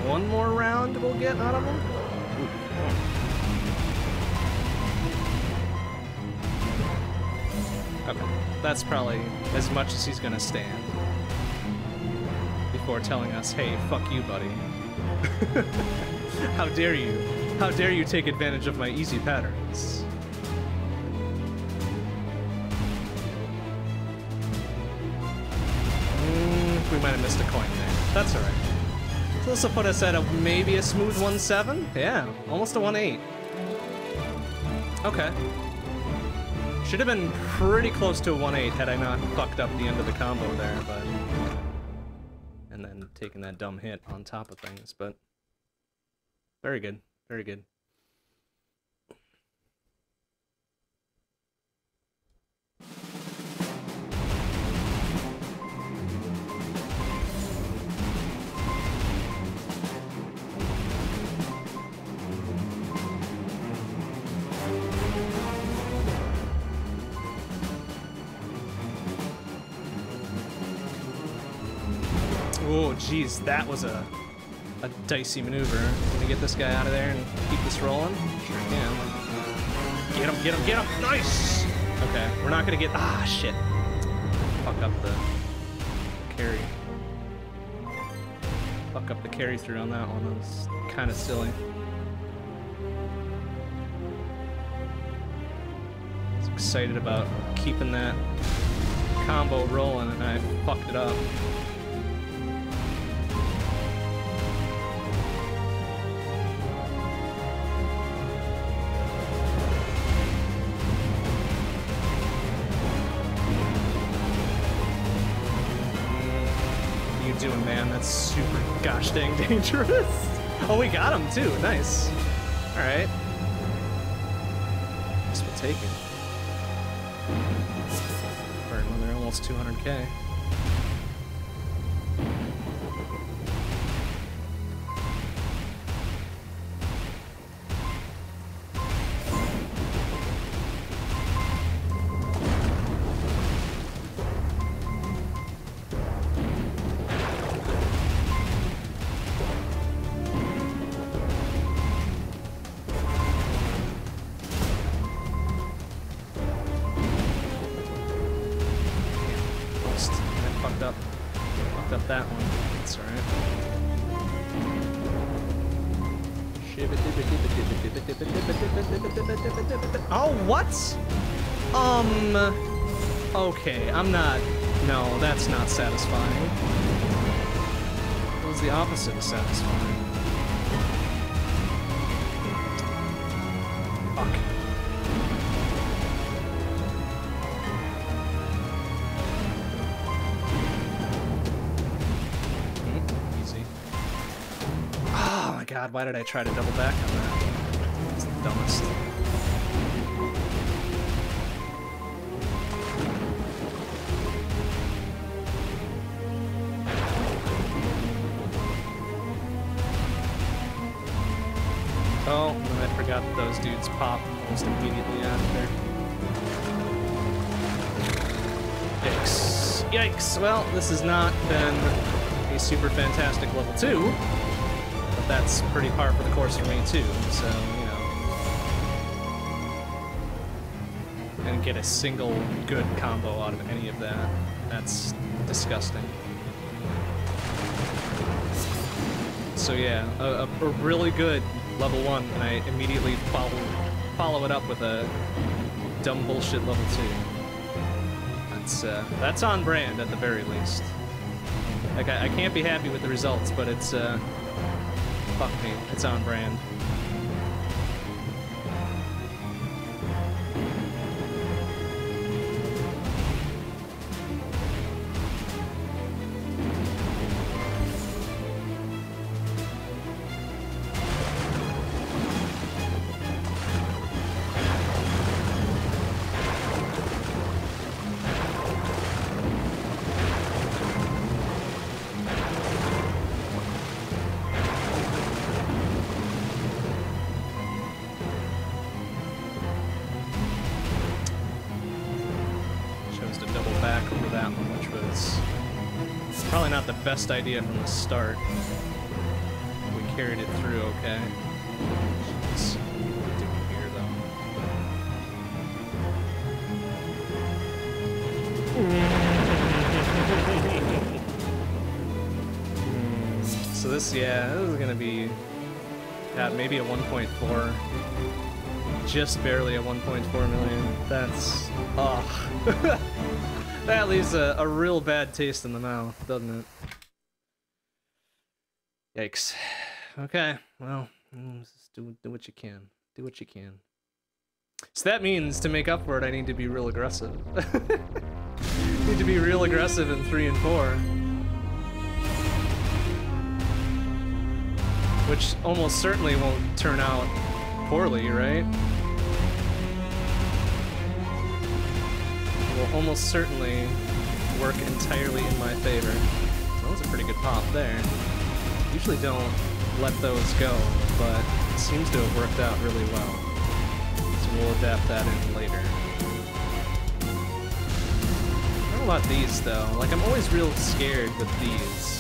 One more round we'll get out of him. That's probably as much as he's gonna stand before telling us, "Hey, fuck you, buddy." [laughs] How dare you? How dare you take advantage of my easy patterns? Mm, we might have missed a coin there. That's alright. So this will put us at a maybe a smooth 1-7? Yeah, almost a 1-8. Okay. Should have been pretty close to a 1-8 had I not fucked up the end of the combo there, but... And then taking that dumb hit on top of things, but... Very good. Very good. Oh, jeez, that was a a dicey maneuver. Can we get this guy out of there and keep this rolling? Sure can. Get him, get him, get him! Nice! Okay, we're not gonna get... Ah, shit. Fuck up the carry. Fuck up the carry through on that one. That was kind of silly. I was excited about keeping that combo rolling and I fucked it up. Dang [laughs] dangerous. Oh, we got him too. Nice. All right. Guess we'll take it. Burn when they're almost 200k. Opposite of satisfying. Fuck. Mm, Easy. Oh my god, why did I try to double back on that? It's the dumbest. Yikes. Well, this has not been a super fantastic level 2, but that's pretty par for the course for me too, so, you know. And get a single good combo out of any of that. That's disgusting. So yeah, a, a, really good level 1, and I immediately followed follow it up with a dumb bullshit level two. That's uh, that's on brand at the very least. Like I, I can't be happy with the results, but it's uh, fuck me, it's on brand. One, which was probably not the best idea from the start. We carried it through okay. Though? Hmm. So this, yeah, this is gonna be, yeah, maybe a 1.4, just barely a 1.4 million. That's, ah. ugh. [laughs] that leaves a, a real bad taste in the mouth, doesn't it? Yikes. Okay, well, mm, do, do what you can. Do what you can. So that means to make up for it, I need to be real aggressive. [laughs] need to be real aggressive in 3 and 4. Which almost certainly won't turn out poorly, right? Will almost certainly work entirely in my favor. That was a pretty good pop there. Usually don't let those go, but it seems to have worked out really well. So we'll adapt that in later. I don't about these though. Like I'm always real scared with these.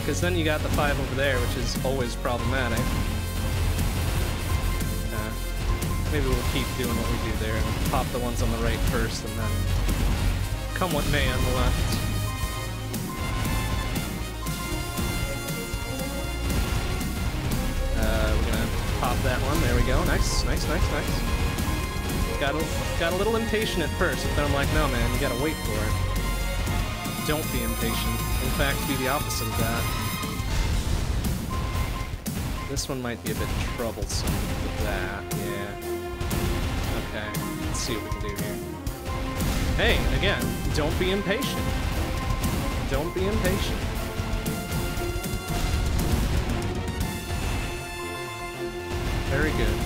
Because then you got the five over there, which is always problematic. Maybe we'll keep doing what we do there and pop the ones on the right first and then come what may on the left. Uh, we're gonna pop that one. There we go. Nice, nice, nice, nice. Got a, got a little impatient at first, but then I'm like, no, man, you gotta wait for it. Don't be impatient. In fact, be the opposite of that. This one might be a bit troublesome with that, yeah. Okay, let's see what we can do here. Hey, again, don't be impatient. Don't be impatient. Very good.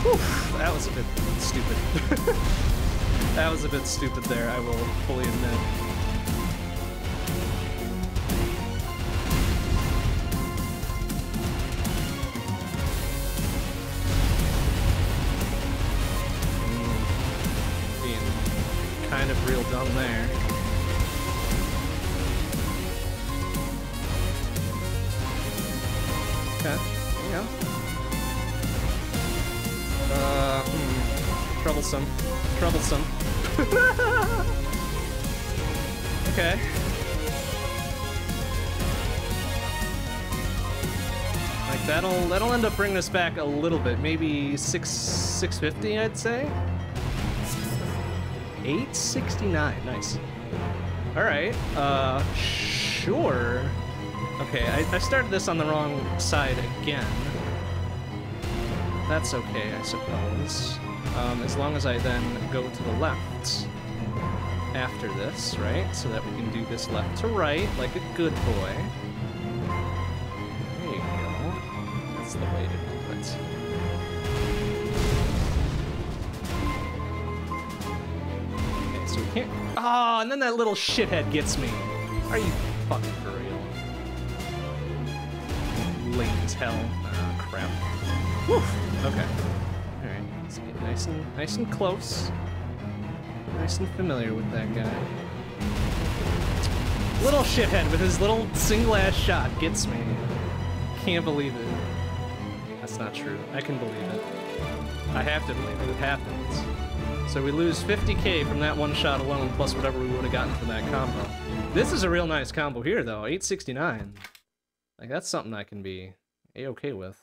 Whew, that was a bit stupid. [laughs] that was a bit stupid there, I will fully admit. Real there. Okay, yeah. Uh, hmm. Troublesome. Troublesome. [laughs] okay. Like that'll that'll end up bringing us back a little bit, maybe six six fifty, I'd say. Eight sixty nine, nice. All right, uh, sure. Okay, I, I started this on the wrong side again. That's okay, I suppose. Um, as long as I then go to the left after this, right? So that we can do this left to right, like a good boy. There you go. That's the way to do Oh, and then that little shithead gets me. Are you fucking for real? Lame as hell. Ah, crap. Whew. Okay. Alright, let's get nice and nice and close. Nice and familiar with that guy. Little shithead with his little single ass shot gets me. Can't believe it. That's not true. I can believe it. I have to believe it. It happens. So we lose 50k from that one shot alone, plus whatever we would have gotten from that combo. This is a real nice combo here, though. 869. Like, that's something I can be a-okay with.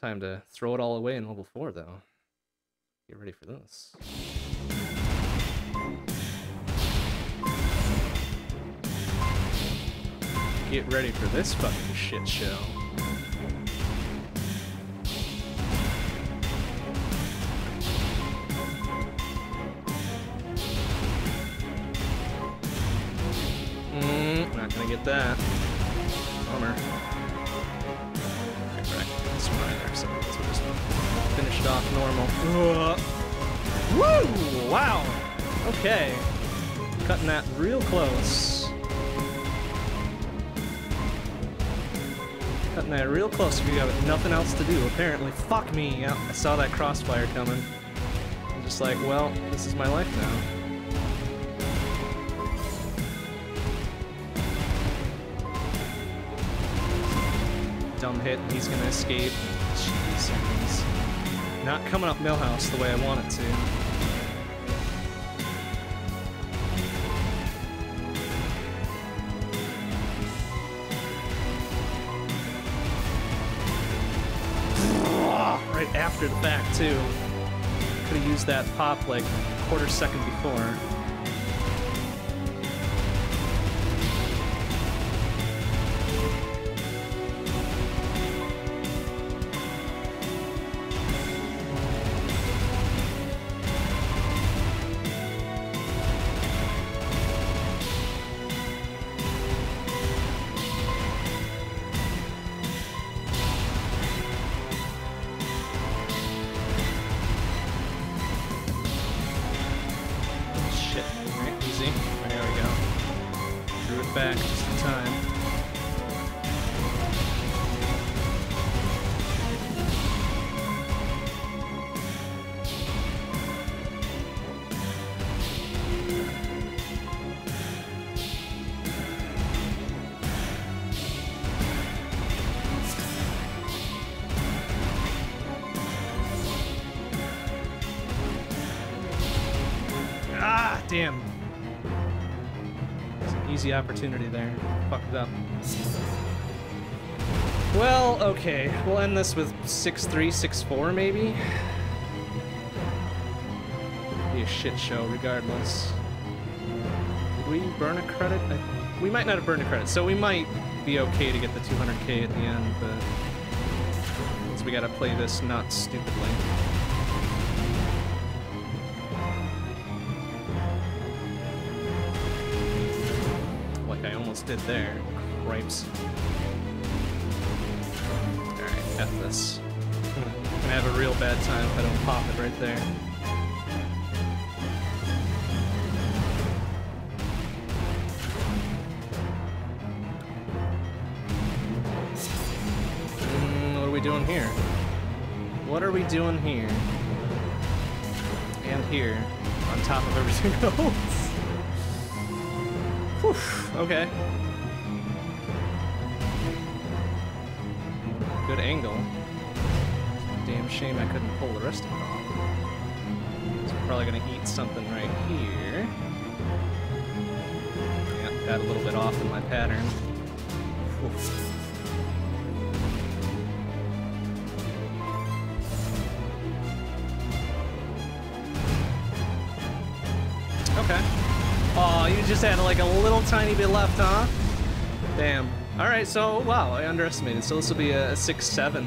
Time to throw it all away in level 4, though. Get ready for this. Get ready for this fucking shit show. Mm, not gonna get that. Bummer. Okay, right. Fine there, so let's just finish it off normal. Ugh. Woo! Wow! Okay. Cutting that real close. Cutting that real close if you got nothing else to do, apparently. Fuck me! I saw that crossfire coming. I'm just like, well, this is my life now. Dumb hit, and he's gonna escape. Jeez, he's not coming up Millhouse the way I want it to. Ah, right after the fact too. Could have used that pop like a quarter second before. Okay. We'll end this with 6-3, 6-4 maybe? Be a shit show regardless. Did we burn a credit? I, we might not have burned a credit, so we might be okay to get the 200k at the end, but... Since we gotta play this not stupidly. like I almost did there. Cripes. This. Gonna have a real bad time if I don't pop it right there. Mm, what are we doing here? What are we doing here? And here, on top of everything [laughs] else. Whew, okay. Shame I couldn't pull the rest of it off. So we're probably gonna eat something right here. Yeah, got a little bit off in my pattern. Whew. Okay. Oh, you just had like a little tiny bit left, huh? Damn. Alright, so, wow, I underestimated. So this will be a 6-7.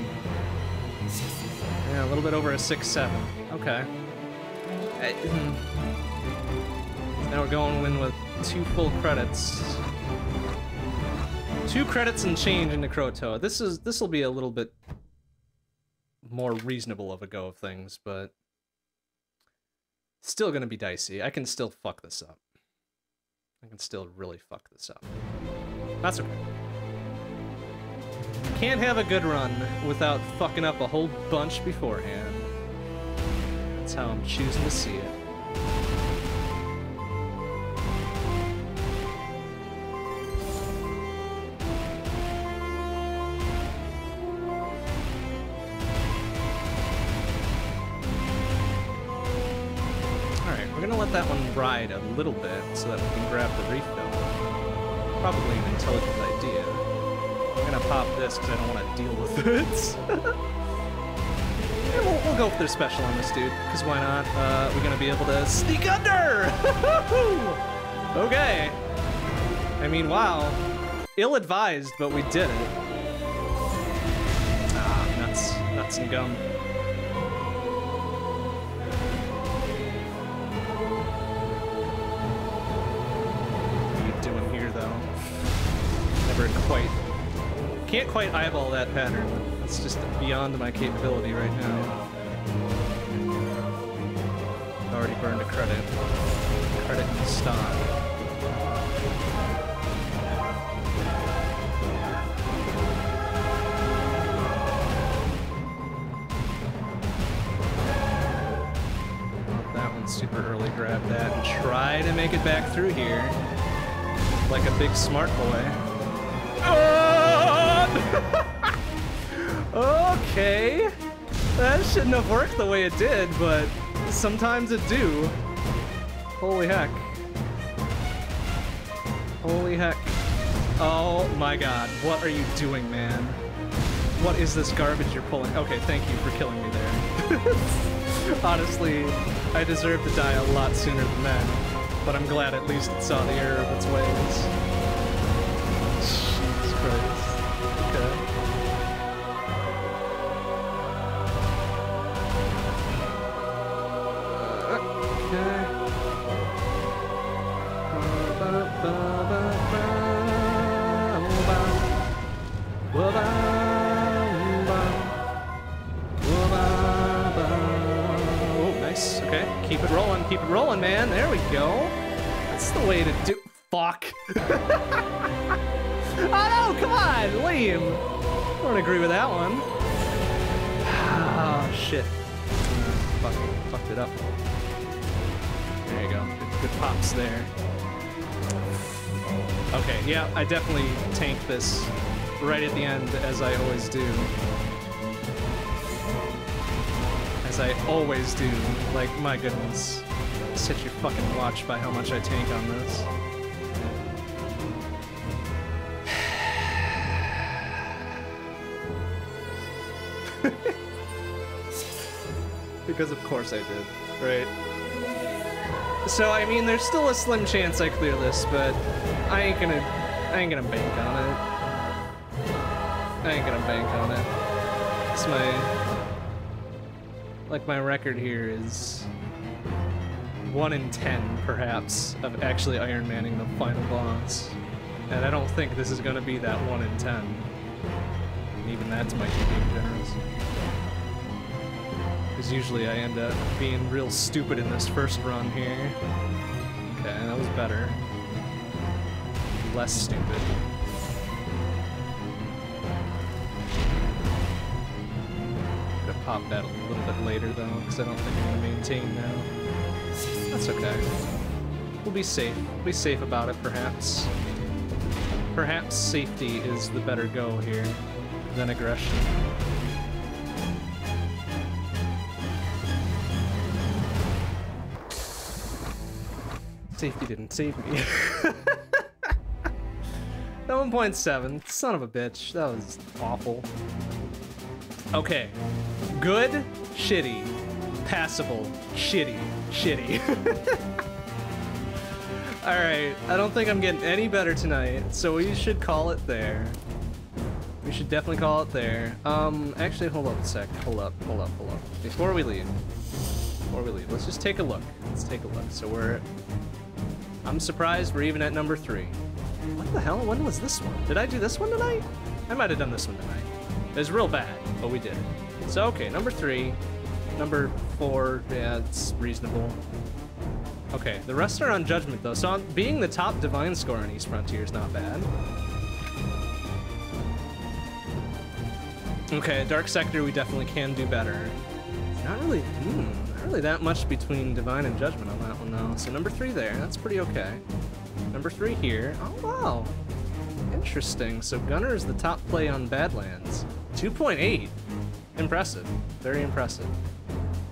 Little bit over a 6-7. Okay. Eh, hmm. Now we're going in with two full credits. Two credits and change into Crotoa. This is this will be a little bit more reasonable of a go of things, but still gonna be dicey. I can still fuck this up. I can still really fuck this up. That's okay. Can't have a good run without fucking up a whole bunch beforehand. That's how I'm choosing to see it. Alright, we're gonna let that one ride a little bit so that we can grab the refill. Probably an intelligent idea. Gonna pop this because I don't want to deal with it. [laughs] yeah, we'll, we'll go for the special on this dude, because why not? Uh, we're gonna be able to sneak under! [laughs] okay. I mean, wow. Ill-advised, but we did it. Ah, nuts. Nuts and gum. Can't quite eyeball that pattern. It's just beyond my capability right now. Already burned a credit. Credit in stock. That one's super early. Grab that and try to make it back through here. Like a big smart boy. [laughs] okay. That shouldn't have worked the way it did, but sometimes it do. Holy heck. Holy heck. Oh my god. What are you doing, man? What is this garbage you're pulling? Okay, thank you for killing me there. [laughs] Honestly, I deserve to die a lot sooner than that. But I'm glad at least it saw the error of its ways. Jesus Christ. Fuck. [laughs] oh no, come on, Liam. I don't agree with that one. Ah, shit. Fuck, fucked it up. There you go. Good, good pops there. Okay, yeah, I definitely tank this right at the end, as I always do. As I always do. Like, my goodness. Set your fucking watch by how much I tank on this. Because of course I did, right? So I mean, there's still a slim chance I clear this, but I ain't gonna, I ain't gonna bank on it. I ain't gonna bank on it. It's my, like my record here is one in ten, perhaps, of actually Iron Manning the final boss, and I don't think this is gonna be that one in ten. And even that's be being generous. Because usually I end up being real stupid in this first run here. Okay, that was better. Less stupid. Could have popped that a little bit later though, because I don't think I'm to maintain now. That's okay. We'll be safe. We'll be safe about it, perhaps. Perhaps safety is the better go here than aggression. Safety didn't save me. [laughs] that 1.7, son of a bitch. That was awful. Okay. Good, shitty. Passable, shitty, shitty. [laughs] Alright, I don't think I'm getting any better tonight, so we should call it there. We should definitely call it there. Um, actually, hold up a sec. Hold up, hold up, hold up. Before we leave, before we leave, let's just take a look. Let's take a look. So we're I'm surprised we're even at number three. What the hell? When was this one? Did I do this one tonight? I might have done this one tonight. It was real bad, but we did it. So, okay, number three. Number four, yeah, it's reasonable. Okay, the rest are on Judgment, though, so being the top Divine score on East Frontier is not bad. Okay, Dark Sector, we definitely can do better. Not really, hmm, really that much between Divine and Judgment on that one, though. So number three there, that's pretty okay. Number three here, oh wow. Interesting, so Gunner is the top play on Badlands. 2.8, impressive, very impressive.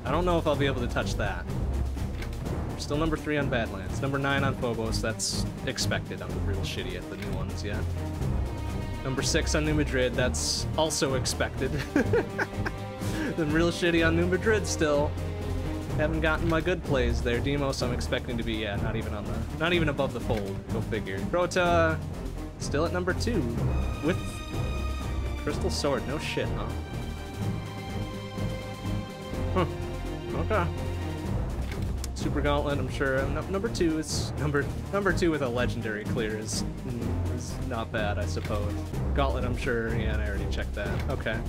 I don't know if I'll be able to touch that. Still number three on Badlands. Number nine on Phobos, that's expected. I'm real shitty at the new ones yet. Number six on New Madrid, that's also expected. [laughs] I'm real shitty on New Madrid still. Haven't gotten my good plays there. Deimos, I'm expecting to be, yeah, not even on the, not even above the fold. Go figure. Crotoa, still at number two with Crystal Sword. No shit, huh? Huh. Okay. Super Gauntlet, I'm sure. No, number two is number number two with a legendary clear is, is not bad, I suppose. Gauntlet, I'm sure. Yeah, I already checked that. Okay.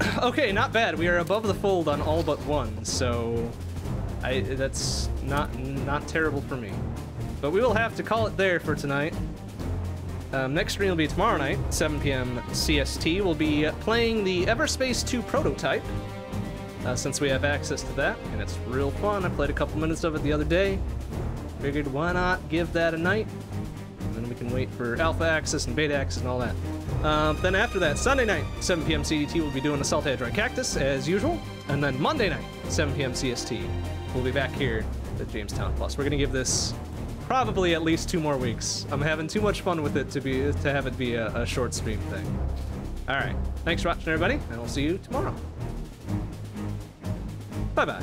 [clears throat] okay, not bad. We are above the fold on all but one, so I that's not not terrible for me. But we will have to call it there for tonight. Um, next stream will be tomorrow night, 7 p.m. CST. We'll be playing the Everspace 2 prototype, uh, since we have access to that, and it's real fun. I played a couple minutes of it the other day. Figured why not give that a night, and then we can wait for alpha access and beta access and all that. Um, then after that, Sunday night, 7 p.m. CDT, we'll be doing Assault Android Cactus as usual, and then Monday night, 7 p.m. CST, we'll be back here at Jamestown Plus. We're gonna give this probably at least two more weeks. I'm having too much fun with it to be to have it be a, a short stream thing. All right, thanks for watching, everybody, and we'll see you tomorrow. Bye bye.